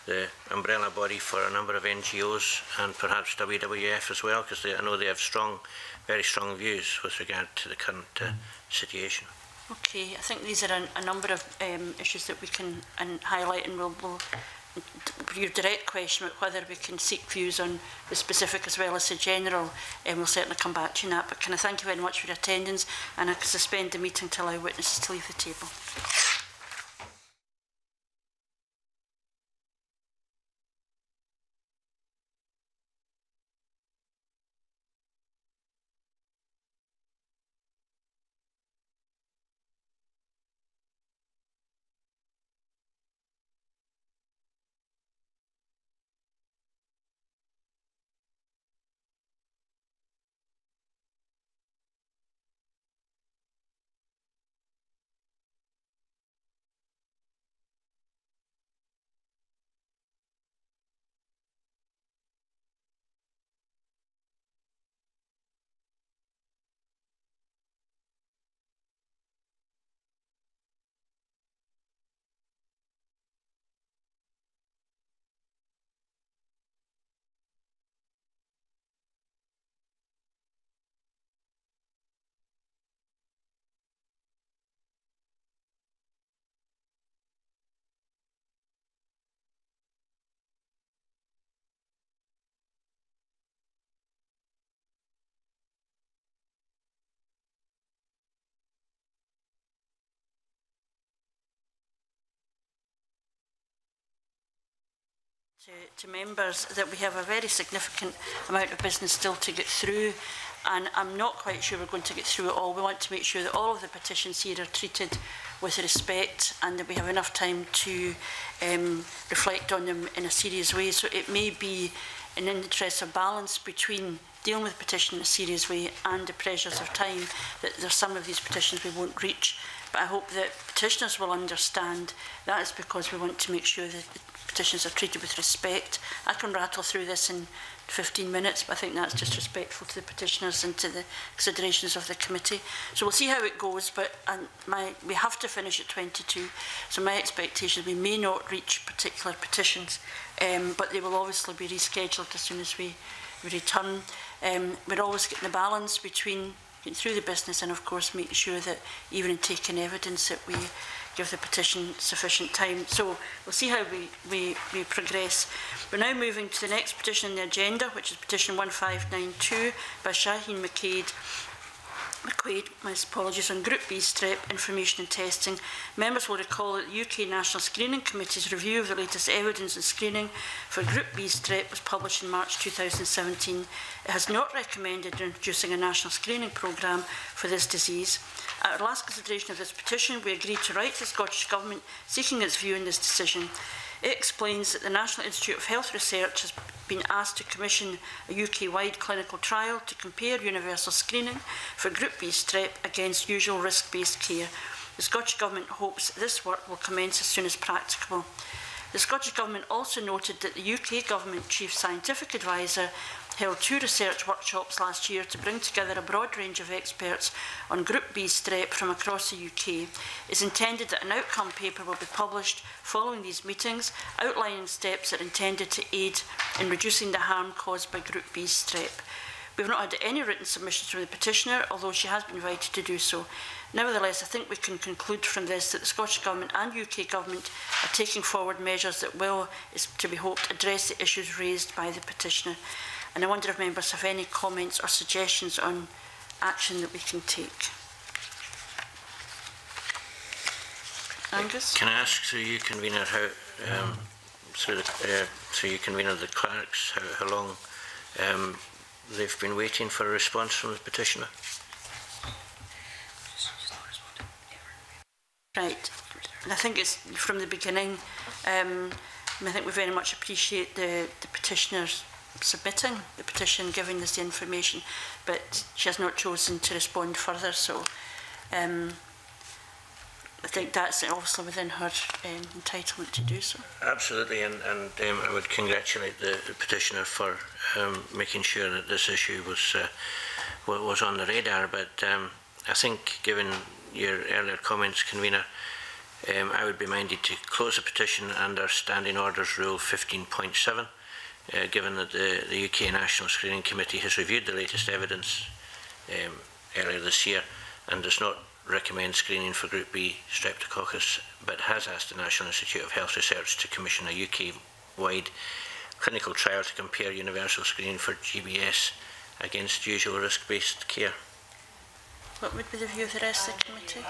the umbrella body for a number of NGOs and perhaps WWF as well, because I know they have strong, very strong views with regard to the current uh, situation. Okay, I think these are a, a number of um, issues that we can and highlight, and we'll, we'll your direct question about whether we can seek views on the specific as well as the general, and um, we'll certainly come back to you on that. But can I thank you very much for your attendance, and I suspend the meeting to allow witnesses to leave the table. to, to members that we have a very significant amount of business still to get through and I'm not quite sure we're going to get through it all. We want to make sure that all of the petitions here are treated with respect and that we have enough time to um, reflect on them in a serious way. So it may be an interest of balance between dealing with petition in a serious way and the pressures of time that there's some of these petitions we won't reach. But I hope that petitioners will understand that is because we want to make sure that petitions are treated with respect. I can rattle through this in 15 minutes, but I think that's just respectful to the petitioners and to the considerations of the committee. So we'll see how it goes, but and my, we have to finish at 22. So my expectation is we may not reach particular petitions, um, but they will obviously be rescheduled as soon as we, we return. Um, we're always getting the balance between through the business and of course making sure that even in taking evidence that we give the petition sufficient time. So we'll see how we, we, we progress. We're now moving to the next petition on the agenda, which is petition 1592 by Shaheen McCade McQuaid, my apologies, on Group B strep information and testing. Members will recall that the UK National Screening Committee's review of the latest evidence and screening for Group B strep was published in March 2017. It has not recommended introducing a national screening programme for this disease. At our last consideration of this petition, we agreed to write to the Scottish Government seeking its view in this decision. It explains that the National Institute of Health Research has been asked to commission a UK-wide clinical trial to compare universal screening for Group B strep against usual risk-based care. The Scottish Government hopes this work will commence as soon as practicable. The Scottish Government also noted that the UK Government Chief Scientific Advisor held two research workshops last year to bring together a broad range of experts on Group B strep from across the UK. It's intended that an outcome paper will be published following these meetings, outlining steps that are intended to aid in reducing the harm caused by Group B strep. We've not had any written submissions from the petitioner, although she has been invited to do so. Nevertheless, I think we can conclude from this that the Scottish Government and UK Government are taking forward measures that will, is to be hoped, address the issues raised by the petitioner. And I wonder if members have any comments or suggestions on action that we can take. Angus? Can I ask through you, convener, how um, through the uh, through you, convener, the clerks, how, how long um, they've been waiting for a response from the petitioner? Right. And I think it's from the beginning. Um, I think we very much appreciate the, the petitioner's submitting the petition, giving us the information, but she has not chosen to respond further. So um, I think that's obviously within her um, entitlement to do so. Absolutely, and, and um, I would congratulate the, the petitioner for um, making sure that this issue was uh, was on the radar. But um, I think, given your earlier comments, convener, um, I would be minded to close the petition under Standing Orders Rule 15.7 uh, given that the, the UK National Screening Committee has reviewed the latest evidence um, earlier this year and does not recommend screening for Group B Streptococcus, but has asked the National Institute of Health Research to commission a UK-wide clinical trial to compare universal screening for GBS against usual risk-based care. What would be the view of the rest of the committee?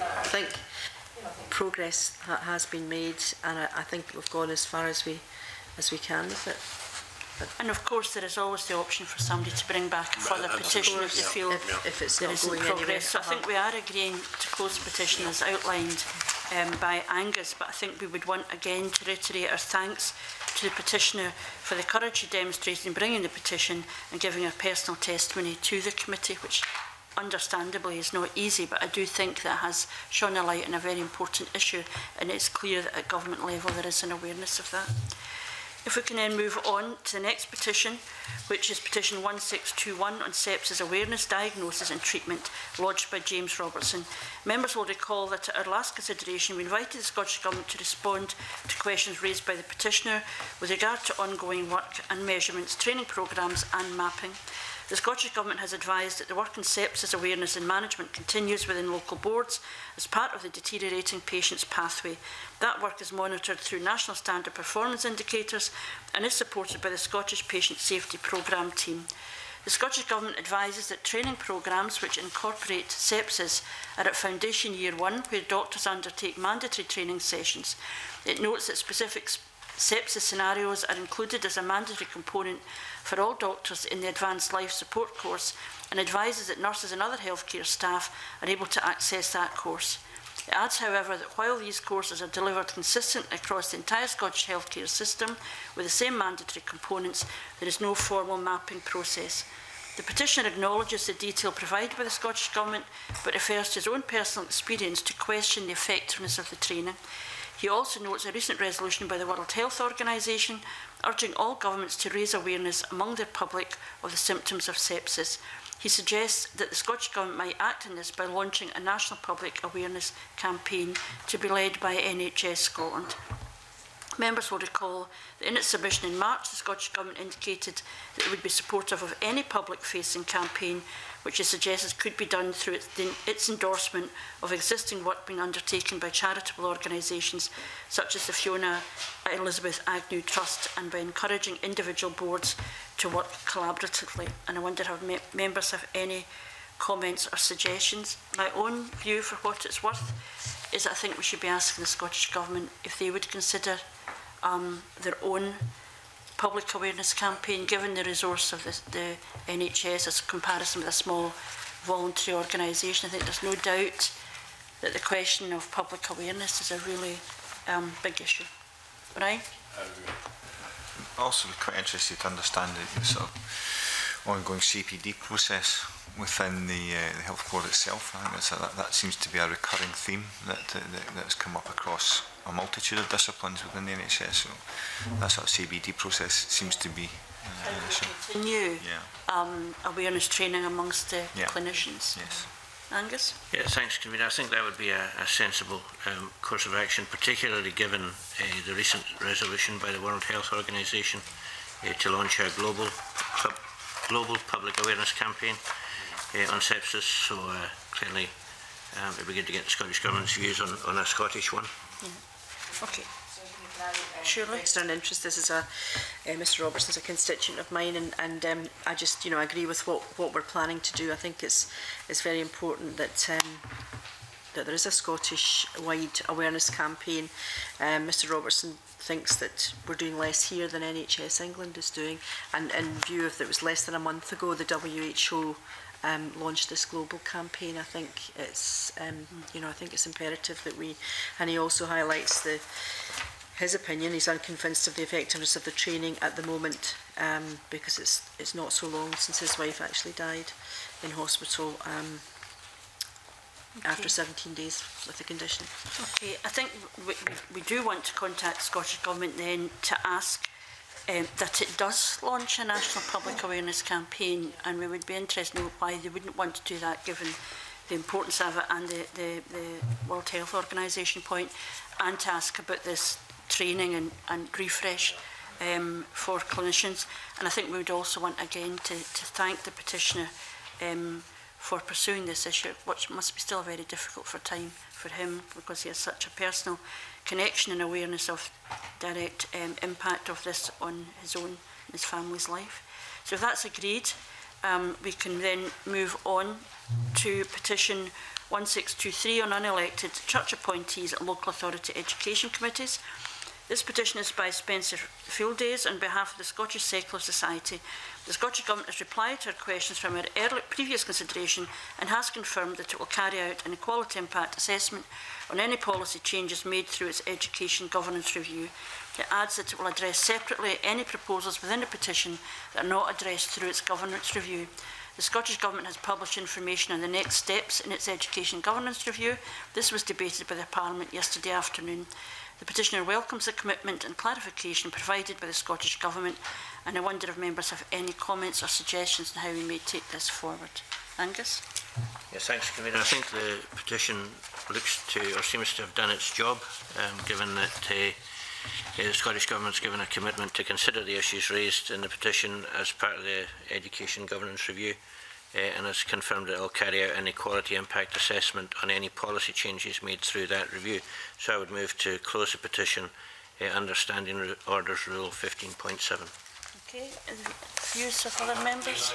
I think progress ha has been made and I, I think we've gone as far as we as we can with it. But and of course, there is always the option for somebody to bring back a further petition if they feel if, yeah. if it's there not isn't progress. Anywhere. So I think we are agreeing to close the petition yeah. as outlined um, by Angus, but I think we would want again to reiterate our thanks to the petitioner for the courage he demonstrated in bringing the petition and giving her personal testimony to the committee, which understandably is not easy, but I do think that has shone a light on a very important issue, and it's clear that at government level there is an awareness of that. If we can then move on to the next petition, which is petition 1621 on sepsis awareness, diagnosis and treatment, lodged by James Robertson. Members will recall that at our last consideration, we invited the Scottish Government to respond to questions raised by the petitioner with regard to ongoing work and measurements, training programmes and mapping. The Scottish Government has advised that the work in sepsis awareness and management continues within local boards as part of the deteriorating patients pathway. That work is monitored through national standard performance indicators and is supported by the Scottish Patient Safety Programme team. The Scottish Government advises that training programmes which incorporate sepsis are at Foundation Year 1, where doctors undertake mandatory training sessions. It notes that specific sepsis scenarios are included as a mandatory component for all doctors in the Advanced Life Support course and advises that nurses and other healthcare staff are able to access that course. It adds, however, that while these courses are delivered consistently across the entire Scottish healthcare system with the same mandatory components, there is no formal mapping process. The petitioner acknowledges the detail provided by the Scottish Government, but refers to his own personal experience to question the effectiveness of the training. He also notes a recent resolution by the World Health Organization urging all governments to raise awareness among their public of the symptoms of sepsis. He suggests that the Scottish Government might act on this by launching a national public awareness campaign to be led by NHS Scotland. Members will recall that in its submission in March, the Scottish Government indicated that it would be supportive of any public-facing campaign which it suggests could be done through its, its endorsement of existing work being undertaken by charitable organisations such as the Fiona Elizabeth Agnew Trust and by encouraging individual boards to work collaboratively. And I wonder if me members have any comments or suggestions. My own view, for what it's worth, is that I think we should be asking the Scottish Government if they would consider um, their own public awareness campaign, given the resource of the, the NHS as comparison with a small voluntary organisation, I think there's no doubt that the question of public awareness is a really um, big issue. Brian? I'd also be quite interested to understand the, the sort of ongoing CPD process within the, uh, the health board itself. I think that's a, that, that seems to be a recurring theme that, uh, that, that's come up across a multitude of disciplines within the NHS. So that sort of CPD process seems to be uh, an issue. Continue Yeah. um, awareness training amongst the Yeah. clinicians. Yes. Angus? Yeah, thanks, Convener. I think that would be a, a sensible um, course of action, particularly given uh, the recent resolution by the World Health Organization uh, to launch a global, pub, global public awareness campaign uh, on sepsis. So uh, clearly, um, it would be good to get the Scottish Government's views on, on a Scottish one. Yeah. Okay. Surely. It's an interest. This is a uh, Mr. Robertson's a constituent of mine, and and um, I just you know agree with what what we're planning to do. I think it's it's very important that. Um, that there is a Scottish-wide awareness campaign. Um, Mr Robertson thinks that we're doing less here than NHS England is doing, and in view of that it was less than a month ago the WHO um, launched this global campaign. I think it's um, you know I think it's imperative that we and he also highlights the his opinion. He's unconvinced of the effectiveness of the training at the moment um, because it's it's not so long since his wife actually died in hospital. Um, okay. after 17 days with the condition. Okay, I think we, we, we do want to contact the Scottish Government then to ask um, that it does launch a national public awareness campaign and we would be interested in why they wouldn't want to do that given the importance of it and the, the, the World Health Organisation point and to ask about this training and, and refresh um, for clinicians. And I think we would also want again to, to thank the petitioner um, for pursuing this issue, which must be still very difficult for time for him because he has such a personal connection and awareness of direct um, impact of this on his own and his family's life. So if that's agreed, um, we can then move on to petition 1623 on unelected church appointees at local authority education committees. This petition is by Spencer Fieldays on behalf of the Scottish Secular Society. The Scottish Government has replied to our questions from our early, previous consideration and has confirmed that it will carry out an equality impact assessment on any policy changes made through its education governance review. It adds that it will address separately any proposals within the petition that are not addressed through its governance review. The Scottish Government has published information on the next steps in its education governance review. This was debated by the Parliament yesterday afternoon. The petitioner welcomes the commitment and clarification provided by the Scottish Government and I wonder if members have any comments or suggestions on how we may take this forward. Angus? Yes, thanks, Commissioner. I think the petition looks to or seems to have done its job, um, given that uh, the Scottish Government's given a commitment to consider the issues raised in the petition as part of the Education Governance Review uh, and has confirmed that it will carry out an equality impact assessment on any policy changes made through that review. So I would move to close the petition uh, under Standing Orders Rule 15.7. Okay. Views of other members?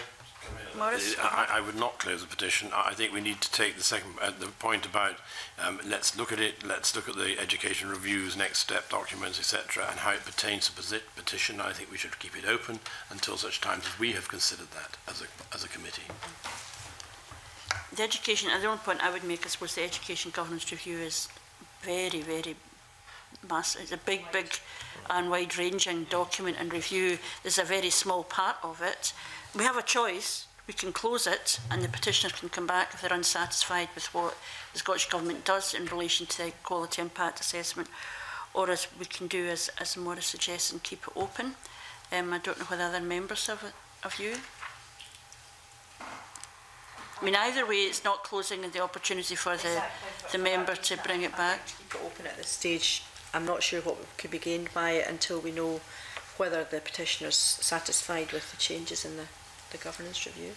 Maurice? I, I would not close the petition. I think we need to take the second, uh, the point about, um, let's look at it, let's look at the education reviews, next step documents, etc., and how it pertains to posi- petition. I think we should keep it open until such times as we have considered that as a, as a committee. The education, the only point I would make, I suppose, the education governance review is very, very massive. It's a big, big and wide-ranging document and review. There's a very small part of it. We have a choice. We can close it, and the petitioners can come back if they're unsatisfied with what the Scottish Government does in relation to the quality impact assessment, or as we can do as, as Maura suggests and keep it open. Um, I don't know whether other members have, of you. I mean, either way, it's not closing the opportunity for the, the member to bring it back. Keep it open at this stage. I'm not sure what could be gained by it until we know whether the petitioner's satisfied with the changes in the, the governance review.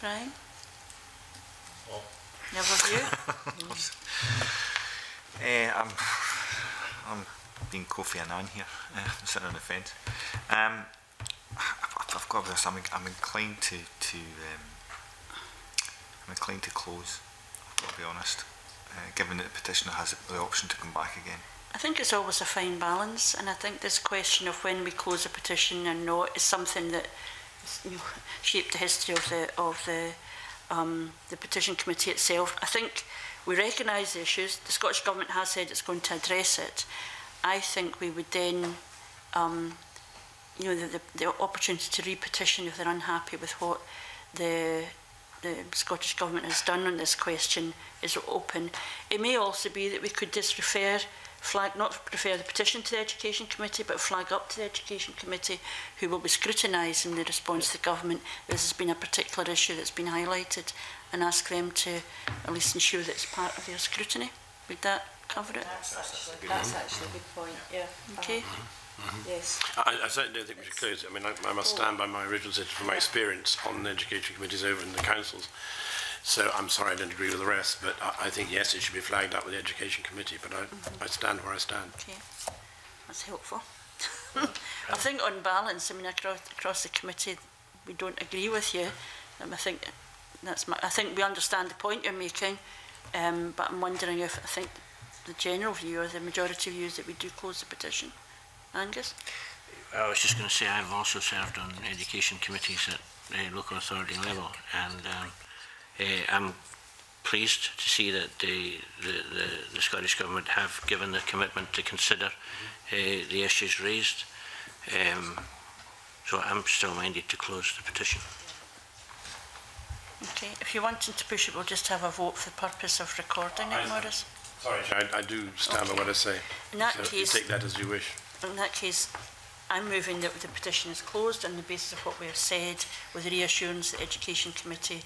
Brian? Never view? <laughs> Eh, I'm, I'm being Kofi Annan here, uh, sitting on the fence. Um, I've, I've got this. I'm, I'm inclined to to um, I'm inclined to close. I've got to be honest, uh, given that the petitioner has the option to come back again. I think it's always a fine balance, and I think this question of when we close a petition and not is something that you know, shaped the history of the of the um, the petition committee itself. I think we recognise the issues. The Scottish Government has said it's going to address it. I think we would then, um, you know, the, the, the opportunity to repetition if they're unhappy with what the the Scottish Government has done on this question is open. It may also be that we could just refer flag not refer the petition to the Education Committee, but flag up to the Education Committee, who will be scrutinising the response to the government. This has been a particular issue that's been highlighted, and ask them to at least ensure that it's part of their scrutiny. Would that cover it? That's actually, that's actually a good point. Yeah. Okay. Mm -hmm. Yes. I, I certainly don't think we should close it. I mean, I, I must oh. stand by my original statement from my experience on the education committees over in the councils. So I'm sorry I don't agree with the rest, but I, I think, yes, it should be flagged up with the education committee, but I, I stand where I stand. Okay, that's helpful. <laughs> I think on balance, I mean, across, across the committee, we don't agree with you. Um, I think that's my, I think we understand the point you're making, um, but I'm wondering if I think the general view or the majority view is that we do close the petition. Angus? I was just going to say I've also served on education committees at uh, local authority level, and um, uh, I'm pleased to see that the, the, the, the Scottish Government have given the commitment to consider uh, the issues raised. Um, so I'm still minded to close the petition. Okay. If you wanting to push it, we'll just have a vote for the purpose of recording it, Morris. Sorry, I, I do stand okay. by what I say. In that so case, take that as you wish. In that case, I'm moving that the petition is closed on the basis of what we have said, with reassurance that Education Committee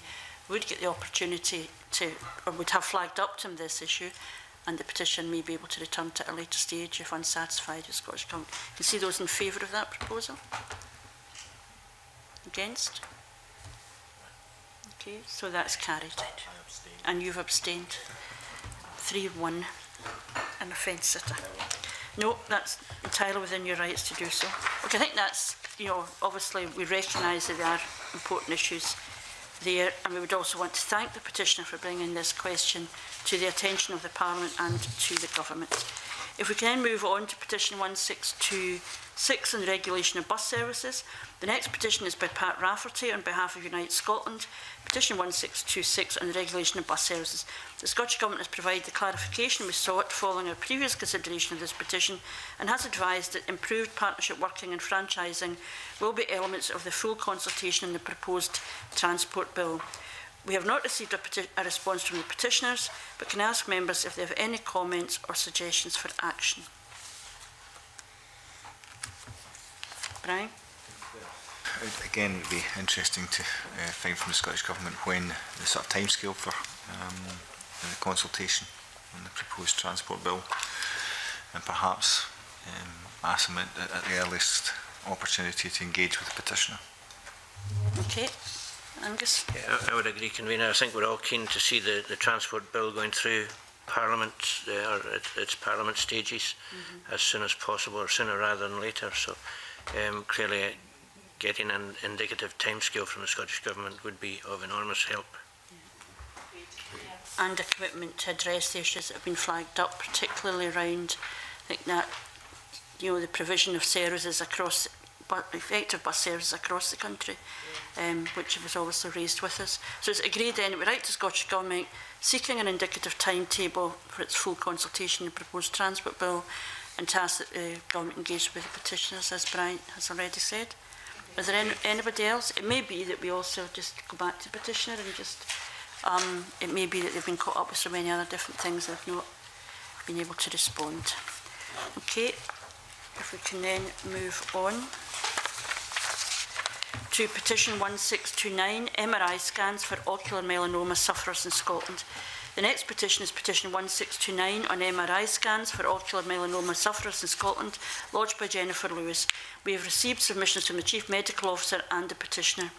would get the opportunity to, or would have flagged up to them this issue, and the petition may be able to return to a later stage if unsatisfied with Scottish Government. Can you see those in favour of that proposal? Against? Okay, so that's carried. And you've abstained. Three, one, and a fence sitter. No, that's entirely within your rights to do so. Okay, I think that's, you know, obviously we recognise that there are important issues there. And we would also want to thank the petitioner for bringing this question to the attention of the Parliament and to the Government. If we can move on to petition 1626 on the regulation of bus services. The next petition is by Pat Rafferty on behalf of Unite Scotland. Petition 1626 on the regulation of bus services. The Scottish Government has provided the clarification we sought following our previous consideration of this petition and has advised that improved partnership working and franchising will be elements of the full consultation in the proposed Transport Bill. We have not received a, a response from the petitioners, but can ask members if they have any comments or suggestions for action. Brian? Again, it would be interesting to uh, find from the Scottish Government when the sort of timescale for um, the consultation on the proposed transport bill, and perhaps um, ask them at, at the earliest opportunity to engage with the petitioner. Okay. Angus? Yeah, I would agree, Convener. I think we're all keen to see the, the Transport Bill going through Parliament, uh, or it, its Parliament stages, mm -hmm. as soon as possible, or sooner rather than later. So um, clearly uh, getting an indicative timescale from the Scottish Government would be of enormous help. Yeah. And a commitment to address the issues that have been flagged up, particularly around, I think that, you know, the provision of services across effective bus services across the country, um, which was obviously raised with us. So it's agreed then, we write to Scottish Government seeking an indicative timetable for its full consultation of the proposed transport bill and task that the government engage with the petitioners, as Brian has already said. Is there any, anybody else? It may be that we also just go back to the petitioner and just... Um, it may be that they've been caught up with so many other different things they've not been able to respond. Okay, If we can then move on to petition 1629, MRI scans for ocular melanoma sufferers in Scotland. The next petition is petition 1629 on MRI scans for ocular melanoma sufferers in Scotland, lodged by Jennifer Lewis. We have received submissions from the Chief Medical Officer and the petitioner.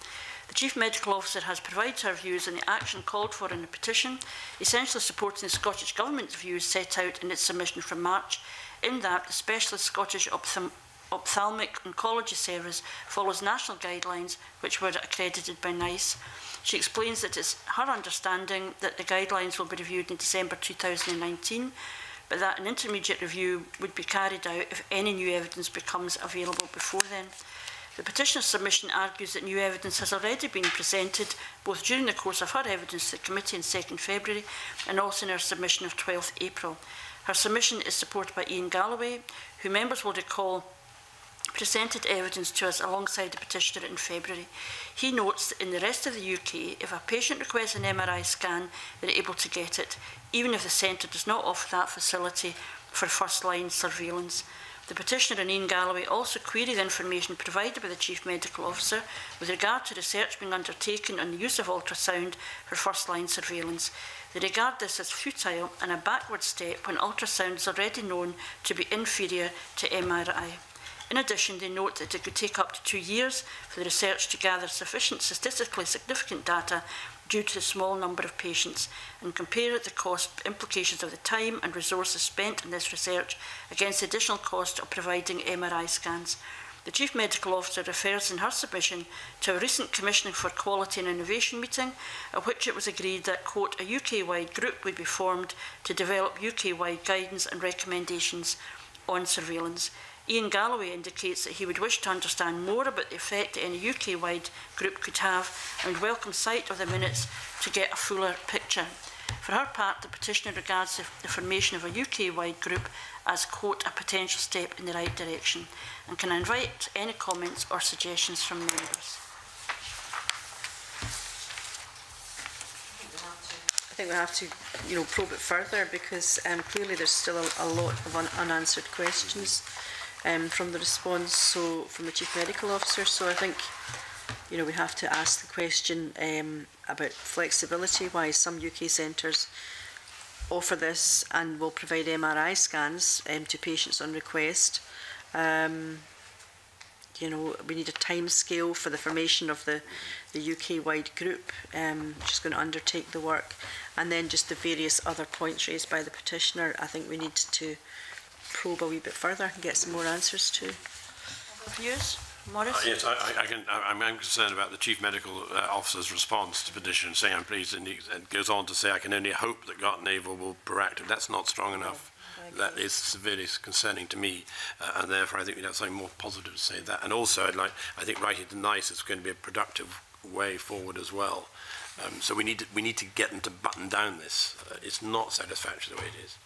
The Chief Medical Officer has provided her views on the action called for in the petition, essentially supporting the Scottish Government's views set out in its submission from March in that the specialist Scottish ophthalm ophthalmic oncology service follows national guidelines which were accredited by NICE. She explains that it's her understanding that the guidelines will be reviewed in December 2019, but that an intermediate review would be carried out if any new evidence becomes available before then. The petitioner's submission argues that new evidence has already been presented, both during the course of her evidence to the committee on 2 February and also in her submission of 12th April. Her submission is supported by Ian Galloway, who members will recall presented evidence to us alongside the petitioner in February. He notes that in the rest of the UK, if a patient requests an MRI scan, they're able to get it, even if the centre does not offer that facility for first-line surveillance. The petitioner Anine Galloway also queried information provided by the Chief Medical Officer with regard to research being undertaken on the use of ultrasound for first-line surveillance. They regard this as futile and a backward step when ultrasound is already known to be inferior to MRI. In addition, they note that it could take up to two years for the research to gather sufficient statistically significant data due to the small number of patients and compare the cost implications of the time and resources spent in this research against the additional cost of providing MRI scans. The Chief Medical Officer refers in her submission to a recent Commissioning for Quality and Innovation meeting at which it was agreed that, quote, a UK-wide group would be formed to develop UK-wide guidance and recommendations on surveillance. Ian Galloway indicates that he would wish to understand more about the effect any UK-wide group could have and welcome sight of the minutes to get a fuller picture. For her part, the petitioner regards the, the formation of a UK-wide group as, quote, a potential step in the right direction and can invite any comments or suggestions from members. I think we have to, you know, probe it further because um, clearly there's still a, a lot of un unanswered questions. Mm -hmm um, from the response so from the chief medical officer. So I think you know we have to ask the question um, about flexibility. Why some UK centres offer this and will provide MRI scans um, to patients on request. Um, you know, we need a time scale for the formation of the, the UK-wide group, um, which is going to undertake the work, and then just the various other points raised by the petitioner. I think we need to probe a wee bit further and get some more answers to views. Morris? Uh, yes, I, I can, I, I'm concerned about the Chief Medical uh, Officer's response to petition, saying I'm pleased, and he and goes on to say, I can only hope that Garton Naval will be proactive. That's not strong oh, enough. That is severely concerning to me, uh, and therefore I think we have something more positive to say that. And also, I'd like, I think writing to NICE is going to be a productive way forward as well. Um, so we need, to, we need to get them to button down this. Uh, it's not satisfactory the way it is.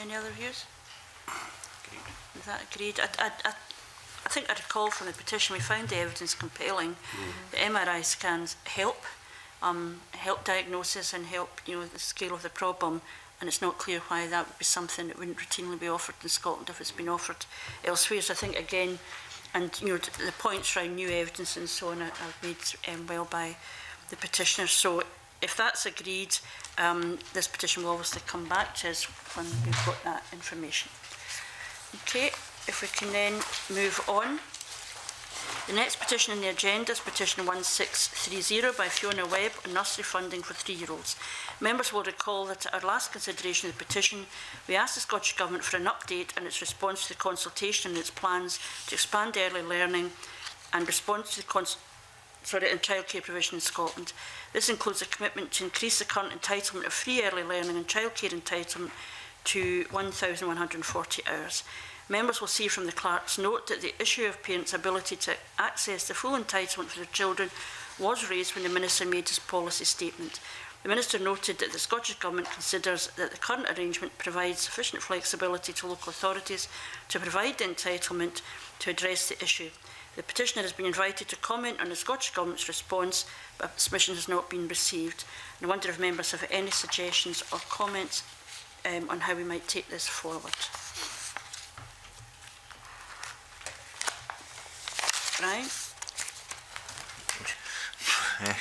Any other views? Agreed. Is that agreed? I, I, I, I think I recall from the petition we found the evidence compelling. Mm -hmm. The MRI scans help, um, help diagnosis and help you know the scale of the problem. And it's not clear why that would be something that wouldn't routinely be offered in Scotland if it's been offered elsewhere. So I think again, and you know the points around new evidence and so on are, are made um, well by the petitioner. So if that's agreed, um, this petition will obviously come back to us when we've got that information. Okay, if we can then move on. The next petition on the agenda is petition 1630 by Fiona Webb on nursery funding for three-year-olds. Members will recall that at our last consideration of the petition, we asked the Scottish Government for an update on its response to the consultation and its plans to expand early learning and response to the sorry, in childcare provision in Scotland. This includes a commitment to increase the current entitlement of free early learning and childcare entitlement to 1,140 hours. Members will see from the clerk's note that the issue of parents' ability to access the full entitlement for their children was raised when the Minister made his policy statement. The Minister noted that the Scottish Government considers that the current arrangement provides sufficient flexibility to local authorities to provide the entitlement to address the issue. The petitioner has been invited to comment on the Scottish Government's response, but submission has not been received. And I wonder if members have any suggestions or comments um, on how we might take this forward. Brian? <laughs>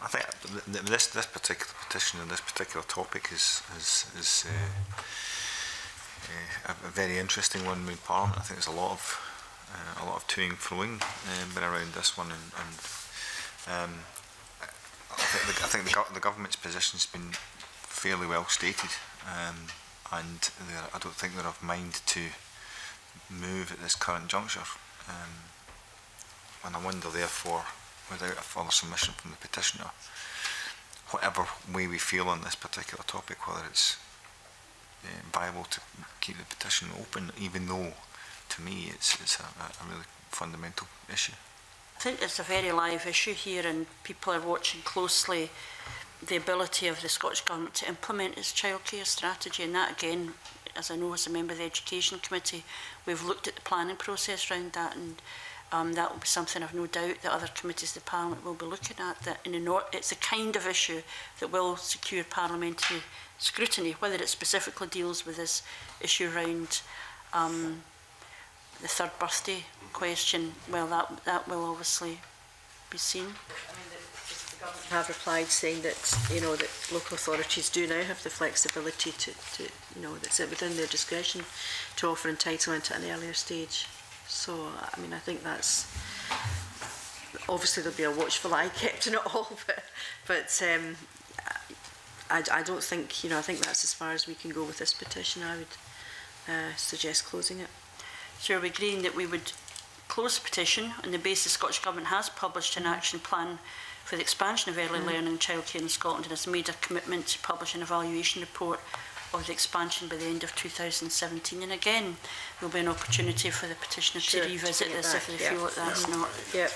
I think th- th- this this particular petition and this particular topic is is is uh, uh, a, a very interesting one in Parliament. I think there's a lot of uh, a lot of toing froing um, been around this one, and, and um, I think the, I think the, go- the government's position's been fairly well stated, um, and I don't think they're of mind to move at this current juncture. Um, and I wonder, therefore, without a further submission from the petitioner, whatever way we feel on this particular topic, whether it's uh, viable to keep the petition open, even though, to me, it's, it's a, a really fundamental issue. I think it's a very live issue here and people are watching closely the ability of the Scottish Government to implement its childcare strategy. And that, again, as I know as a member of the Education Committee, we've looked at the planning process around that and um, that will be something I've no doubt that other committees of Parliament will be looking at. That in the North, it's a kind of issue that will secure parliamentary scrutiny, whether it specifically deals with this issue around um, the third birthday question. Well, that that will obviously be seen have replied saying that you know that local authorities do now have the flexibility to, to you know that's within their discretion to offer entitlement at an earlier stage. So I mean I think that's obviously there'll be a watchful eye <laughs> kept in it all, but but um, I, I don't think you know I think that's as far as we can go with this petition. I would uh, suggest closing it. Sure, we agreeing that we would close the petition on the basis the Scottish Government has published an action plan for the expansion of early mm. learning and childcare in Scotland and has made a commitment to publish an evaluation report of the expansion by the end of 2017. And again, there'll be an opportunity for the petitioner sure, to revisit to this back, if they yeah. feel that that's not mm-hmm. yeah.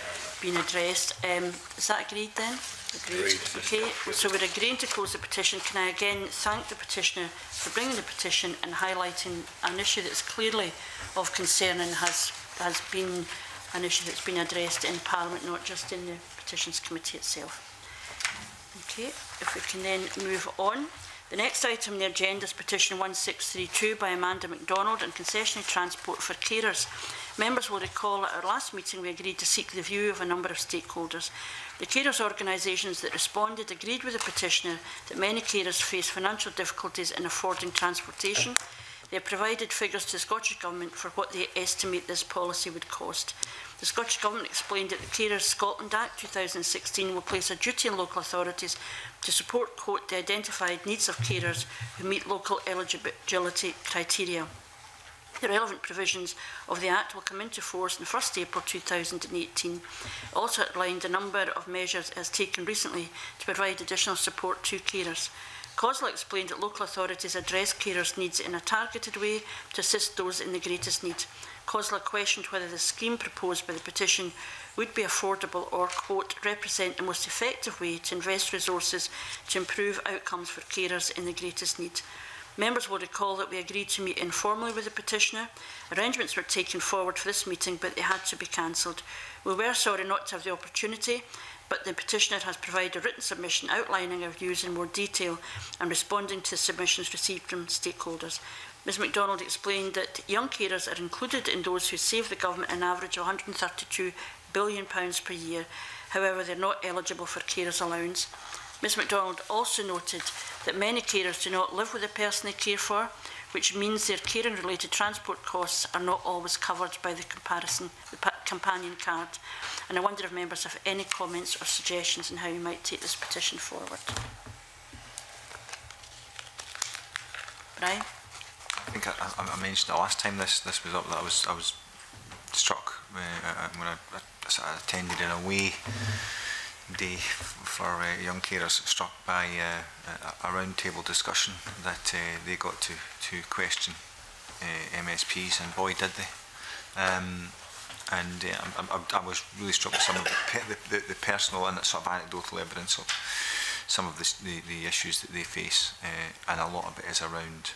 been addressed. Um, is that agreed then? Agreed. Okay, so we're agreeing to close the petition. Can I again thank the petitioner for bringing the petition and highlighting an issue that's clearly of concern and has, has been an issue that's been addressed in Parliament, not just in the Petitions Committee itself. Okay, if we can then move on. The next item on the agenda is petition 1632 by Amanda MacDonald and concessionary transport for carers. Members will recall at our last meeting we agreed to seek the view of a number of stakeholders. The carers organisations that responded agreed with the petitioner that many carers face financial difficulties in affording transportation. They have provided figures to the Scottish Government for what they estimate this policy would cost. The Scottish Government explained that the Carers Scotland Act 2016 will place a duty on local authorities to support, quote, the identified needs of carers who meet local eligibility criteria. The relevant provisions of the Act will come into force on 1st April 2018. It also outlined a number of measures as has taken recently to provide additional support to carers. COSLA explained that local authorities address carers' needs in a targeted way to assist those in the greatest need. Cosla questioned whether the scheme proposed by the petition would be affordable or, quote, represent the most effective way to invest resources to improve outcomes for carers in the greatest need. Members will recall that we agreed to meet informally with the petitioner. Arrangements were taken forward for this meeting, but they had to be cancelled. We were sorry not to have the opportunity, but the petitioner has provided a written submission outlining our views in more detail and responding to submissions received from stakeholders. Ms MacDonald explained that young carers are included in those who save the government an average of £132 billion per year. However, they're not eligible for carers allowance. Ms MacDonald also noted that many carers do not live with the person they care for, which means their caring related transport costs are not always covered by the comparison the companion card. And I wonder if members have any comments or suggestions on how you might take this petition forward. Brian? I think I, I, I mentioned the last time this this was up that I was I was struck when, uh, when I, I sort of attended in a way day for uh, young carers struck by uh, a, a round table discussion that uh, they got to to question uh, MSPs and boy did they. Um, and uh, I, I, I was really struck with some of the, pe the, the, the personal and sort of anecdotal evidence of some of the, the, the issues that they face uh, and a lot of it is around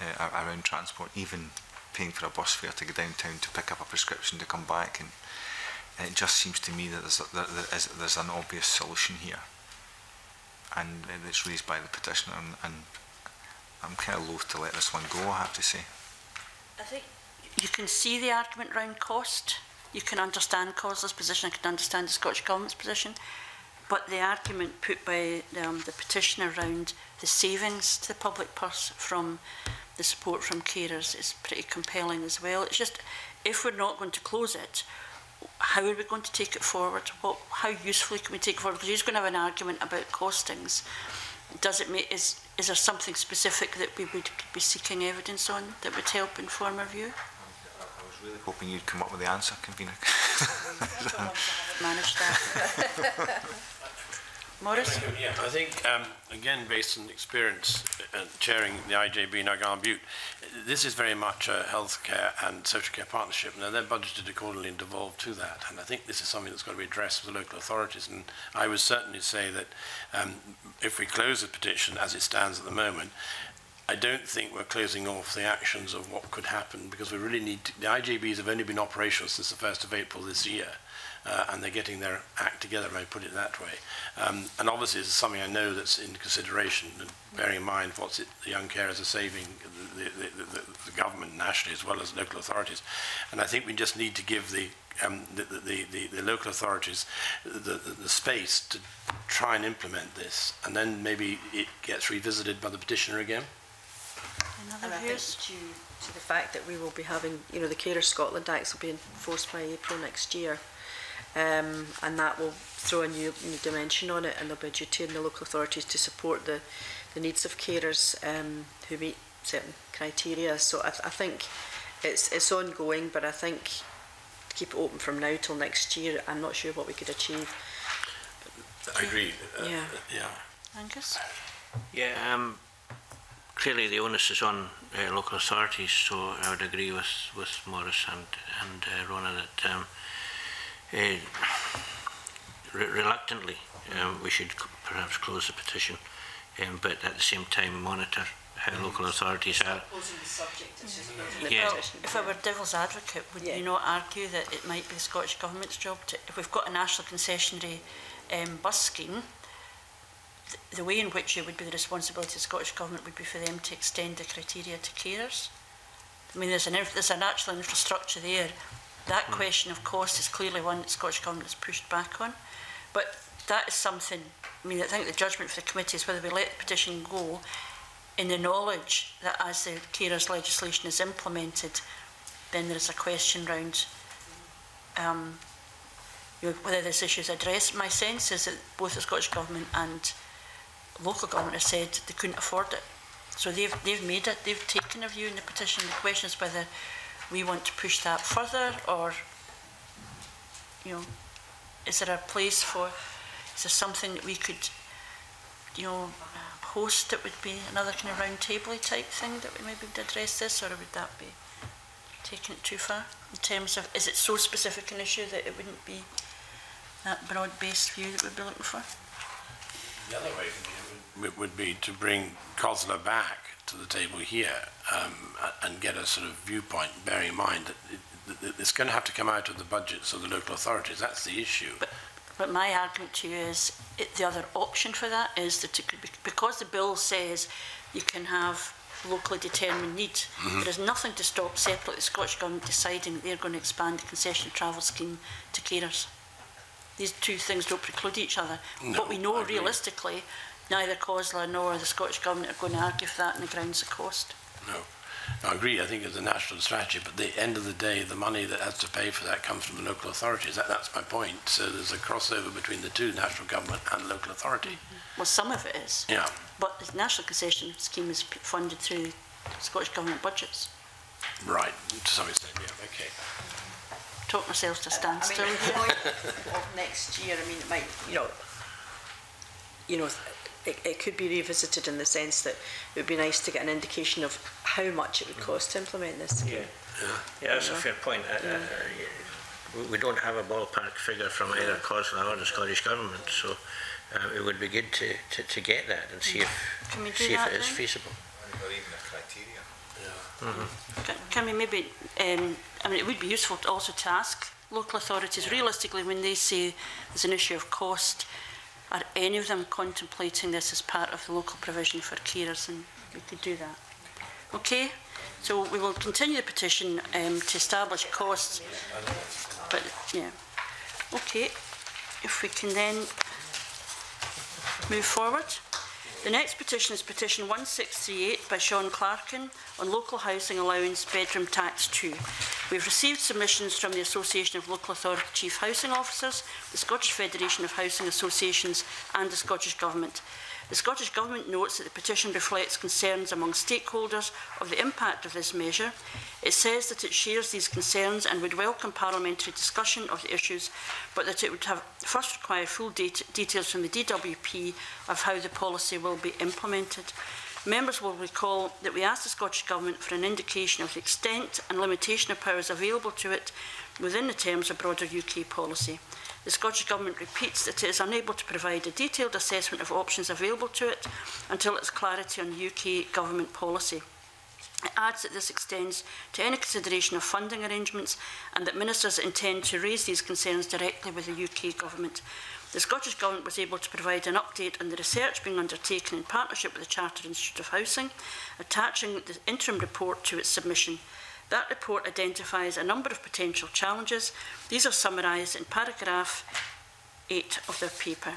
uh, around transport, even paying for a bus fare to go downtown to pick up a prescription to come back, and, and it just seems to me that there's, a, there is, there's an obvious solution here, and it's raised by the petitioner, and, and I'm kind of loath to let this one go, I have to say. I think you can see the argument around cost. You can understand COSLA's position, I can understand the Scottish Government's position. But the argument put by um, the petitioner around the savings to the public purse from the support from carers is pretty compelling as well. It's just if we're not going to close it, how are we going to take it forward? What, how usefully can we take it forward? Because you're going to have an argument about costings. Does it make, is, is there something specific that we would be seeking evidence on that would help inform our view? really hoping you'd come up with the answer, convener. <laughs> Manage that. <laughs> Maurice? Yeah, I think, um, again, based on experience uh, chairing the IJB in Argyll Bute, this is very much a healthcare and social care partnership, and they're budgeted accordingly and devolved to that. And I think this is something that's got to be addressed with the local authorities. And I would certainly say that um, if we close the petition as it stands at the moment, I don't think we're closing off the actions of what could happen because we really need to, the IJBs have only been operational since the 1st of April this year uh, and they're getting their act together, if I put it that way. Um, and obviously, it's something I know that's in consideration, and bearing in mind what the young carers are saving the, the, the, the government nationally as well as local authorities. And I think we just need to give the um, the, the, the, the local authorities the, the, the space to try and implement this, and then maybe it gets revisited by the petitioner again. Another and I think due to the fact that we will be having, you know, the Carer Scotland Acts will be enforced by April next year, um, and that will throw a new, new dimension on it and there'll be a duty in the local authorities to support the, the needs of carers um, who meet certain criteria. So I, th I think it's, it's ongoing, but I think to keep it open from now till next year, I'm not sure what we could achieve. I agree. Uh, yeah. yeah. Angus? Yeah, um, clearly the onus is on uh, local authorities, so I would agree with, with Morris and, and uh, Rona that um, Uh, re reluctantly, um, we should perhaps close the petition, um, but at the same time monitor how mm. local authorities are. Yeah. Well, if I were devil's advocate, would yeah. you not argue that it might be the Scottish Government's job to, if we've got a national concessionary um, bus scheme, th the way in which it would be the responsibility of the Scottish Government would be for them to extend the criteria to carers? I mean, there's, an there's a natural infrastructure there That mm. question, of course, is clearly one that Scottish Government has pushed back on. But that is something, I mean, I think the judgment for the committee is whether we let the petition go in the knowledge that as the carers legislation is implemented, then there is a question around um, you know, whether this issue is addressed. My sense is that both the Scottish Government and local government have said they couldn't afford it. So they've, they've made it, they've taken a view in the petition. The question is whether we want to push that further or you know is there a place for is there something that we could you know host that would be another kind of round table type thing that we maybe would address this or would that be taking it too far in terms of is it so specific an issue that it wouldn't be that broad based view that we'd be looking for? The other way would, would be to bring COSLA back to the table here um, and get a sort of viewpoint, bearing in mind that, it, it's going to have to come out of the budgets of the local authorities. That's the issue. But, but my argument to you is it, the other option for that is that it could be, because the bill says you can have locally determined needs, mm -hmm. there is nothing to stop separately the Scottish Government deciding that they're going to expand the concession travel scheme to carers. These two things don't preclude each other. No, but we know realistically neither COSLA nor the Scottish Government are going to argue for that on the grounds of cost. No. I agree, I think it's a national strategy, but at the end of the day, the money that has to pay for that comes from the local authorities. That, that's my point. So there's a crossover between the two, national government and local authority. Mm -hmm. Well, some of it is. Yeah. But the national concession scheme is funded through Scottish government budgets. Right, to some extent, yeah, okay. Talk myself to a standstill I mean, here. going <laughs> of next year, I mean, it might, you know, you know, it, it could be revisited in the sense that it would be nice to get an indication of how much it would cost to implement this. Yeah, yeah, that's a fair point. Uh, uh, we- we don't have a ballpark figure from either COSLA or the Scottish Government, so uh, it would be good to, to, to get that and see if, Can we do see if that it is then? feasible. Or even a criteria. Can, can we maybe, um, I mean, it would be useful to also to ask local authorities, realistically, when they say there's an issue of cost, Are any of them contemplating this as part of the local provision for carers? And we could do that. Okay, so we will continue the petition um, to establish costs. But yeah, okay. If we can then move forward. The next petition is petition 1638 by Sean Clarkin on local housing allowance bedroom tax 2. We've received submissions from the Association of Local Authority Chief Housing Officers, the Scottish Federation of Housing Associations and the Scottish Government. The Scottish Government notes that the petition reflects concerns among stakeholders of the impact of this measure. It says that it shares these concerns and would welcome parliamentary discussion of the issues, but that it would have first require full de details from the DWP of how the policy will be implemented. Members will recall that we asked the Scottish Government for an indication of the extent and limitation of powers available to it within the terms of broader UK policy. The Scottish Government repeats that it is unable to provide a detailed assessment of options available to it until its clarity on UK Government policy. It adds that this extends to any consideration of funding arrangements and that ministers intend to raise these concerns directly with the UK Government. The Scottish Government was able to provide an update on the research being undertaken in partnership with the Chartered Institute of Housing, attaching the interim report to its submission. That report identifies a number of potential challenges. These are summarised in paragraph 8 of their paper.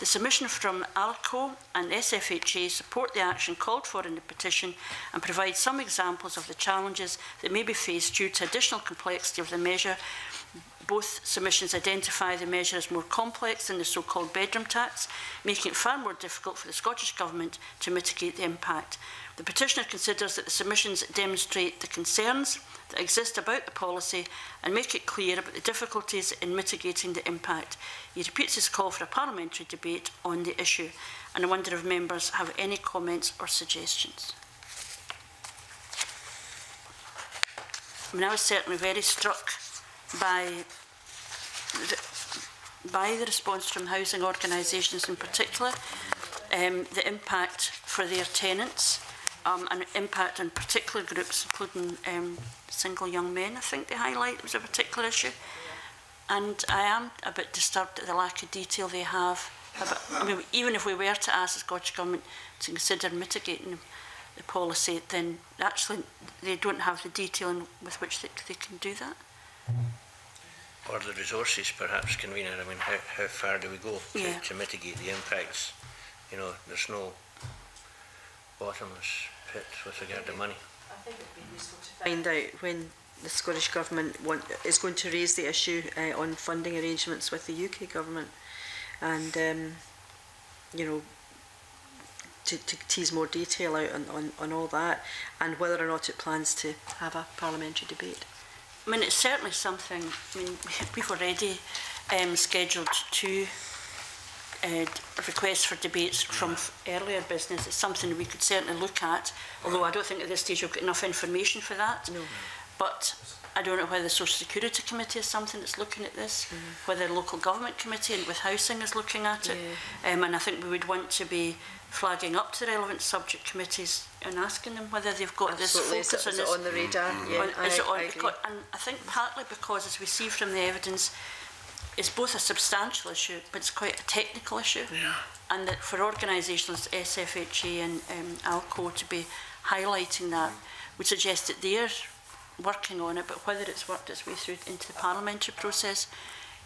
The submission from ALCO and SFHA support the action called for in the petition and provide some examples of the challenges that may be faced due to additional complexity of the measure. Both submissions identify the measure as more complex than the so-called bedroom tax, making it far more difficult for the Scottish Government to mitigate the impact. The petitioner considers that the submissions demonstrate the concerns that exist about the policy and make it clear about the difficulties in mitigating the impact. He repeats his call for a parliamentary debate on the issue, and I wonder if members have any comments or suggestions. I mean, I was certainly very struck by the, by the response from housing organisations in particular, um, the impact for their tenants, um, an impact on particular groups, including um, single young men, I think they highlight was a particular issue. And I am a bit disturbed at the lack of detail they have. About, I mean, even if we were to ask the Scottish Government to consider mitigating the policy, then actually they don't have the detail in, with which they, they can do that. Or the resources, perhaps, convener. I mean, how, how far do we go to, yeah. to mitigate the impacts? You know, there's no bottomless pit with regard to money. I think it would be useful to find out when the Scottish Government want, is going to raise the issue uh, on funding arrangements with the UK Government and, um, you know, to, to tease more detail out on, on, on all that and whether or not it plans to have a parliamentary debate. I mean, it's certainly something, I mean, <laughs> we've already um, scheduled two uh, requests for debates from mm. earlier business. It's something we could certainly look at, although I don't think at this stage we've got enough information for that. No. But I don't know whether the Social Security Committee is something that's looking at this, mm. whether the Local Government Committee and with Housing is looking at it. Yeah. Um, and I think we would want to be flagging up to the relevant subject committees and asking them whether they've got Absolutely. this focus. Is it, is it on the radar? Mm. Yeah, on, I, is it on, I agree. Because, and I think partly because, as we see from the evidence, it's both a substantial issue, but it's quite a technical issue. Yeah. And that for organisations, SFHA and um, ALCO to be highlighting that would suggest that they're working on it, but whether it's worked its way through into the parliamentary process,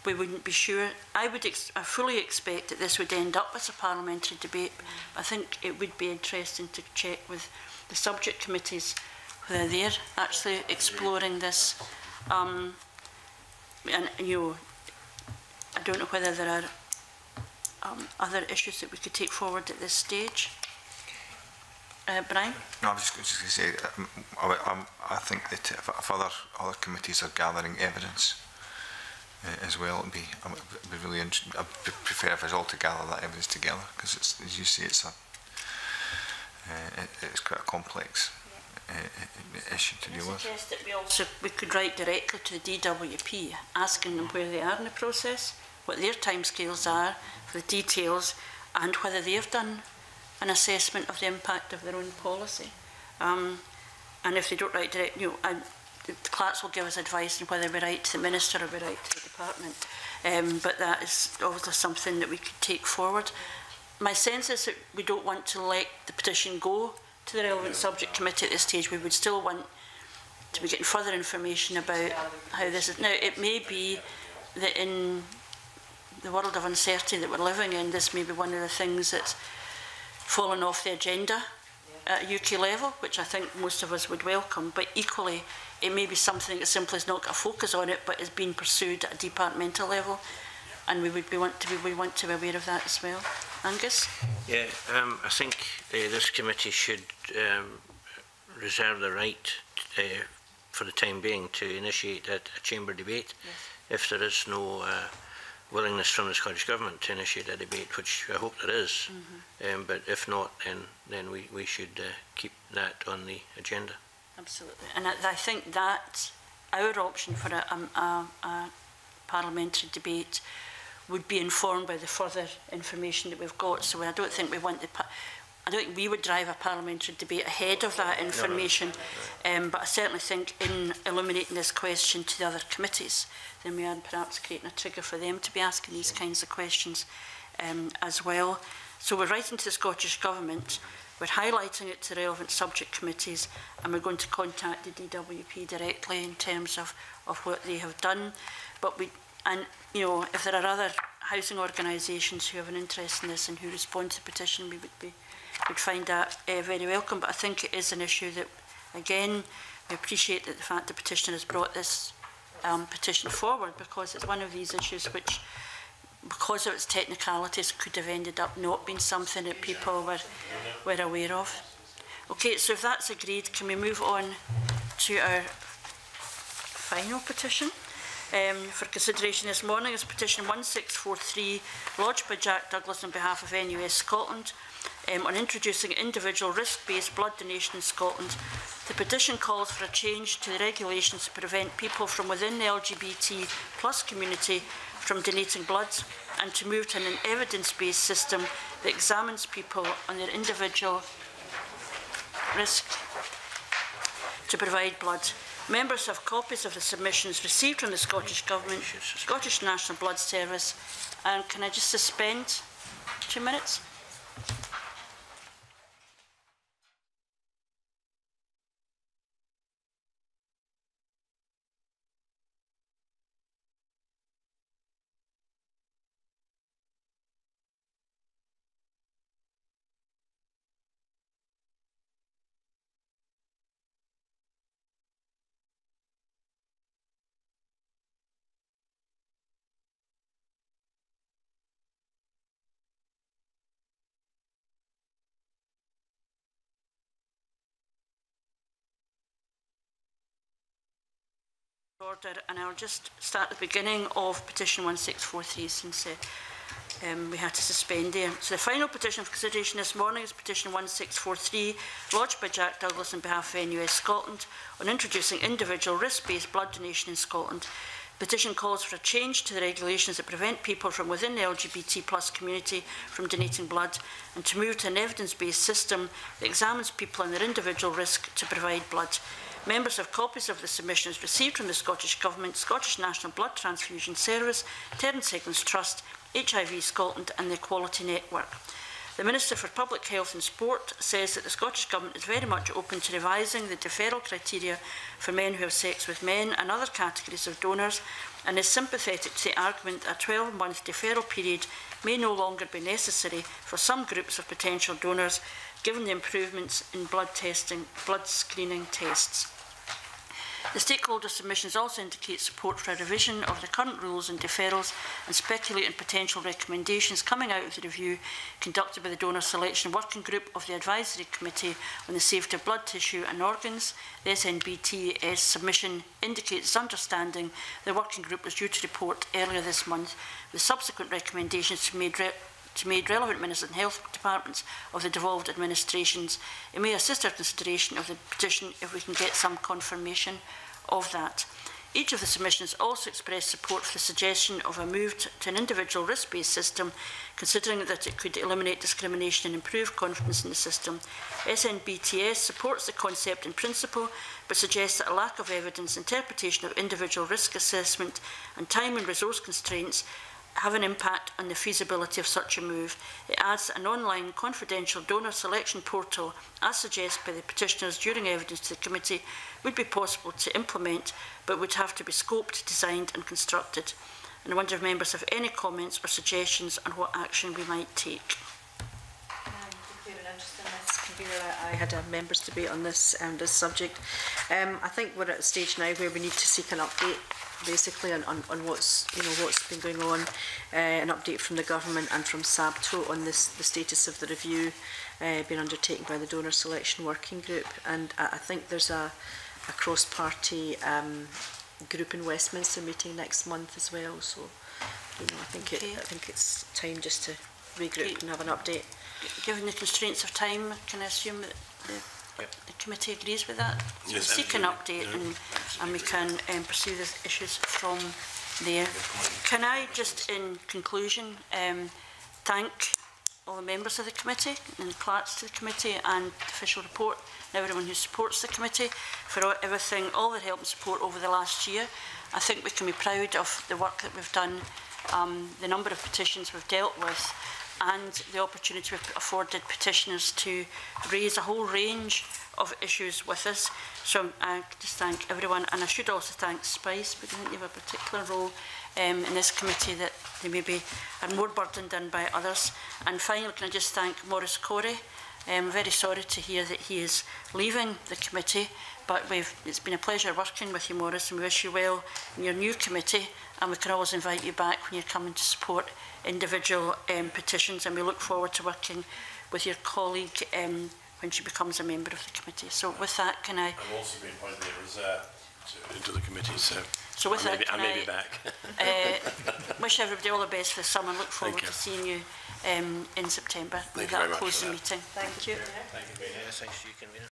we wouldn't be sure. I would I fully expect that this would end up as a parliamentary debate. but I think it would be interesting to check with the subject committees whether they're actually exploring this. Um, and you know, I don't know whether there are um, other issues that we could take forward at this stage. Uh, Brian? No, I'm just, just going to say, um, oh, I, I'm, um, I think that if, if other, other committees are gathering evidence uh, as well, it'd be, um, it'd be really interesting. I'd prefer if us all to gather that evidence together because, it's, as you say, it's a, uh, it, it's quite a complex uh, uh issue to deal with. Suggest that we also we could write directly to the DWP asking them where they are in the process what their timescales are for the details and whether they've done an assessment of the impact of their own policy. Um, and if they don't write direct, you know, I, the clerks will give us advice on whether we write to the minister or we write to the department. Um, but that is obviously something that we could take forward. My sense is that we don't want to let the petition go to the relevant subject committee at this stage. We would still want to be getting further information about how this is. Now, it may be that in the world of uncertainty that we're living in, this may be one of the things that's fallen off the agenda at UK level, which I think most of us would welcome. But equally, it may be something that simply has not got a focus on it, but is being pursued at a departmental level. And we would be want to be we want to be aware of that as well. Angus? Yeah, um, I think uh, this committee should um, reserve the right uh, for the time being to initiate a, a chamber debate yes. if there is no uh, willingness from the Scottish Government to initiate a debate, which I hope there is. Um, but if not, then, then we, we should uh, keep that on the agenda. Absolutely. And I, I think that our option for a, um, a, a parliamentary debate would be informed by the further information that we've got. So I don't think we want the... I don't think we would drive a parliamentary debate ahead of that information, um, but I certainly think in illuminating this question to the other committees, then we are perhaps creating a trigger for them to be asking these kinds of questions um, as well. So we're writing to the Scottish Government, we're highlighting it to relevant subject committees and we're going to contact the DWP directly in terms of, of what they have done. But we, and you know, if there are other housing organisations who have an interest in this and who respond to the petition, we would be would find that uh, very welcome. But I think it is an issue that, again, we appreciate that the fact the petitioner has brought this um, petition forward because it's one of these issues which, because of its technicalities, could have ended up not being something that people were, were aware of. Okay, so if that's agreed, can we move on to our final petition? Um, for consideration this morning is petition 1643, lodged by Jack Douglas on behalf of NUS Scotland um, on introducing individual risk-based blood donation in Scotland. The petition calls for a change to the regulations to prevent people from within the LGBT plus community from donating blood and to move to an evidence-based system that examines people on their individual risk to provide blood. Members have copies of the submissions received from the Scottish Government, Scottish National Blood Service, and can I just suspend two minutes? Order, and I'll just start the beginning of petition 1643 since uh, um, we had to suspend there. So the final petition for consideration this morning is petition 1643 lodged by Jack Douglas on behalf of NUS Scotland on introducing individual risk-based blood donation in Scotland. Petition calls for a change to the regulations that prevent people from within the LGBT plus community from donating blood and to move to an evidence-based system that examines people and their individual risk to provide blood. Members have copies of the submissions received from the Scottish Government, Scottish National Blood Transfusion Service, Terrence Higgins Trust, HIV Scotland and the Equality Network. The Minister for Public Health and Sport says that the Scottish Government is very much open to revising the deferral criteria for men who have sex with men and other categories of donors and is sympathetic to the argument that a 12-month deferral period may no longer be necessary for some groups of potential donors given the improvements in blood testing, blood screening tests. The stakeholder submissions also indicate support for a revision of the current rules and deferrals and speculate on potential recommendations coming out of the review conducted by the Donor Selection Working Group of the Advisory Committee on the Safety of Blood Tissue and Organs. The SNBTS submission indicates understanding the Working Group was due to report earlier this month with subsequent recommendations to be made re to made relevant ministers and health departments of the devolved administrations. It may assist our consideration of the petition if we can get some confirmation of that. Each of the submissions also expressed support for the suggestion of a move to, to an individual risk-based system, considering that it could eliminate discrimination and improve confidence in the system. SNBTS supports the concept in principle, but suggests that a lack of evidence, interpretation of individual risk assessment and time and resource constraints have an impact on the feasibility of such a move. It adds an online confidential donor selection portal, as suggested by the petitioners during evidence to the committee, would be possible to implement, but would have to be scoped, designed and constructed. And I wonder if members have any comments or suggestions on what action we might take. Um, I had a members debate on this um, this subject. Um, I think we're at a stage now where we need to seek an update basically on, on, on what's you know what's been going on, uh, an update from the government and from SABTO on this the status of the review uh, being undertaken by the donor selection working group, and I, I think there's a, a cross party um, group in Westminster meeting next month as well. So you know I think okay. it I think it's time just to regroup okay. and have an update. Given the constraints of time, can I assume that the Yep. The committee agrees with that. So yes, seek an update yeah. and, and we can um, pursue the issues from there. Can I just, in conclusion, um, thank all the members of the committee and the clerks to the committee and the official report and everyone who supports the committee for all, everything, all their help and support over the last year. I think we can be proud of the work that we've done, um, the number of petitions we've dealt with and the opportunity we've afforded petitioners to raise a whole range of issues with us. So I just thank everyone, and I should also thank Spice, because I think they have a particular role um, in this committee that they maybe are more burdened than by others. And finally, can I just thank Maurice Corey. I'm very sorry to hear that he is leaving the committee, but we've, it's been a pleasure working with you, Maurice, and we wish you well in your new committee and we can always invite you back when you're coming to support individual um, petitions and we look forward to working with your colleague um, when she becomes a member of the committee. So with that, can I... I've also been appointed as uh, to into the committee, so, so with I, may that, be, I may I, be back. uh, wish everybody all the best for the summer and look forward to seeing you um, in September. Thank With you that, very much close the that. meeting. Thank, Thank you. you. Thank you, Convener. Thanks to you, Convener.